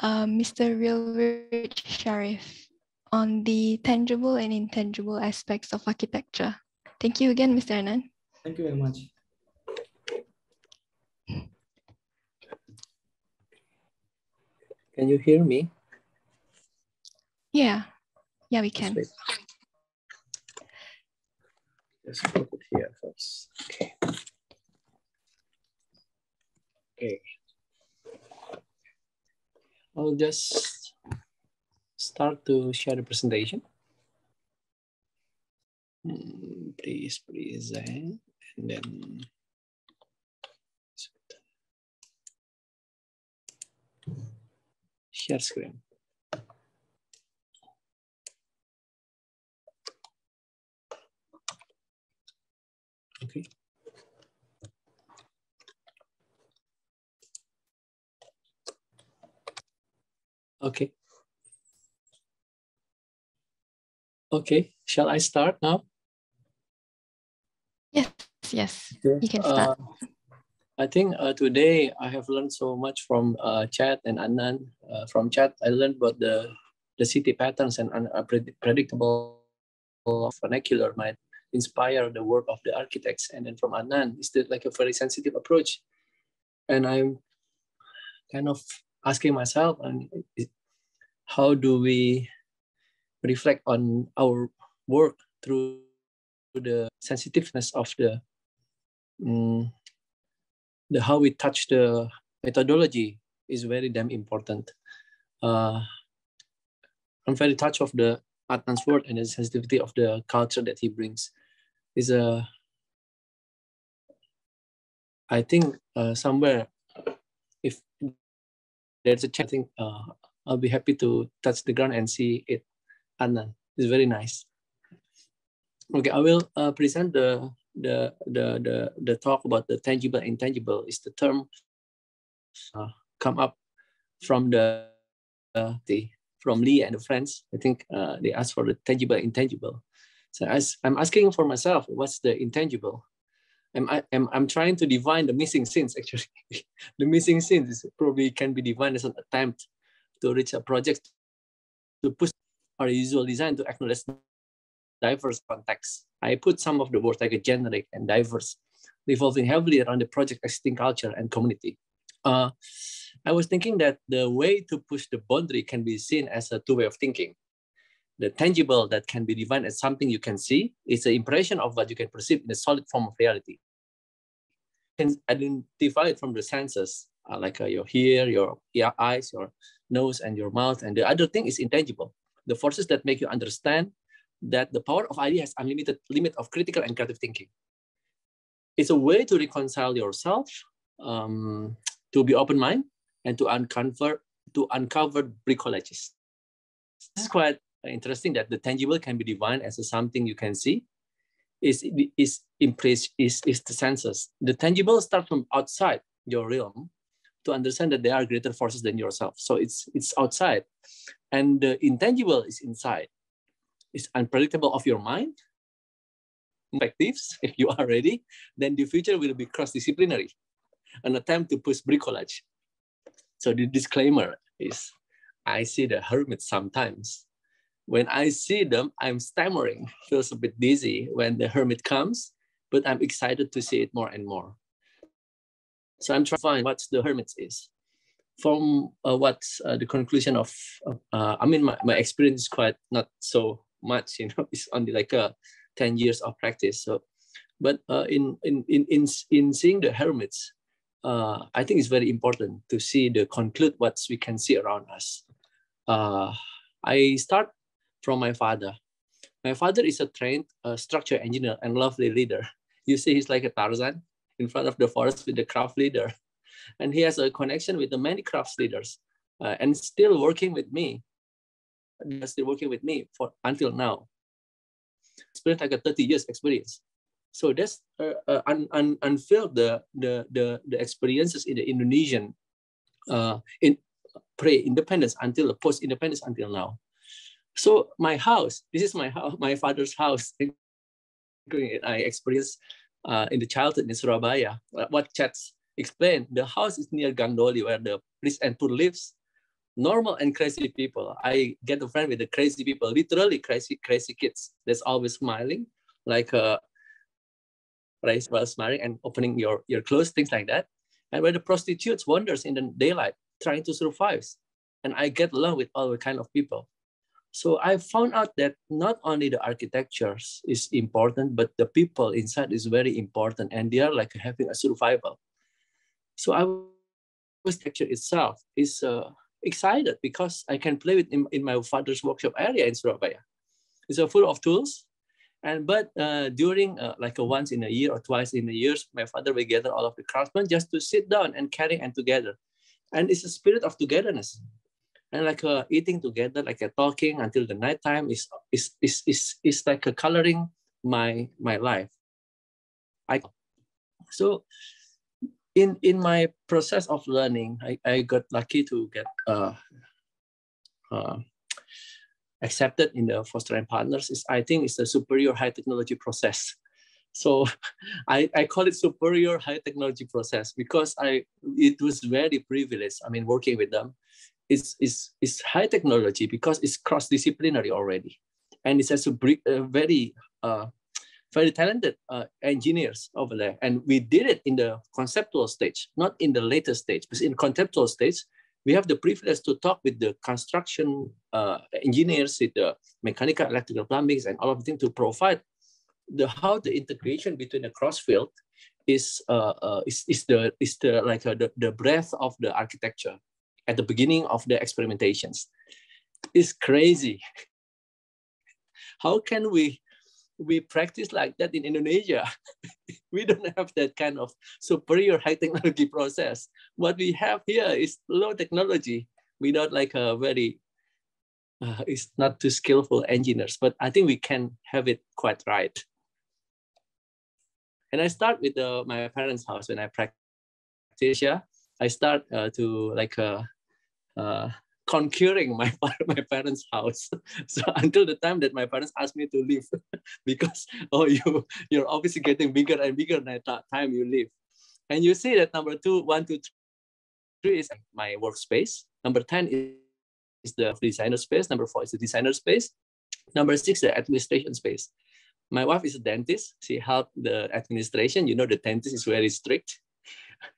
Speaker 2: uh, Mr. Realrich Sjarief on the tangible and intangible aspects of architecture. Thank you again, Mr. Anand.
Speaker 6: Thank you very much.
Speaker 7: Can you hear me?
Speaker 2: Yeah, yeah, we can.
Speaker 7: Just Let's put it here first. Okay. Okay. I'll just start to share the presentation. Mm, Please present and then share screen. Okay. Okay. Okay, shall I start now?
Speaker 2: Yes, yes,
Speaker 7: Okay.
Speaker 2: you can start.
Speaker 7: Uh, I think uh, today I have learned so much from uh, Chat and Anand. Uh, from Chat, I learned about the, the city patterns and unpredictable vernacular might inspire the work of the architects. And then from Anand, it's the, like a very sensitive approach. And I'm kind of asking myself, and how do we reflect on our work through the sensitiveness of the mm, the how we touch the methodology is very damn important. Uh, I'm very touched of the Anand's word and the sensitivity of the culture that he brings. Is a, I think uh, somewhere, if there's a chance, I think uh, I'll be happy to touch the ground and see it. Anand, it's very nice. Okay, I will uh, present the the the the the talk about the tangible intangible is the term uh, come up from the uh, the from Lee and the friends. I think uh, they asked for the tangible intangible. So as I'm asking for myself, what's the intangible? I'm, I'm, I'm trying to define the missing scenes actually. the missing scenes is probably can be defined as an attempt to reach a project to push our usual design to acknowledge diverse contexts. I put some of the words like a generic and diverse, revolving heavily around the project existing culture and community. Uh, I was thinking that the way to push the boundary can be seen as a two way of thinking. The tangible that can be defined as something you can see is an impression of what you can perceive in a solid form of reality. You can identify it from the senses, uh, like uh, your ear, your eyes, your nose, and your mouth. And the other thing is intangible, the forces that make you understand that the power of idea has unlimited limit of critical and creative thinking. It's a way to reconcile yourself, um, to be open mind, and to uncover to uncover bricolages. This is quite Uh, interesting that the tangible can be defined as something you can see. Is is impress is is the senses. The tangible starts from outside your realm to understand that there are greater forces than yourself. So it's it's outside, and the intangible is inside is unpredictable of your mind, perspectives, if you are ready, then the future will be cross-disciplinary, an attempt to push bricolage. So the disclaimer is, I see the hermit sometimes. When I see them, I'm stammering, feels a bit dizzy when the hermit comes, but I'm excited to see it more and more. So I'm trying to find what the hermit is. From uh, what's uh, the conclusion of, uh, I mean, my, my experience is quite not so much you know it's only like a 10 years of practice so but uh, in, in in in in seeing the hermits uh, i think it's very important to see the conclude what we can see around us uh, i start from my father my father is a trained uh, structure engineer and lovely leader you see he's like a tarzan in front of the forest with the craft leader and he has a connection with the many crafts leaders uh, and still working with me still working with me for until now. Experience like a 30 years experience. So that's uh, uh, un, un, unfilled the, the, the, the experiences in the Indonesian uh, in pre-independence until the post-independence until now. So my house, this is my house, my father's house. I experienced uh, in the childhood in Surabaya. What Chat's explained, the house is near Gang Dolly where the rich and poor lives. Normal and crazy people. I get a friend with the crazy people, literally crazy, crazy kids. That's always smiling, like uh, right, well smiling and opening your, your clothes, things like that. And where the prostitutes wanders in the daylight, trying to survive. And I get along with all the kind of people. So I found out that not only the architecture is important, but the people inside is very important and they are like having a survival. So I was architecture itself is uh, excited because I can play with in, in my father's workshop area in Surabaya. It's uh, full of tools. And but uh, during uh, like a once in a year or twice in a year, my father will gather all of the craftsmen just to sit down and carry and together. And it's a spirit of togetherness and like uh, eating together, like uh, talking until the nighttime is is is is is like uh, coloring my my life. I so in in my process of learning, I, I got lucky to get uh, uh, accepted in the Foster and Partners. Is I think it's a superior high technology process. So I, I call it superior high technology process because I it was very privileged. I mean, working with them is, is, is high technology because it's cross-disciplinary already. And it has a very, uh, very talented uh, engineers over there. And we did it in the conceptual stage, not in the later stage, but in conceptual stage, we have the privilege to talk with the construction uh, engineers, with the mechanical, electrical, plumbing, and all of them to provide the how the integration between the cross field is uh, uh, is, is the is the like uh, the, the breadth of the architecture at the beginning of the experimentations. It's crazy. How can we we practice like that in Indonesia? we don't have that kind of superior high technology process. What we have here is low technology without like a very uh, it's not too skillful engineers, but I think we can have it quite right. And I start with uh, my parents' house when I practice. Yeah, I start uh, to like uh, conquering my my parents' house. So until the time that my parents asked me to leave, because oh you you're obviously getting bigger and bigger that time you leave. And you see that number two, one, two, three is my workspace. Number 10 is, is the designer space. Number four is the designer space. Number six, the administration space. My wife is a dentist. She helped the administration. You know, the dentist is very strict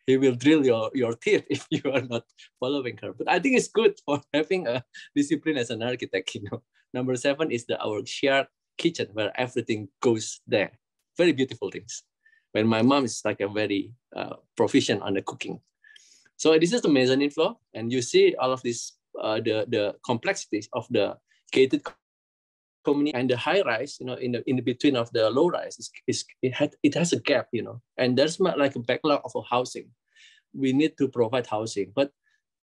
Speaker 7: he will drill your, your teeth if you are not following her. But I think it's good for having a discipline as an architect, you know. Number seven is the our shared kitchen where everything goes there. Very beautiful things. When my mom is like a very uh, proficient on the cooking. So this is the mezzanine floor, and you see all of this, uh, the, the complexities of the gated community and the high rise, you know, in the in the between of the low rise, is, is it had it has a gap, you know, and there's like a backlog of a housing. We need to provide housing, but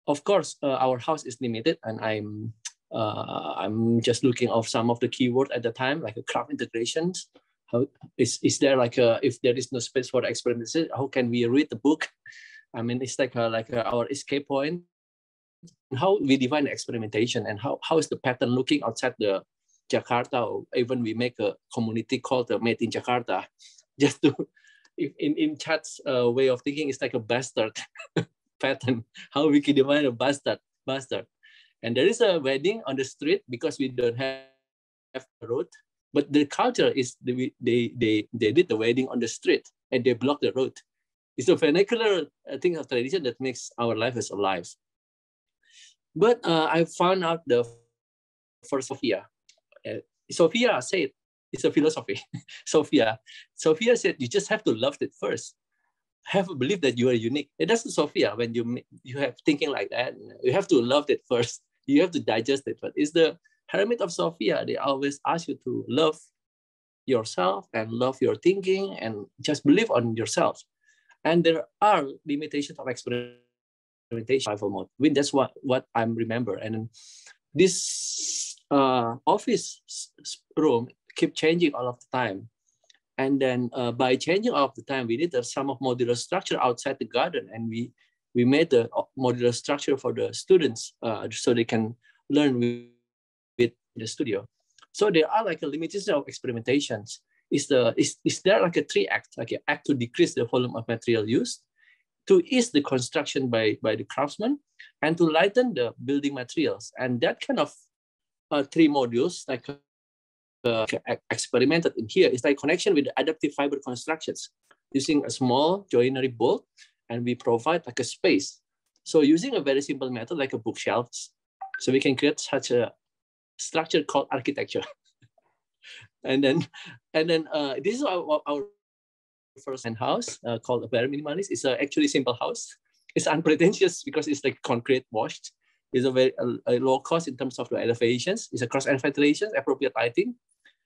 Speaker 7: of course, uh, our house is limited, and I'm uh, I'm just looking of some of the keywords at the time, like a craft integrations. How is is there like a if there is no space for the experimentation, how can we read the book? I mean, it's like a, like a, our escape point. How we define experimentation and how, how is the pattern looking outside the Jakarta, or even we make a community called the Made in Jakarta, just to, in, in chat's uh, way of thinking, it's like a bastard pattern, how we can define a bastard, bastard. And there is a wedding on the street because we don't have, a road, but the culture is they, they, they, they did the wedding on the street and they block the road. It's a vernacular uh, thing of tradition that makes our life as alive. But uh, I found out the first Sophia, Sophia said, it's a philosophy. Sophia, Sophia said, you just have to love it first. Have a belief that you are unique. And that's Sophia. When you you have thinking like that, you have to love it first. You have to digest it. But it's the hermit of Sophia. They always ask you to love yourself and love your thinking and just believe on yourself. And there are limitations of experimentation mode. I mean, that's what, what I'm remember. And this uh, office room keep changing all of the time. And then uh, by changing all of the time, we need some of modular structure outside the garden. And we, we made the uh, modular structure for the students uh, so they can learn with, with the studio. So there are like a limitation of experimentations. Is, the, is, is there like a three act, like an act to decrease the volume of material used, to ease the construction by, by the craftsman, and to lighten the building materials. And that kind of uh, three modules, like uh, experimented in here is like connection with adaptive fiber constructions using a small joinery bolt and we provide like a space. So using a very simple method like a bookshelf, so we can create such a structure called architecture. and then, and then uh, this is our, our first house uh, called a very minimalist. It's a actually simple house. It's unpretentious because it's like concrete washed. It's a very a, a low cost in terms of the elevations. It's a cross air ventilation, appropriate lighting,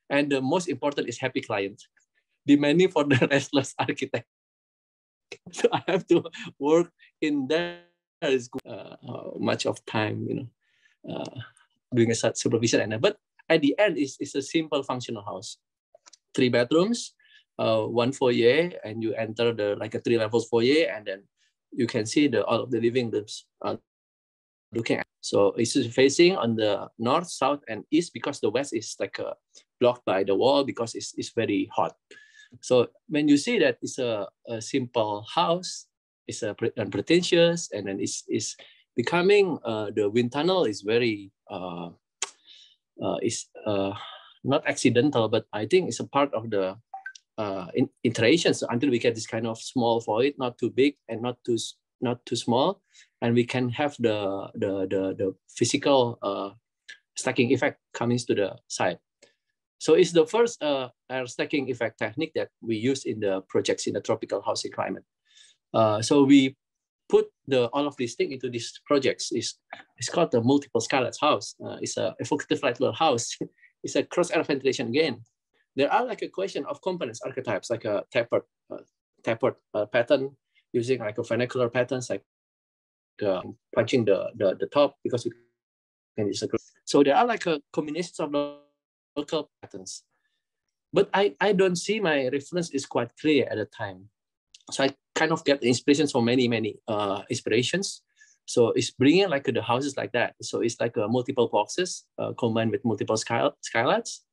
Speaker 7: and the most important is happy client, demanding for the restless architect. So I have to work in that is uh, uh, much of time, you know, uh, doing a supervision. And but at the end, it's, it's a simple functional house, three bedrooms, uh, one foyer, and you enter the like a three levels foyer, and then you can see the all of the living rooms uh, looking at. So it's facing on the north, south, and east because the west is like a blocked by the wall because it's, it's very hot. So when you see that it's a, a simple house, it's a unpretentious, and then it's, it's becoming uh, the wind tunnel is very uh, uh, is uh, not accidental, but I think it's a part of the uh, in, iterations until we get this kind of small void, not too big and not too not too small, and we can have the the the, the physical uh, stacking effect coming to the side. So it's the first uh, air stacking effect technique that we use in the projects in the tropical housing climate. Uh, so we put the all of these things into these projects. It's, it's called the multiple skylights house. Uh, it's a evocative light house. it's a cross air ventilation again. There are like a question of components archetypes, like a tapered, uh, tapered uh, pattern using like a vernacular patterns, like um, punching the, the, the top because we can a So there are like a combinations of the local patterns. But I, I don't see my reference is quite clear at the time. So I kind of get the inspirations from many, many uh, inspirations. So it's bringing like the houses like that. So it's like uh, multiple boxes uh, combined with multiple sky, skylights.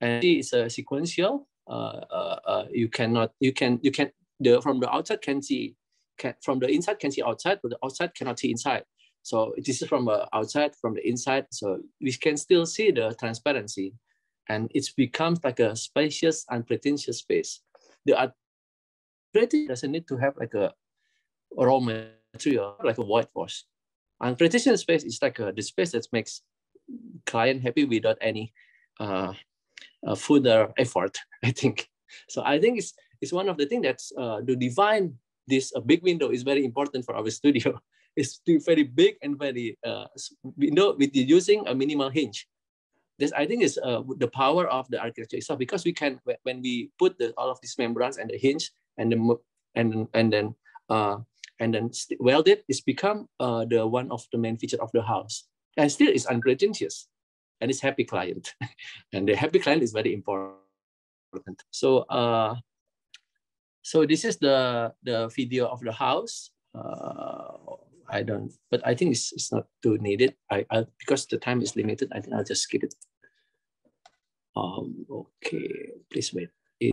Speaker 7: And it's a sequential. Uh, uh, uh, you cannot, you can, you can, the from the outside can see, can, from the inside can see outside, but the outside cannot see inside. So this is from the outside, from the inside. So we can still see the transparency and it becomes like a spacious and pretentious space. The pretty doesn't need to have like a raw material, like a white whitewash. And pretentious space is like a, the space that makes client happy without any uh, uh, further effort, I think. So I think it's, it's one of the things that's uh, to define this a big window is very important for our studio is very big and very uh, window with using a minimal hinge. This I think is uh, the power of the architecture itself because we can when we put the, all of these membranes and the hinge and the and and then uh, and then weld it, it's become uh, the one of the main feature of the house. And still, it's unpretentious, and it's happy client, and the happy client is very important. So uh, so this is the the video of the house. Uh, I don't, but I think it's, it's not too needed. I, I because the time is limited, I think I'll just skip it. Um, okay, please wait. It,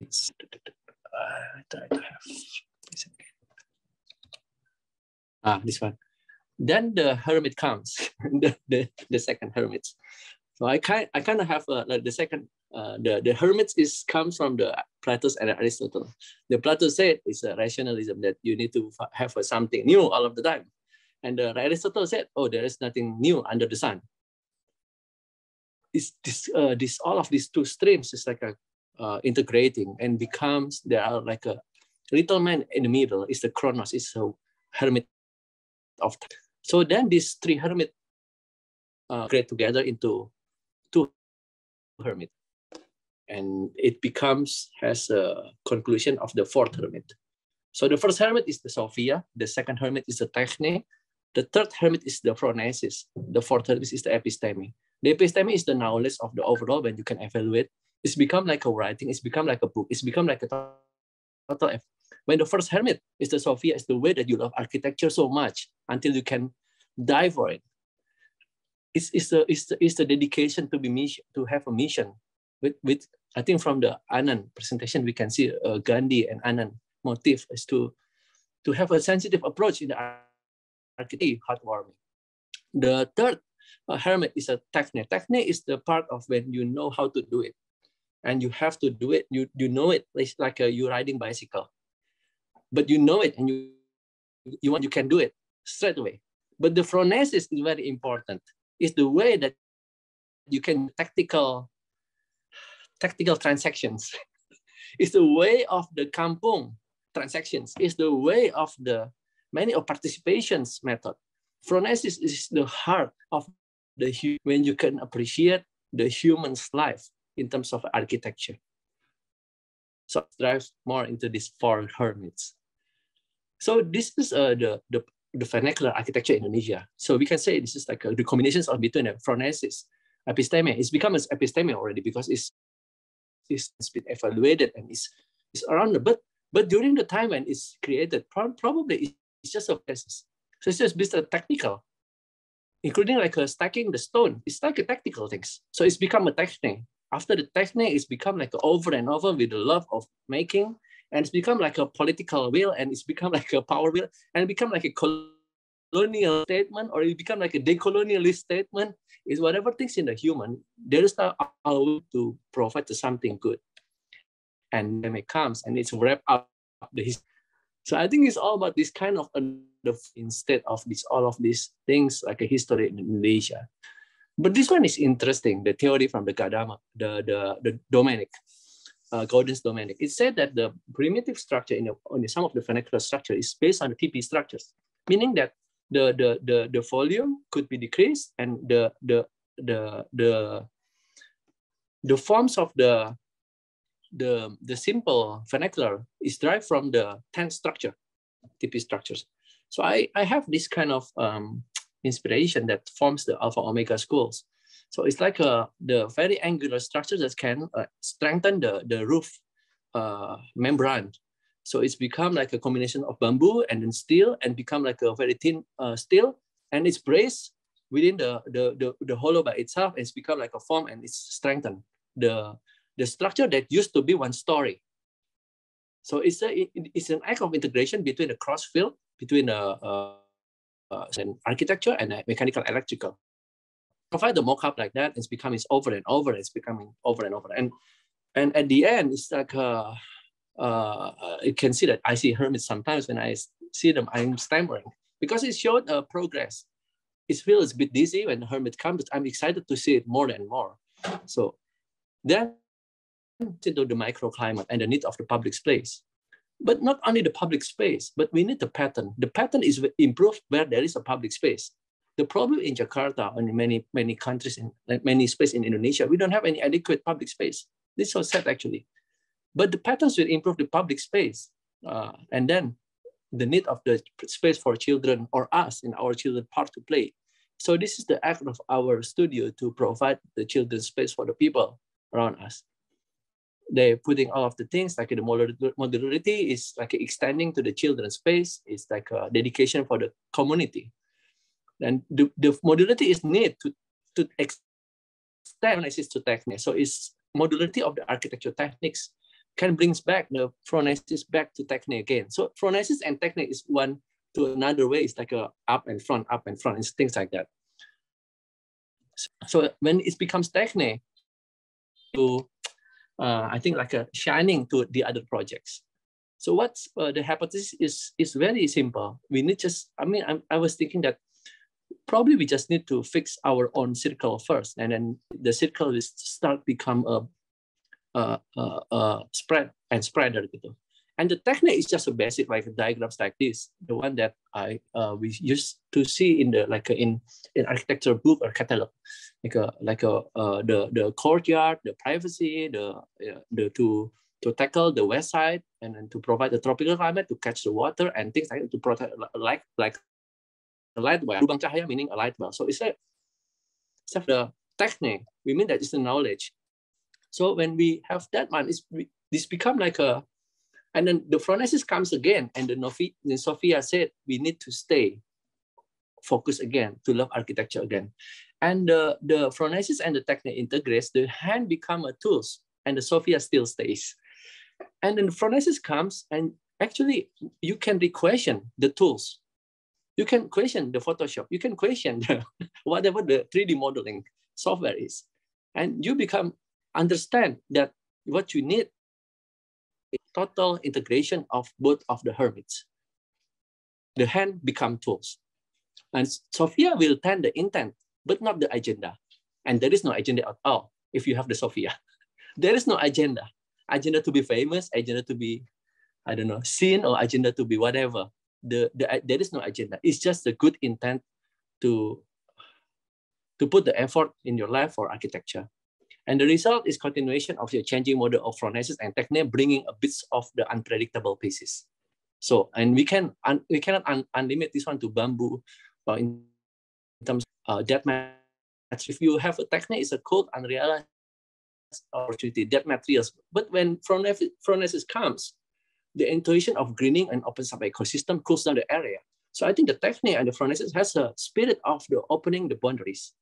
Speaker 7: it's, I to have, ah, this one. Then the hermit comes, the, the, the second hermit. So I kind I kind of have a, like the second uh, the the hermits is comes from the Plato and Aristotle. The Plato said it's a rationalism that you need to have something new all of the time, and the Aristotle said, oh, there is nothing new under the sun. It's this uh, this all of these two streams is like a uh, integrating and becomes there are like a little man in the middle is the Chronos is a hermit of time. So then these three hermit uh, create together into two hermit and it becomes has a conclusion of the fourth hermit. So the first hermit is the Sophia, the second hermit is the Techne, The third hermit is the phronesis. The fourth hermit is the episteme. The episteme is the knowledge of the overall when you can evaluate. It's become like a writing, it's become like a book, it's become like a total. When the first hermit is the Sophia, is the way that you love architecture so much until you can die for it. It's, it's, the, it's, the, it's the dedication to be mission, to have a mission. With, with I think from the Anand presentation, we can see uh, Gandhi and Anand motif is to, to have a sensitive approach in the architecture, heartwarming. The third uh, hermit is a technique. Technique is the part of when you know how to do it. And you have to do it, you, you know it, it's like a, you riding bicycle. But you know it and you, you, want, you can do it straight away. But the phronesis is very important. It's the way that you can tactical, tactical transactions. it's the way of the kampung transactions. It's the way of the many of participations method. Phronesis is the heart of the when you can appreciate the human's life in terms of architecture. So drives more into these four hermits. So this is uh, the, the the vernacular architecture in Indonesia. So we can say this is like a, the combinations of between the phronesis, episteme. It's become as episteme already because it's, it's been evaluated and it's, it's around but, but during the time when it's created, probably it's just a basis. So it's just business technical, including like a stacking the stone. It's like a technical things. So it's become a technique. After the technique, it's become like over and over with the love of making and it's become like a political will and it's become like a power will and become like a colonial statement or it become like a decolonialist statement is whatever things in the human there is a will to provide something good. And then it comes and it's wrapped up the history. so i think it's all about this kind of instead of this all of these things like a history in indonesia. But this one is interesting the theory from the gadama the the, the dominic uh, Gaudenz Domenig, it said that the primitive structure in, the, in some of the vernacular structure is based on the TP structures, meaning that the, the, the, the volume could be decreased and the, the, the, the, the forms of the, the, the simple vernacular is derived from the tense structure, TP structures. So I, I have this kind of um, inspiration that forms the Alpha Omega schools. So it's like a, the very angular structure that can uh, strengthen the, the roof uh, membrane. So it's become like a combination of bamboo and then steel and become like a very thin uh, steel and it's braced within the, the, the, the hollow by itself it's become like a form and it's strengthened. The, the structure that used to be one story. So it's, a, it, it's an act of integration between the cross field, between the uh, uh, architecture and a mechanical electrical provide the mock-up like that, it's becoming over and over, it's becoming over and over. And and at the end, it's like uh, uh, you can see that I see hermits sometimes when I see them, I'm stammering because it showed uh, progress. It feels a bit dizzy when hermit comes. I'm excited to see it more and more. So then into the microclimate and the need of the public space. But not only the public space, but we need the pattern. The pattern is improved where there is a public space. The problem in Jakarta and in many, many countries, in many space in Indonesia, we don't have any adequate public space. This is so sad actually. But the patterns will improve the public space. Uh, and then the need of the space for children or us in our children part to play. So this is the act of our studio to provide the children space for the people around us. They're putting all of the things like the modularity is like extending to the children's space. It's like a dedication for the community. And the, the modularity is needed to, to extend analysis to techniques. So it's modularity of the architecture techniques can brings back the phronesis back to technique again. So phronesis and technique is one to another way. It's like a up and front, up and front, it's things like that. So when it becomes technique, to uh, I think like a shining to the other projects. So what's uh, the hypothesis is is very simple. We need just I mean I, I was thinking that probably we just need to fix our own circle first, and then the circle will start become a, a, a, a spread and spreader gitu. And the technique is just a basic like diagrams like this, the one that I uh, we used to see in the like in in architecture book or catalog, like a like a uh, the the courtyard, the privacy, the uh, the to to tackle the west side and then to provide the tropical climate to catch the water and things like to protect like like a light well. Lubang cahaya meaning a light well. So it's like, of the technique, we mean that it's the knowledge. So when we have that one, it's, this become like a, and then the phronesis comes again, and the, the Sophia said, we need to stay focus again, to love architecture again. And the, the phronesis and the technique integrates, the hand become a tools, and the Sophia still stays. And then the phronesis comes, and actually you can re-question the tools. You can question the Photoshop. You can question the, whatever the 3D modeling software is. And you become understand that what you need is total integration of both of the hermits. The hand become tools. And Sophia will tend the intent, but not the agenda. And there is no agenda at all if you have the Sophia. there is no agenda. Agenda to be famous, agenda to be, I don't know, seen or agenda to be whatever. The, the, there is no agenda. It's just a good intent to, to put the effort in your life for architecture. And the result is continuation of your changing model of phronesis and technique, bringing a bit of the unpredictable pieces. So, and we can un, we cannot un, unlimit this one to bamboo uh, in terms of uh, depth If you have a technique, it's a cold, unrealized opportunity, depth materials. But when phronesis comes, the intuition of greening and opens up ecosystem cools down the area. So I think the technique and the phronesis has a spirit of the opening the boundaries,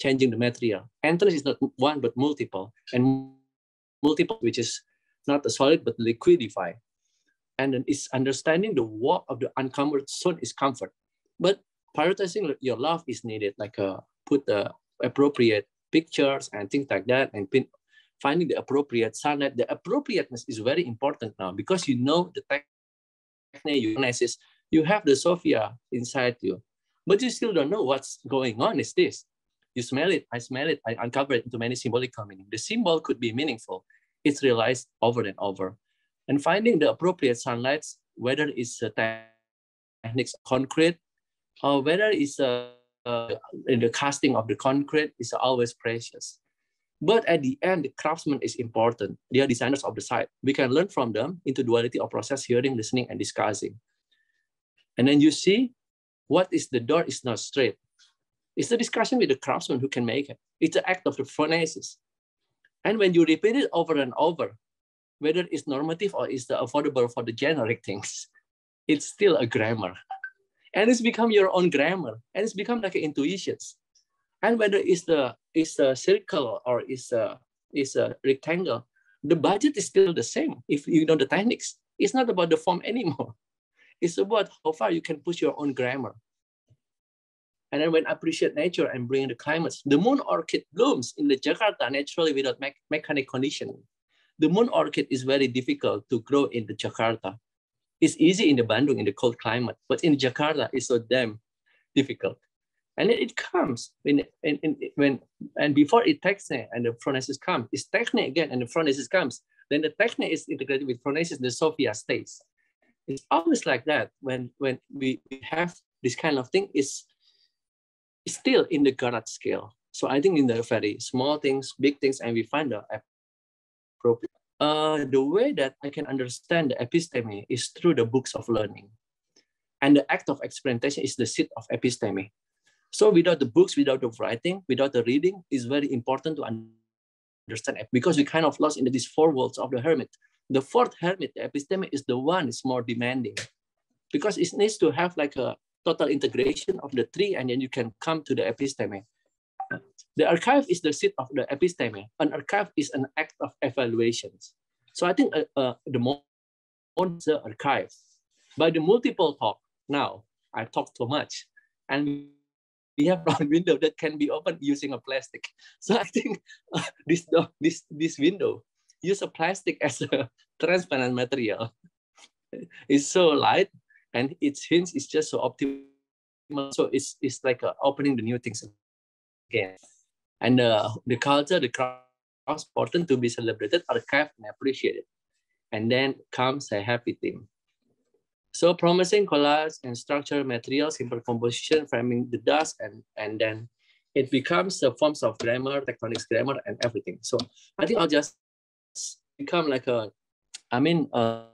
Speaker 7: changing the material. Entrance is not one, but multiple. And multiple, which is not a solid, but liquidify. And then it's understanding the walk of the uncovered zone is comfort. But prioritizing your love is needed, like uh, put the appropriate pictures and things like that, and pin, finding the appropriate sunlight. The appropriateness is very important now because you know the technique you you have the Sophia inside you, but you still don't know what's going on. Is this? You smell it, I smell it, I uncover it into many symbolical meaning. The symbol could be meaningful. It's realized over and over. And finding the appropriate sunlight, whether it's a techniques concrete or whether it's uh, uh, in the casting of the concrete is always precious. But at the end, the craftsman is important. They are designers of the site. We can learn from them into duality of process, hearing, listening, and discussing. And then you see what is the door is not straight. It's the discussion with the craftsman who can make it. It's the act of the phronesis. And when you repeat it over and over, whether it's normative or the affordable for the generic things, it's still a grammar. And it's become your own grammar. And it's become like an intuitions and whether it's the it's a circle or it's a it's a rectangle the budget is still the same. If you know the techniques it's not about the form anymore. It's about how far you can push your own grammar and then when appreciate nature and bring the climates, the moon orchid blooms in the Jakarta naturally without me mechanic conditioning. The moon orchid is very difficult to grow in the Jakarta it's easy in the Bandung in the cold climate, but in Jakarta, it's so damn difficult. And it, it comes when, in, in, when and before it techne and the phronesis comes, it's techne again and the phronesis comes. Then the techne is integrated with phronesis, in the Sophia stays. It's always like that when when we, we have this kind of thing. It's still in the garage scale. So I think in the very small things, big things, and we find the appropriate uh, the way that I can understand the episteme is through the books of learning. And the act of experimentation is the seat of episteme. So without the books, without the writing, without the reading, is very important to understand it because we kind of lost into these four worlds of the hermit. The fourth hermit, the episteme, is the one is more demanding because it needs to have like a total integration of the three and then you can come to the episteme. The archive is the seat of the episteme. An archive is an act of evaluations. So I think uh, uh, the more the archive. By the multiple talk, now I talk too much. And we have one window that can be opened using a plastic. So I think uh, this, this, this window, use a plastic as a transparent material. it's so light and its hinge is just so optimal. So it's, it's like uh, opening the new things again and uh, the culture, the cross important to be celebrated, archived, and appreciated. And then comes a happy theme. So promising collage and structured materials, simple composition, framing the dust, and, and then it becomes the forms of grammar, tectonics grammar, and everything. So I think I'll just become like a, I mean, uh,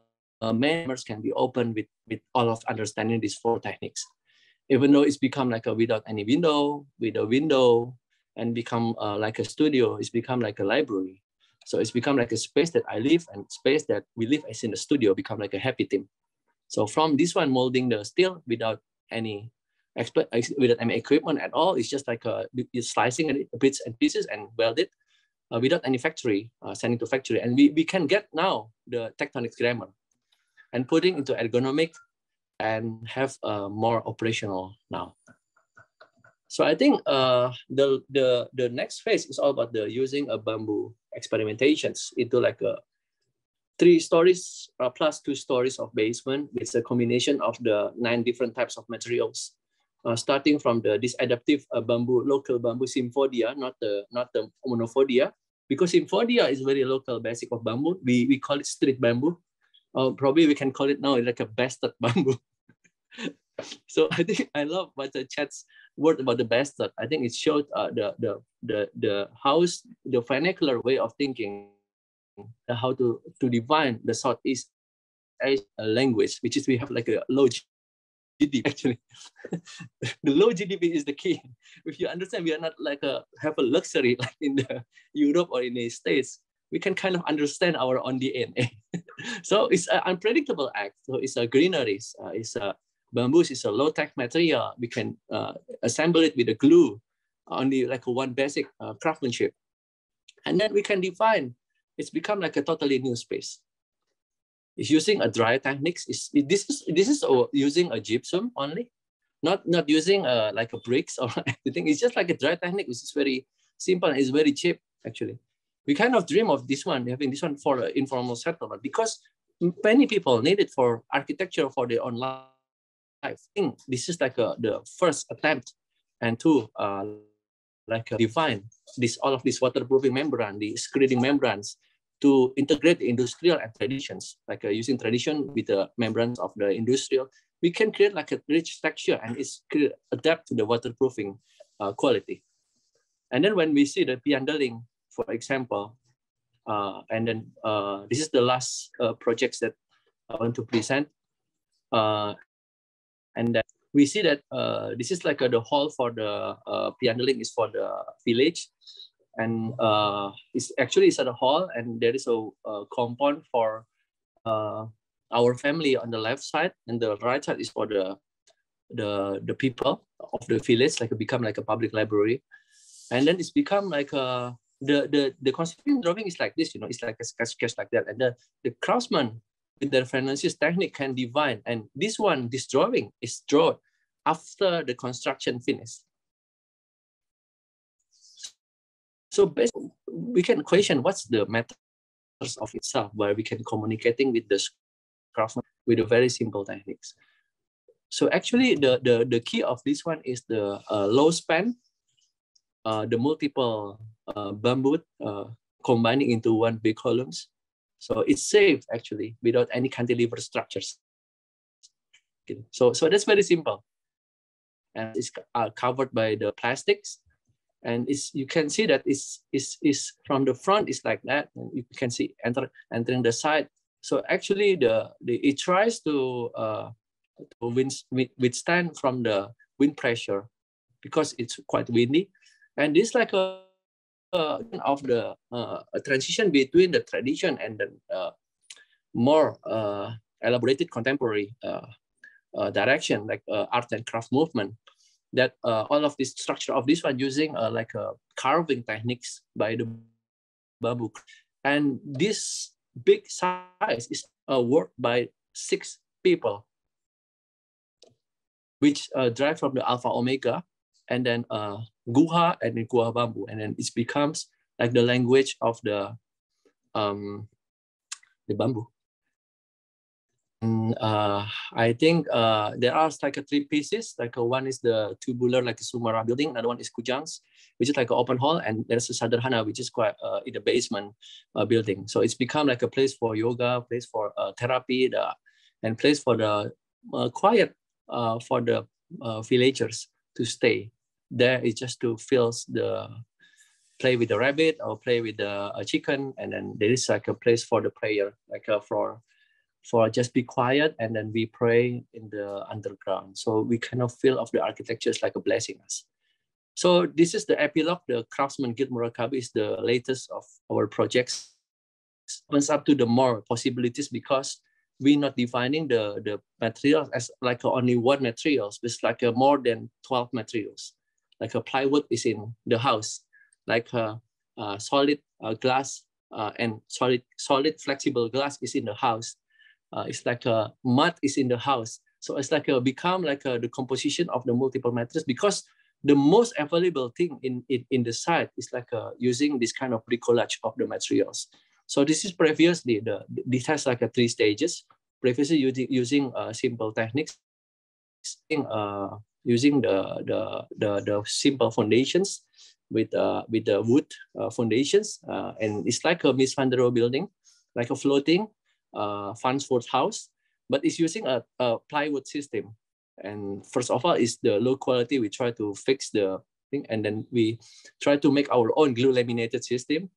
Speaker 7: uh, members can be open with, with all of understanding these four techniques. even though it's become like a without any window, with a window, and become uh, like a studio, it's become like a library. So it's become like a space that I live and space that we live as in the studio become like a happy team. So from this one molding the steel without any expert without any equipment at all, it's just like a, slicing it bits and pieces and weld it uh, without any factory, uh, sending to factory. And we, we can get now the tectonics grammar and putting into ergonomic and have uh, more operational now. So I think uh, the, the, the next phase is all about the using a bamboo experimentations into like a three stories uh, plus two stories of basement with a combination of the nine different types of materials. Uh, starting from the this adaptive uh, bamboo, local bamboo sympodial, not the not the monopodial, because sympodial is very local basic of bamboo. We, we call it street bamboo. Uh, probably we can call it now like a bastard bamboo. so I think I love what the chat's word about the bastard. I think it showed uh, the, the, the, the house, the vernacular way of thinking, how to, to define the Southeast as a language, which is we have like a low GDP actually. the low GDP is the key. If you understand, we are not like a have a luxury like in the Europe or in the States. We can kind of understand our own DNA. so it's an unpredictable act. So it's a greeneries. Uh, it's a bamboo It's a low tech material. We can uh, assemble it with a glue, only like one basic uh, craftsmanship, and then we can define. It's become like a totally new space It's using a dry techniques. Is this is this is using a gypsum only, not not using a, like a bricks or anything. It's just like a dry technique, which is very simple. It's very cheap actually. We kind of dream of this one, having this one for an informal settlement because many people need it for architecture for their own life. I think this is like a, the first attempt and to uh, like define this all of this waterproofing membrane, the screening membranes to integrate industrial and traditions, like uh, using tradition with the membranes of the industrial, we can create like a rich texture and it's adapt to the waterproofing uh, quality. And then when we see the piandeling, for example, uh, and then uh, this is the last uh, projects that I want to present. Uh, and we see that this is like the hall for the uh, piandeling is for the village and uh, it's actually it's at a hall and there is a, a compound for uh, our family on the left side and the right side is for the the the people of the village like it become like a public library and then it's become like a the the the conceptual drawing is like this you know it's like a sketch, sketch like that. And the the craftsman with their financial technique can divine and this one this drawing is drawn after the construction finished. So basically, we can question what's the matters of itself, where we can communicating with the craftsman with a very simple techniques. So actually, the the, the key of this one is the uh, low span, uh, the multiple uh, bamboo uh, combining into one big columns. So it's safe actually without any cantilever structures. So so that's very simple, and it's uh, covered by the plastics. And it's you can see that it's is is from the front is like that. And you can see enter entering the side. So actually the, the it tries to uh to wind, withstand from the wind pressure because it's quite windy and this like a of the uh, a transition between the tradition and the uh, more uh, elaborated contemporary uh, uh, direction like art and craft movement that all of this structure of this one using like a carving techniques by the bamboo. And this big size is uh, worked by six people, which drive from the alpha omega and then uh, guha and then guha bamboo. And then it becomes like the language of the, um, the bamboo. And, uh, I think uh, there are like three pieces. Like a, one is the tubular, like Sumara building. Another one is Kujangs, which is like an open hall, and there's a Sadarhana, which is quite uh, in the basement uh, building. So it's become like a place for yoga, place for uh, therapy, the, and place for the uh, quiet uh, for the uh, villagers to stay. There is just to feel the play with the rabbit or play with the uh, chicken, and then there is like a place for the prayer, like a for for just be quiet and then we pray in the underground. So we kind of feel of the architecture is like a blessing us. So this is the epilogue. The Craftsman Guild Murakabi is the latest of our projects. Opens up to the more possibilities because we're not defining the, the materials as like only one materials. It's like a more than 12 materials. Like a plywood is in the house, like a, a solid glass uh, and solid, solid flexible glass is in the house. Uh, it's like a mud is in the house. So it's like a become like a, the composition of the multiple materials because the most available thing in, in, in the site is like a, using this kind of bricolage of the materials. So this is previously, the this has like a three stages. Previously using, using uh, simple techniques, uh, using the, the, the, the simple foundations with, uh, with the wood uh, foundations. Uh, and it's like a Mies van der Rohe building, like a floating uh, Farnsworth house, but it's using a, a plywood system. And first of all, is the low quality. We try to fix the thing, and then we try to make our own glue laminated system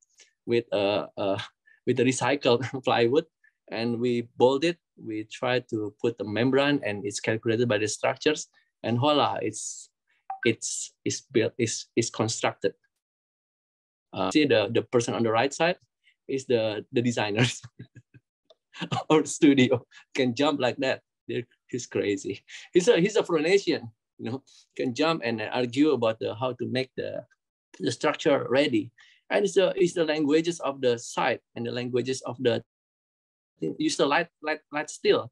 Speaker 7: with uh, uh with the recycled plywood, and we bolt it. We try to put the membrane, and it's calculated by the structures, and voila, it's it's it's built is is constructed. Uh, see the the person on the right side is the the designers. our studio can jump like that. He's crazy. He's a he's a Phronesian, you know, can jump and argue about the, how to make the the structure ready. And it's the it's the languages of the site and the languages of the use the light light light steel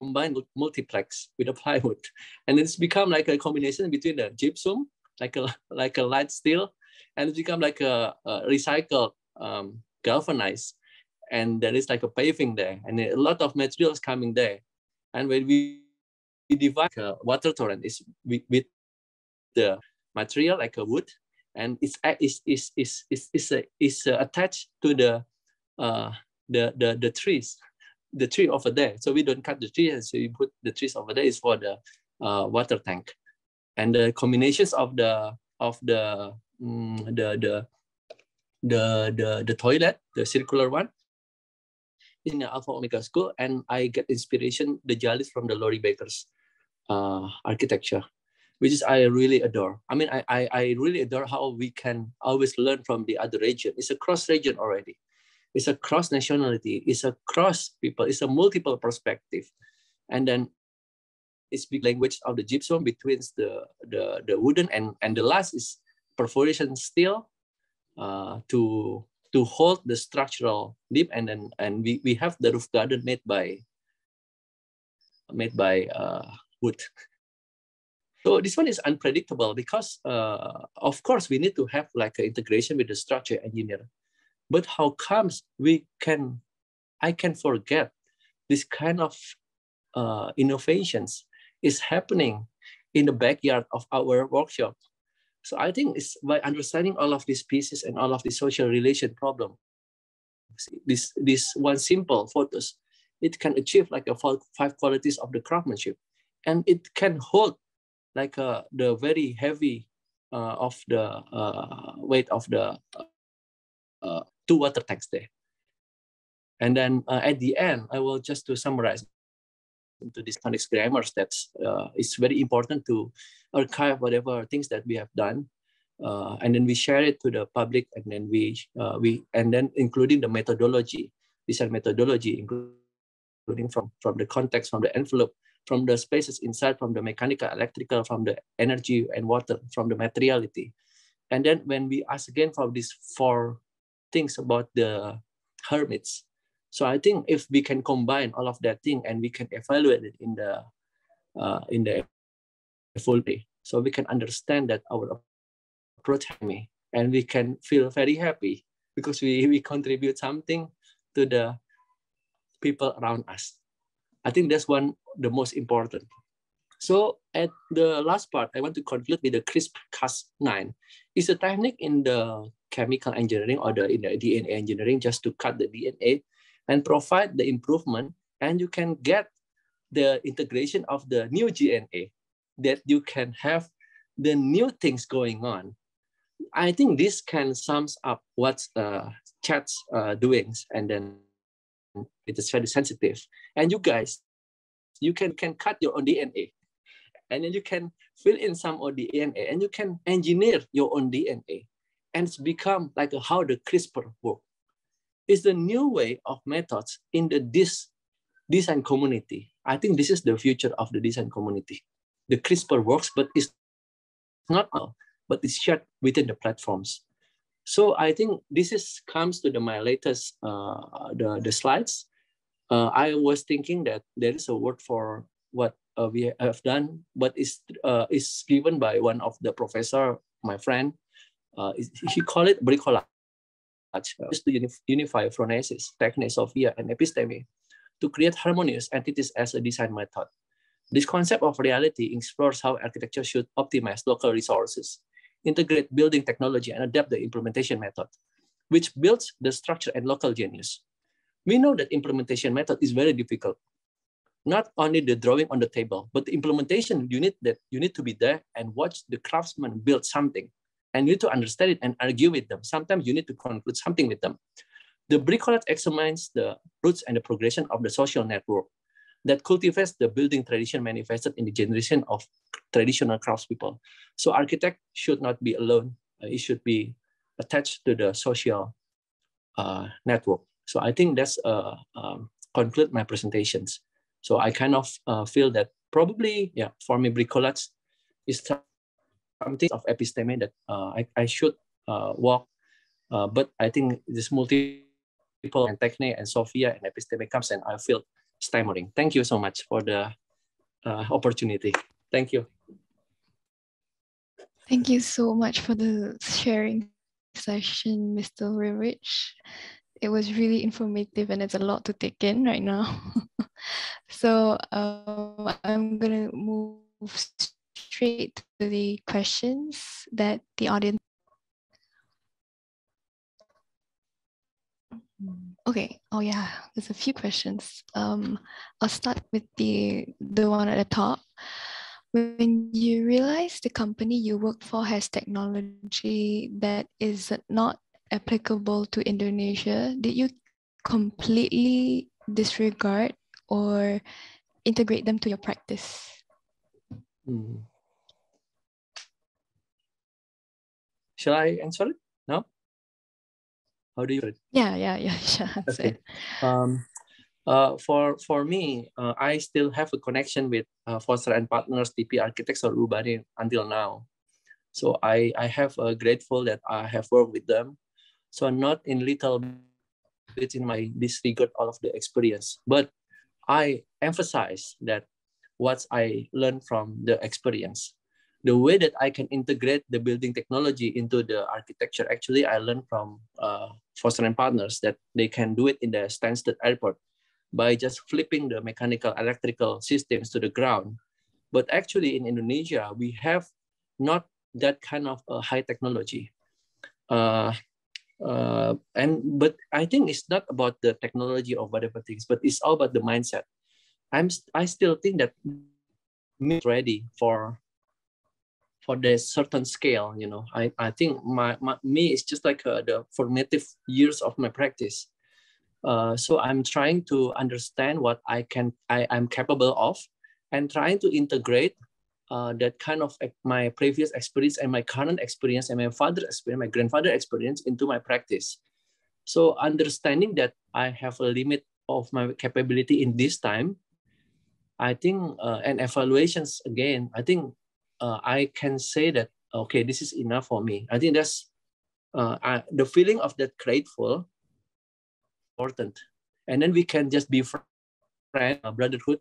Speaker 7: combined with multiplex with a plywood, and it's become like a combination between the gypsum, like a like a light steel, and it's become like a, a recycled um, galvanized. And there is like a paving there and a lot of materials coming there. And when we, we divide a water torrent is with, with the material like a wood and it's is is is, uh, is uh, attached to the uh the the the trees the tree over there so we don't cut the tree and so we put the trees over there is for the uh, water tank and the combinations of the of the um, the the the the the toilet the circular one in the Alpha Omega School, and I get inspiration, the Jalis from the Laurie Baker's uh, architecture, which is I really adore. I mean, I, I, I really adore how we can always learn from the other region. It's a cross region already. It's a cross nationality. It's a cross people. It's a multiple perspective, and then it's big language of the gypsum between the the the wooden and and the last is perforation steel uh, to to hold the structural deep and then and we, we have the roof garden made by made by uh, wood. So this one is unpredictable because uh, of course we need to have like an integration with the structure engineer. But how comes we can, I can forget this kind of uh, innovations is happening in the backyard of our workshop so I think it's by understanding all of these pieces and all of the social relation problem, this, this one simple photos, it can achieve like a five qualities of the craftsmanship. And it can hold like uh, the very heavy uh, of the uh, weight of the uh, two water tanks there. And then uh, at the end, I will just to summarize into this context grammars that's uh, it's very important to archive whatever things that we have done uh, and then we share it to the public and then we uh, we and then including the methodology design methodology including from from the context from the envelope from the spaces inside from the mechanical electrical from the energy and water from the materiality and then when we ask again for these four things about the hermits so I think if we can combine all of that thing and we can evaluate it in the uh, in the full day, so we can understand that our approach me and we can feel very happy because we, we contribute something to the people around us. I think that's one the most important. So at the last part, I want to conclude with the CRISPR-Cas9. It's a technique in the chemical engineering or the in the DNA engineering just to cut the DNA and provide the improvement and you can get the integration of the new DNA that you can have the new things going on. I think this can sums up what uh, Chat's uh, doing and then it is very sensitive. And you guys, you can, can cut your own DNA and then you can fill in some of the DNA and you can engineer your own DNA and it's become like how the CRISPR work. It's the new way of methods in the design community. I think this is the future of the design community. The CRISPR works, but it's not all, but it's shared within the platforms. So I think this is comes to the, my latest uh, the, the slides. Uh, I was thinking that there is a word for what uh, we have done, but it's uh, is given by one of the professor, my friend. Uh, he called it bricolage, just to unify phronesis, techne, sophia, and episteme to create harmonious entities as a design method. This concept of reality explores how architecture should optimize local resources, integrate building technology, and adapt the implementation method, which builds the structure and local genius. We know that implementation method is very difficult. Not only the drawing on the table, but the implementation, you need that you need to be there and watch the craftsman build something. And you need to understand it and argue with them. Sometimes you need to conclude something with them. The bricolage examines the roots and the progression of the social network that cultivates the building tradition manifested in the generation of traditional craftspeople. So architect should not be alone. Uh, it should be attached to the social uh, network. So I think that's uh, um, conclude my presentations. So I kind of uh, feel that probably, yeah, for me, bricolage is something of episteme that uh, I, I should uh, walk. but I think this multi people and Techne and Sophia and Episteme comes and I feel stammering. Thank you so much for the uh, opportunity. Thank you.
Speaker 2: Thank you so much for the sharing session, Mr. Realrich. It was really informative and it's a lot to take in right now. so um, I'm gonna move straight to the questions that the audience Okay. Oh yeah, there's a few questions. Um, I'll start with the the one at the top. When you realize the company you work for has technology that is not applicable to Indonesia, did you completely disregard or integrate them to your practice?
Speaker 7: Hmm. Shall I answer it? No? How do you?
Speaker 2: It? Yeah, yeah, yeah.
Speaker 7: Okay. Um, uh, for for me, uh, I still have a connection with uh, Foster and Partners, DP Architects or Urbane until now. So I I have uh, grateful that I have worked with them. So not in little bit in my disregard all of the experience, but I emphasize that what I learned from the experience the way that I can integrate the building technology into the architecture, actually, I learned from uh, Foster and Partners that they can do it in the Stansted Airport by just flipping the mechanical electrical systems to the ground. But actually, in Indonesia, we have not that kind of uh, high technology. Uh, uh, and but I think it's not about the technology or whatever things, but it's all about the mindset. I'm I still think that me ready for for the certain scale you know i i think my, my me is just like uh, the formative years of my practice uh, so i'm trying to understand what i can i am capable of and trying to integrate uh, that kind of my previous experience and my current experience and my father's experience my grandfather experience into my practice so understanding that i have a limit of my capability in this time i think uh, and evaluations again i think uh, I can say that okay, this is enough for me. I think that's uh, I, the feeling of that grateful important, and then we can just be friend, uh, brotherhood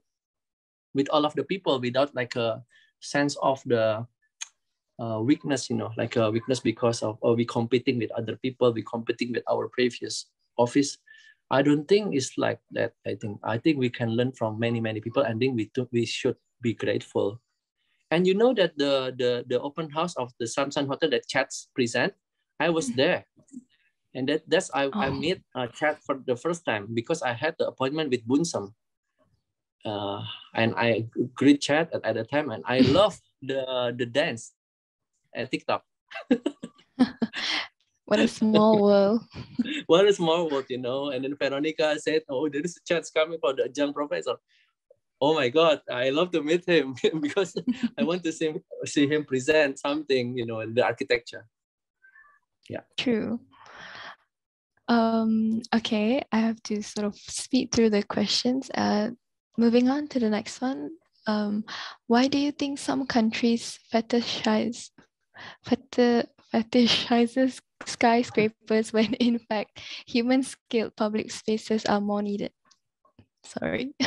Speaker 7: with all of the people without like a sense of the uh, weakness, you know, like a weakness because of oh, we competing with other people, we competing with our previous office. I don't think it's like that. I think I think we can learn from many many people, and think we we should be grateful and you know that the the the open house of the Samsen Hotel that Chats present, I was mm-hmm. there, and that that's I oh. I met uh, Chat for the first time because I had the appointment with Bunsam, uh, and I greet Chat at, at the time, and I love the the dance at TikTok.
Speaker 2: What a small world.
Speaker 7: what a small world, you know. And then Veronica said, Oh, there is a chance coming for the young professor. Oh my God, I love to meet him because I want to see, see him present something, you know, in the architecture. Yeah.
Speaker 2: True. Um, okay, I have to sort of speed through the questions. Uh, moving on to the next one. Um, why do you think some countries fetishize, feti- fetishizes skyscrapers when in fact human scaled public spaces are more needed? Sorry.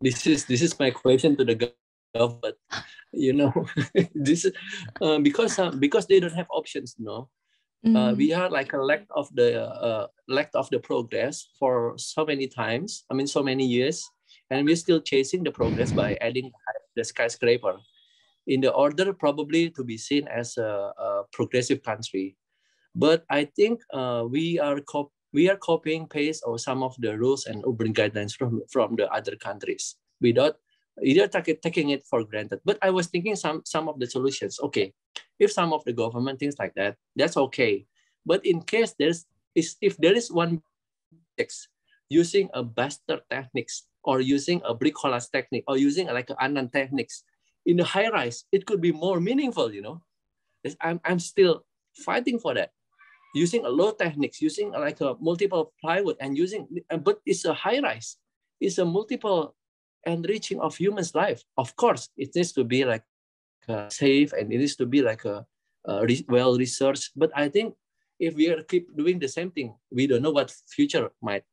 Speaker 7: This is this is my question to the government. You know, this uh, because uh, because they don't have options. No, mm. uh, we are like a lack of the uh, lack of the progress for so many times. I mean, so many years, and we're still chasing the progress by adding the skyscraper in the order probably to be seen as a, a progressive country. But I think uh, we are we are copying paste or some of the rules and urban guidelines from, from the other countries without either taking it for granted. But I was thinking some some of the solutions. Okay, if some of the government things like that, that's okay. But in case there's is if there is one text using a Baster techniques or using a bricolage technique or using like an Anand techniques in the high rise, it could be more meaningful, you know. I'm, I'm still fighting for that. Using a low techniques, using like a multiple plywood and using, but it's a high rise. It's a multiple enriching of human's life. Of course, it needs to be like uh, safe and it needs to be like a, a re well researched. But I think if we are keep doing the same thing, we don't know what future might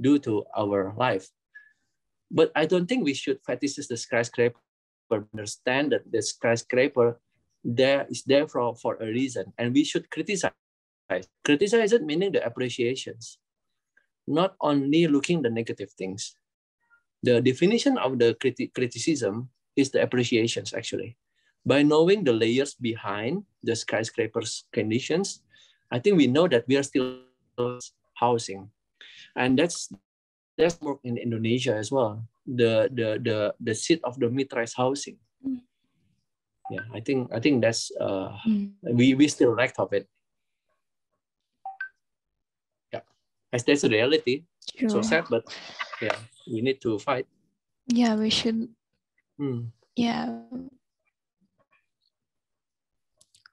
Speaker 7: do to our life. But I don't think we should fetishize the skyscraper. Understand that the skyscraper there is there for, for a reason and we should criticize. Criticize it meaning the appreciations not only looking the negative things. The definition of the criti criticism is the appreciations actually. By knowing the layers behind the skyscraper's conditions i think we know that we are still housing. And that's that's work in indonesia as well the the the the seat of the mid-rise housing. Mm. Yeah, I think I think that's uh, mm. we we still lack of it. Yeah, as that's a reality. Sure. So sad, but yeah, we need to fight.
Speaker 2: Yeah, we should. Mm. Yeah.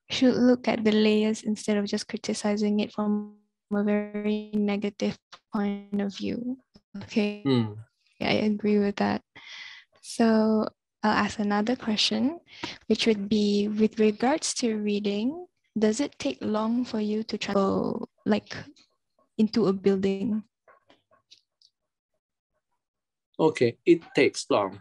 Speaker 2: Should look at the layers instead of just criticizing it from a very negative point of view. Okay. Mm. I agree with that. So I'll ask another question, which would be with regards to reading, does it take long for you to travel like into a building?
Speaker 7: Okay, it takes long.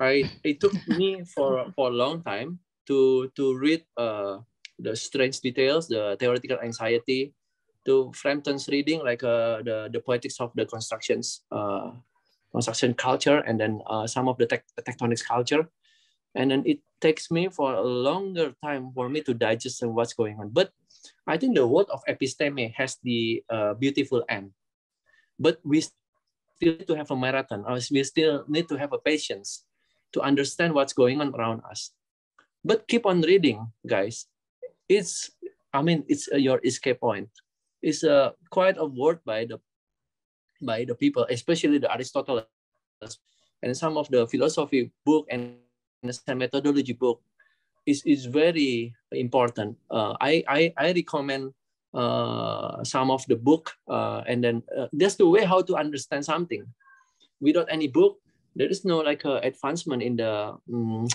Speaker 7: I it took me for for a long time to to read uh the strange details, the theoretical anxiety, to Frampton's reading like uh the the poetics of the constructions uh construction culture and then uh, some of the tec tectonics culture. And then it takes me for a longer time for me to digest what's going on. But I think the word of episteme has the uh, beautiful end. But we still need to have a marathon, or we still need to have a patience to understand what's going on around us. But keep on reading, guys. It's, I mean, it's uh, your escape point. It's uh, quite a word by the by the people, especially the Aristotle and some of the philosophy book and methodology book is, is very important. Uh, I, I, I recommend uh, some of the book uh, and then uh, that's the way how to understand something. Without any book, there is no like uh, advancement in the um,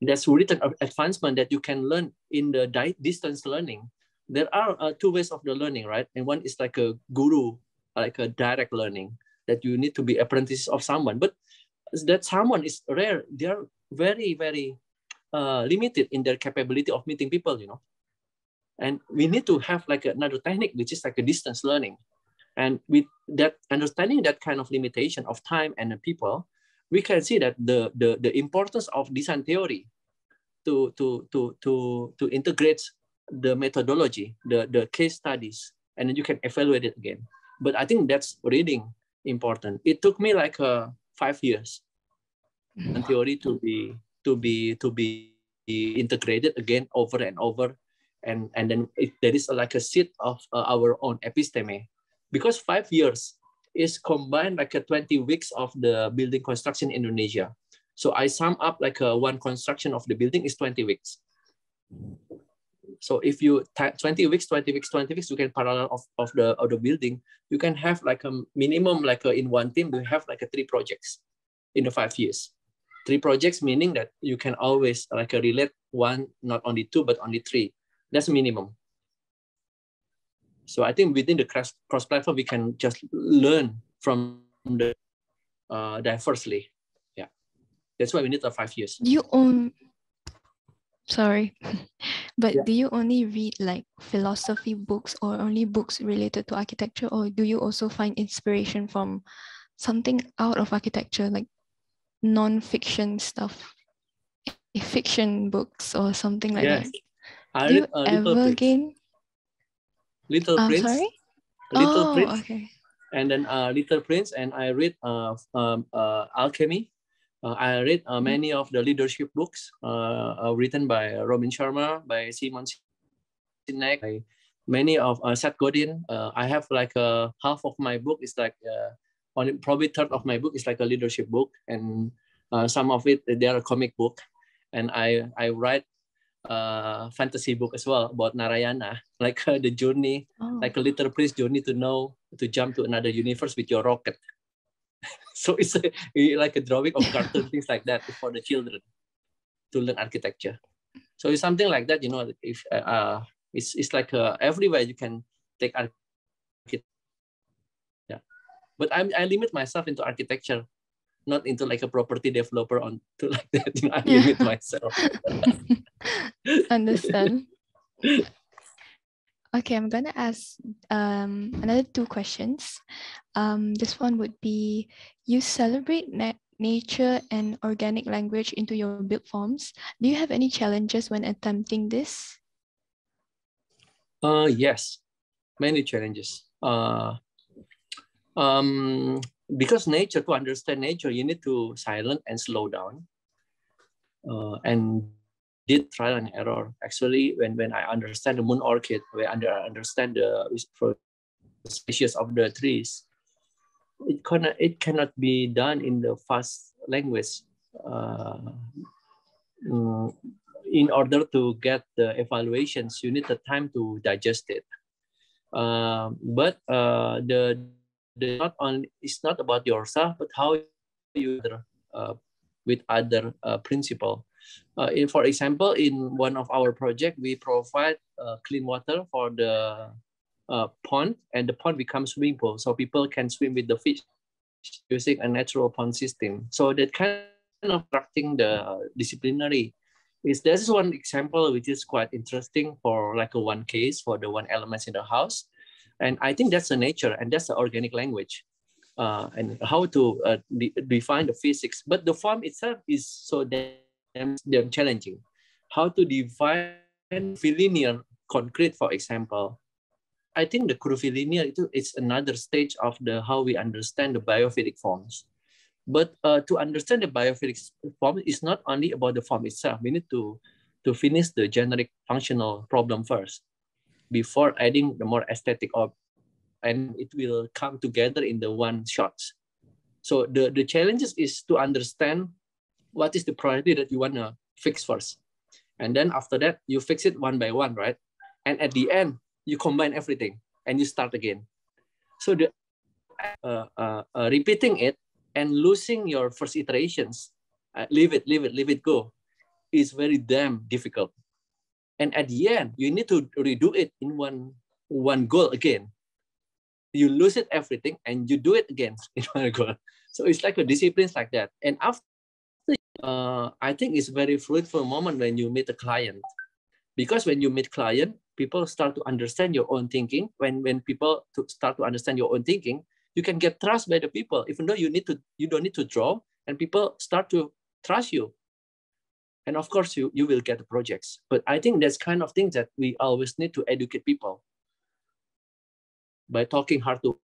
Speaker 7: that's written advancement that you can learn in the distance learning. There are uh, two ways of the learning, right? And one is like a guru like a direct learning that you need to be apprentice of someone. But that someone is rare. They are very very uh, limited in their capability of meeting people you know? And we need to have like another technique which is like a distance learning. And with that understanding that kind of limitation of time and people we can see that the the, the importance of design theory to to to to to integrate the methodology the the case studies and then you can evaluate it again. But I think that's reading important. It took me like uh, five years in theory to be to be to be integrated again over and over, and and then it, there is like a seed of uh, our own episteme. Because five years is combined like a 20 weeks of the building construction in indonesia. So i sum up like a one construction of the building is 20 weeks so if you 20 weeks 20 weeks 20 weeks you can parallel of, of the of the building you can have like a minimum like a, in one team you have like a three projects in the five years three projects meaning that you can always like a relate one not only two but only three that's minimum. So I think within the cross, cross platform, we can just learn from the uh, diversely. Yeah, that's why we need the five years.
Speaker 2: You own, sorry, but yeah. do you only read like philosophy books or only books related to architecture, or do you also find inspiration from something out of architecture, like non-fiction stuff, fiction books or something like yes. that?
Speaker 7: I
Speaker 2: Do you
Speaker 7: read uh,
Speaker 2: ever
Speaker 7: Little
Speaker 2: gain?
Speaker 7: Prince. Little
Speaker 2: I'm
Speaker 7: Prince.
Speaker 2: sorry?
Speaker 7: Little
Speaker 2: oh,
Speaker 7: Prince.
Speaker 2: okay.
Speaker 7: And then uh, Little Prince, and I read uh, um, uh, Alchemy. Uh, I read uh,
Speaker 2: Mm-hmm.
Speaker 7: many of the leadership books uh, written by Robin Sharma, by Simon Sinek, by many of uh, Seth Godin. Uh, I have like uh, half of my book is like uh, on probably third of my book is like a leadership book, and uh, some of it they are a comic book, and I I write uh, fantasy book as well about Narayana, like uh, the journey,
Speaker 2: Oh.
Speaker 7: like a little prince journey to know to jump to another universe with your rocket. so it's a, like a drawing of cartoon things like that for the children to learn architecture. So it's something like that, you know. If uh, uh, it's it's like uh, everywhere you can take architecture. Yeah, but I I limit myself into architecture, not into like a property developer on to like that. You know, I
Speaker 2: Yeah.
Speaker 7: limit myself.
Speaker 2: Understand. Okay, I'm gonna ask um, another two questions. Um, this one would be, you celebrate na nature and organic language into your build forms. Do you have any challenges when attempting this?
Speaker 7: Uh, yes, many challenges. Uh, um, because nature, to understand nature, you need to silent and slow down. Uh, and did trial and error. Actually, when, when I understand the moon orchid, when I understand the species of the trees, it cannot, it cannot be done in the fast language. Uh, mm, in order to get the evaluations, you need the time to digest it. Uh, but uh, the the not only it's not about yourself, but how you uh, with other uh, principle. Uh, in, for example, in one of our project, we provide clean water for the uh, pond, and the pond becomes swimming pool, so people can swim with the fish using a natural pond system. So that kind of practicing the disciplinary is this is one example which is quite interesting for like a one case for the one elements in the house. And i think that's the nature and that's the organic language uh, and how to uh, de define the physics. But the form itself is so damn, damn challenging. How to define linear concrete for example i think the curvilinear is another stage of the how we understand the biophilic forms but uh, to understand the biophilic form is not only about the form itself. We need to, to finish the generic functional problem first before adding the more aesthetic of, and it will come together in the one shot. So the, the challenges is to understand what is the priority that you want to fix first. And then after that, you fix it one by one, right? And at the end, you combine everything and you start again. So the uh, uh, uh, repeating it and losing your first iterations, uh, leave it, leave it, leave it go, is very damn difficult. And at the end, you need to redo it in one one goal again. You lose it everything and you do it again in one goal. So it's like a discipline like that. And after, uh, I think it's very fruitful moment when you meet a client, because when you meet client, people start to understand your own thinking. When when people to start to understand your own thinking, you can get trust by the people. Even though you need to you don't need to draw and people start to trust you. And of course you you will get the projects. But i think that's kind of things that we always need to educate people by talking hard to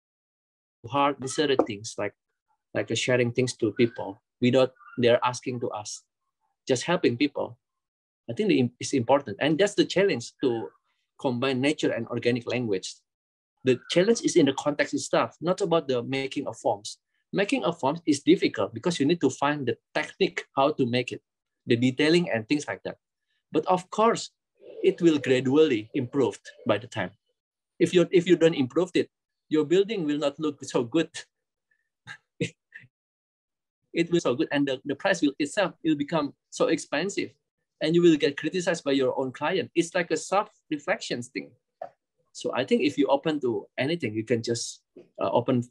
Speaker 7: hard certain things like like sharing things to people without they're asking to us. Just helping people. I think it's important. And that's the challenge to combine nature and organic language. The challenge is in the context itself, not about the making of forms. Making of forms is difficult because you need to find the technique how to make it, the detailing and things like that. But of course, it will gradually improve by the time. If you if you don't improve it, your building will not look so good. it will so good, and the, the price will itself will become so expensive, and you will get criticized by your own client. It's like a self-reflection thing. So I think if you open to anything, you can just uh, open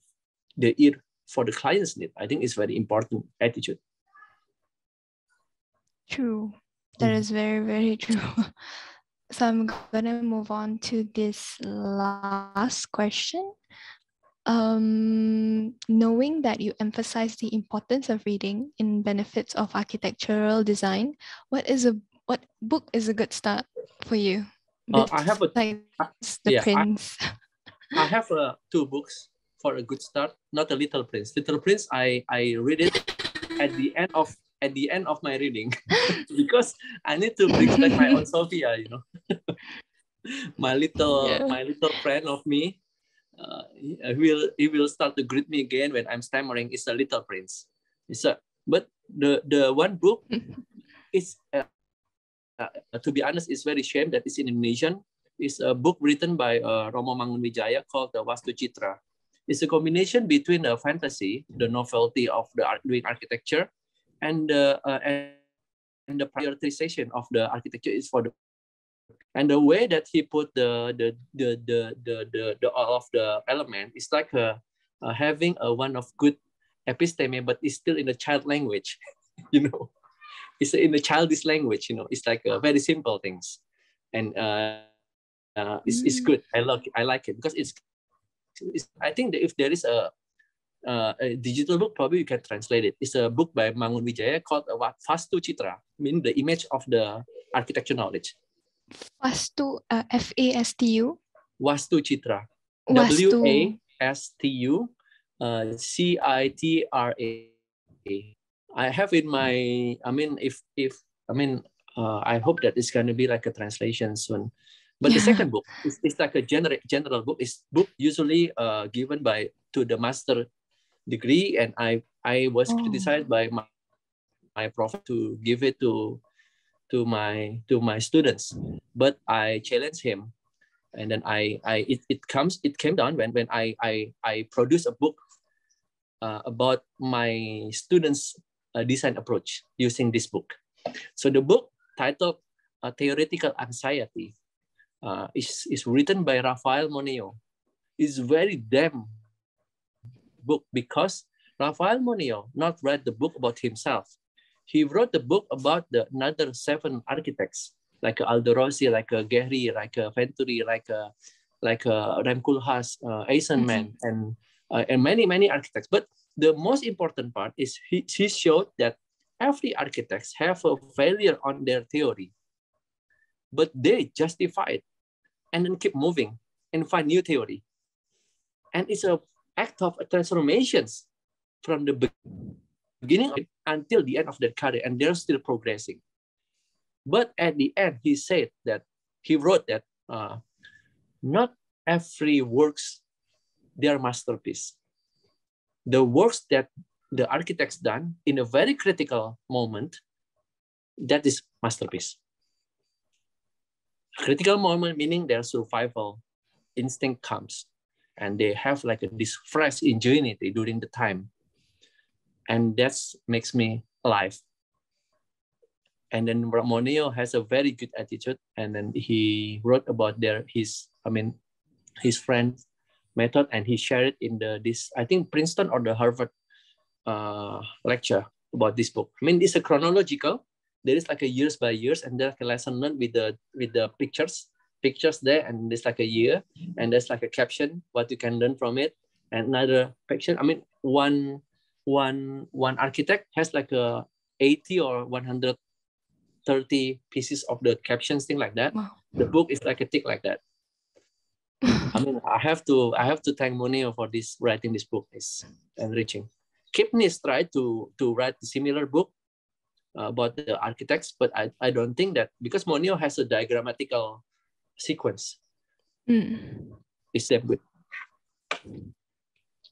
Speaker 7: the ear for the client's need. I think it's very important attitude.
Speaker 2: True. That is very, very true. So I'm gonna move on to this last question. Um, knowing that you emphasize the importance of reading in benefits of architectural design, what is a what book is a good start for you?
Speaker 7: Uh, I have a
Speaker 2: like the
Speaker 7: yeah, I-
Speaker 2: Prince.
Speaker 7: I have uh, two books for a good start. Not a Little Prince. Little Prince, I I read it at the end of at the end of my reading because I need to bring back my own Sophia. You know, my little
Speaker 2: Yeah.
Speaker 7: my little friend of me. Uh, he uh, will he will start to greet me again when I'm stammering. It's a Little Prince. It's a but the the one book is uh, to be honest, it's very shame that it's in Indonesian. It's a book written by uh, Romo Mangunwijaya called the Wastu Citra. It's a combination between the fantasy, the novelty of the doing architecture, and the uh, and, and the prioritization of the architecture is for the and the way that he put the the the the the, the, the all of the element is like a, uh, having a one of good episteme, but it's still in the child language, you know it's in the childish language you know. It's like uh, very simple things. And uh, uh it's, it's good. I like i like it because it's, it's i think that if there is a uh, a digital book probably you can translate it. It's a book by Mangunwijaya called uh, fastu citra meaning the image of the architecture knowledge.
Speaker 2: Vastu, uh, F-A-S-T-U.
Speaker 7: wastu citra
Speaker 2: Vastu.
Speaker 7: w a s t u uh, c i t r a I have in my, I mean, if, if, I mean, uh, I hope that it's going to be like a translation soon. But the second book is, is like a general general book. It's book usually uh, given by to the master degree, and I I was
Speaker 2: Oh.
Speaker 7: criticized by my my prof to give it to to my to my students, but I challenged him, and then I I it, it comes it came down when when I I I produced a book uh, about my students' design approach using this book. So the book titled uh, Theoretical Anxiety uh, is, is written by Rafael Moneo. It's very damn book because Rafael Moneo not read the book about himself. He wrote the book about the another seven architects like Aldo Rossi, like a Gehry, like a Venturi, like like a Rem Koolhaas, uh, Eisenman, and uh, and many many architects. But the most important part is he, he showed that every architects have a failure on their theory, but they justify it and then keep moving and find new theory. And it's a act of transformations from the beginning until the end of their career, and they're still progressing. But at the end, he said that he wrote that uh, not every works their masterpiece. The works that the architects done in a very critical moment, that is masterpiece. Critical moment meaning their survival instinct comes and they have like a, this fresh ingenuity during the time. And that makes me alive. And then Ramoneo has a very good attitude. And then he wrote about their his, I mean, his friend method and he shared it in the this I think Princeton or the Harvard uh, lecture about this book. I mean, it's a chronological. There is like a years by years, and there's like a lesson learned with the with the pictures, pictures there, and there's like a year, and there's like a caption what you can learn from it, and another picture. I mean, one one one architect has like a 80 or 130 pieces of the captions, thing like that.
Speaker 2: Wow.
Speaker 7: The book is like a thick like that. I mean, I have to I have to thank Moneo for this writing this book. It's enriching. Kipnis tried to to write a similar book uh, about the architects, but I, I don't think that because Moneo has a diagrammatical sequence.
Speaker 2: Mm.
Speaker 7: Is that good?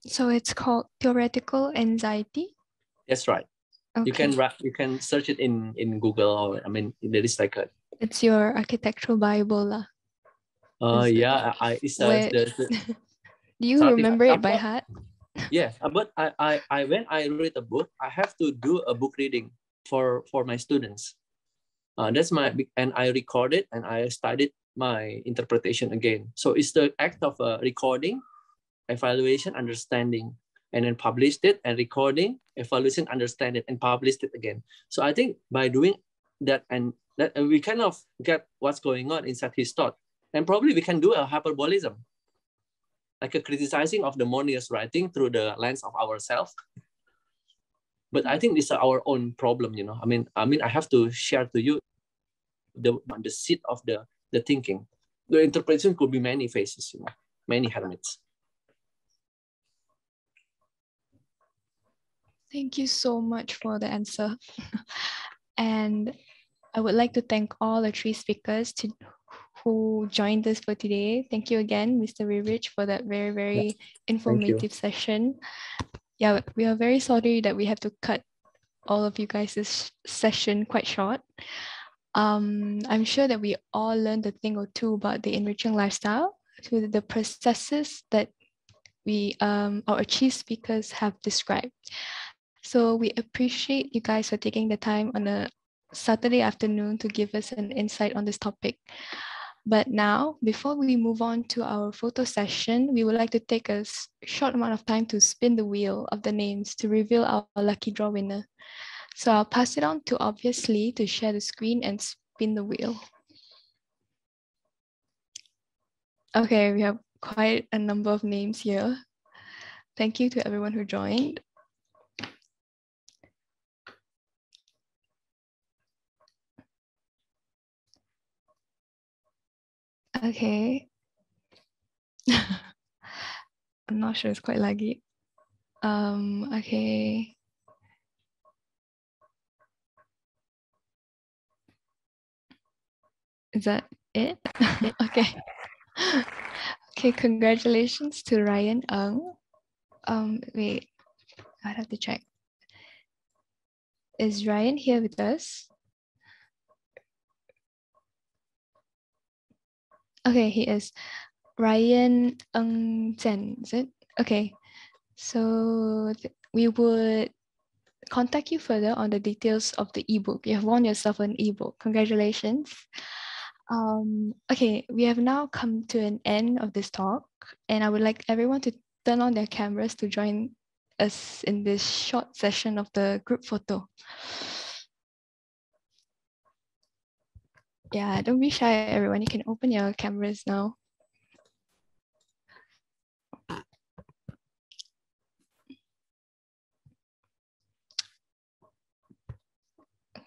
Speaker 2: So it's called theoretical anxiety.
Speaker 7: That's right.
Speaker 2: Okay.
Speaker 7: You can you can search it in in Google or I mean there is like a
Speaker 2: It's your architectural bible lah.
Speaker 7: Uh yeah I it's uh, the, the
Speaker 2: Do you remember it by heart?
Speaker 7: yeah uh, but I, I i when i read a book i have to do a book reading for for my students. Uh, that's my and i record it and i studied my interpretation again. So it's the act of uh, recording evaluation understanding and then published it and recording evaluation understand it and published it again. So i think by doing that and that uh, we kind of get what's going on inside his thought and probably we can do a hyperbolism like a criticizing of the Moneo's writing through the lens of ourselves. But I think this is our own problem, you know. I mean, I mean, I have to share to you the the seat of the the thinking. The interpretation could be many faces, you know, many hermits.
Speaker 2: Thank you so much for the answer. and I would like to thank all the three speakers to, who joined us for today. Thank you again, Mr. Realrich, for that very, very informative session. Yeah, we are very sorry that we have to cut all of you guys' session quite short. Um, I'm sure that we all learned a thing or two about the enriching lifestyle, to the processes that we um, our chief speakers have described. So we appreciate you guys for taking the time on a Saturday afternoon to give us an insight on this topic. But now, before we move on to our photo session, we would like to take a short amount of time to spin the wheel of the names to reveal our lucky draw winner. So I'll pass it on to Obviously to share the screen and spin the wheel. Okay, we have quite a number of names here. Thank you to everyone who joined. Okay. I'm not sure, it's quite laggy. Um, okay. Is that it? okay. Okay, congratulations to Ryan Ng. Um, wait, I have to check. Is Ryan here with us? Okay, he is. Ryan Ng Chen, is it? Okay. So we would contact you further on the details of the ebook. You have won yourself an ebook. Congratulations. Um, okay, we have now come to an end of this talk, and I would like everyone to turn on their cameras to join us in this short session of the group photo. Yeah, don't be shy, everyone. You can open your cameras now.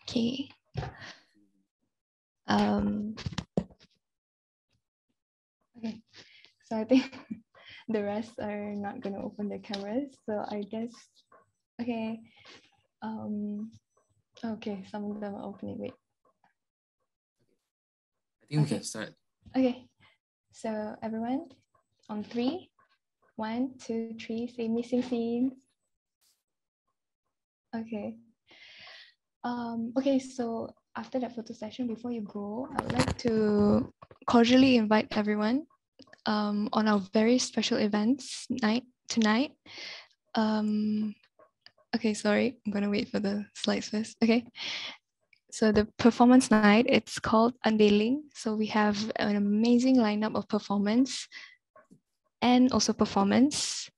Speaker 2: Okay. Um, okay, so I think the rest are not gonna open their cameras. So I guess, okay. Um, okay, some of them are opening. Wait.
Speaker 5: Think we
Speaker 2: Okay.
Speaker 5: can start.
Speaker 2: Okay, so everyone on three, one, two, three, say missing scenes. Okay. Um, okay, so after that photo session, before you go, I would like to cordially invite everyone um, on our very special events night tonight. Um, okay, sorry, I'm gonna wait for the slides first. Okay. So the performance night, it's called Unveiling. So we have an amazing lineup of performance and also performance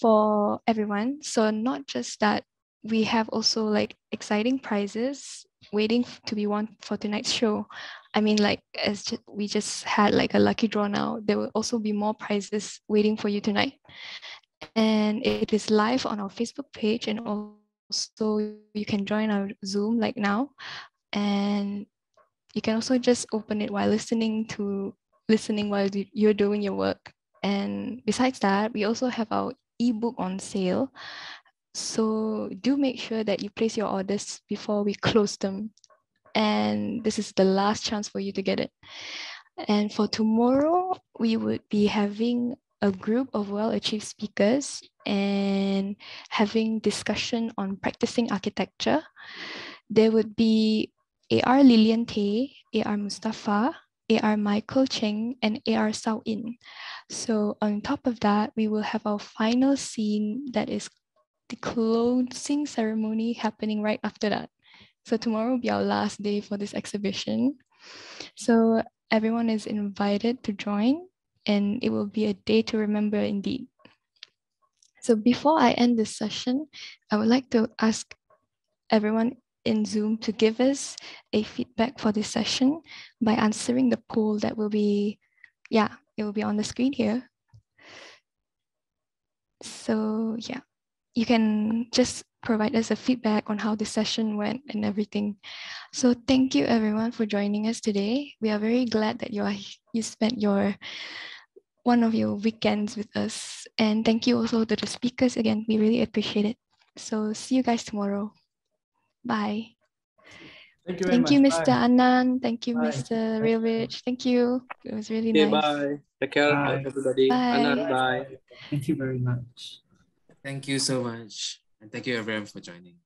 Speaker 2: for everyone. So not just that, we have also like exciting prizes waiting to be won for tonight's show. I mean, like as we just had like a lucky draw now, there will also be more prizes waiting for you tonight. And it is live on our Facebook page and also you can join our Zoom like now. And you can also just open it while listening to listening while you're doing your work. And besides that, we also have our ebook on sale. So do make sure that you place your orders before we close them. And this is the last chance for you to get it. And for tomorrow, we would be having a group of well-achieved speakers and having discussion on practicing architecture. There would be AR Lilian Tay, AR Mustafa, AR Michael Cheng, and AR Sao In. So on top of that, we will have our final scene that is the closing ceremony happening right after that. So tomorrow will be our last day for this exhibition. So everyone is invited to join and it will be a day to remember indeed. So before I end this session, I would like to ask everyone in Zoom to give us a feedback for this session by answering the poll that will be, yeah, it will be on the screen here. So yeah, you can just provide us a feedback on how the session went and everything. So thank you everyone for joining us today. We are very glad that you are you spent your one of your weekends with us. And thank you also to the speakers again. We really appreciate it. So see you guys tomorrow. Bye.
Speaker 6: Thank you.
Speaker 2: Thank you. Mr.
Speaker 6: Bye.
Speaker 2: Anand. Thank you,
Speaker 6: Bye.
Speaker 2: Mr. Realrich. Thank you. It was really
Speaker 7: Okay,
Speaker 2: nice.
Speaker 7: bye. Take care,
Speaker 4: Bye.
Speaker 7: everybody.
Speaker 2: Bye.
Speaker 7: Anand, bye.
Speaker 4: Thank you very much.
Speaker 5: Thank you so much. And thank you everyone for joining.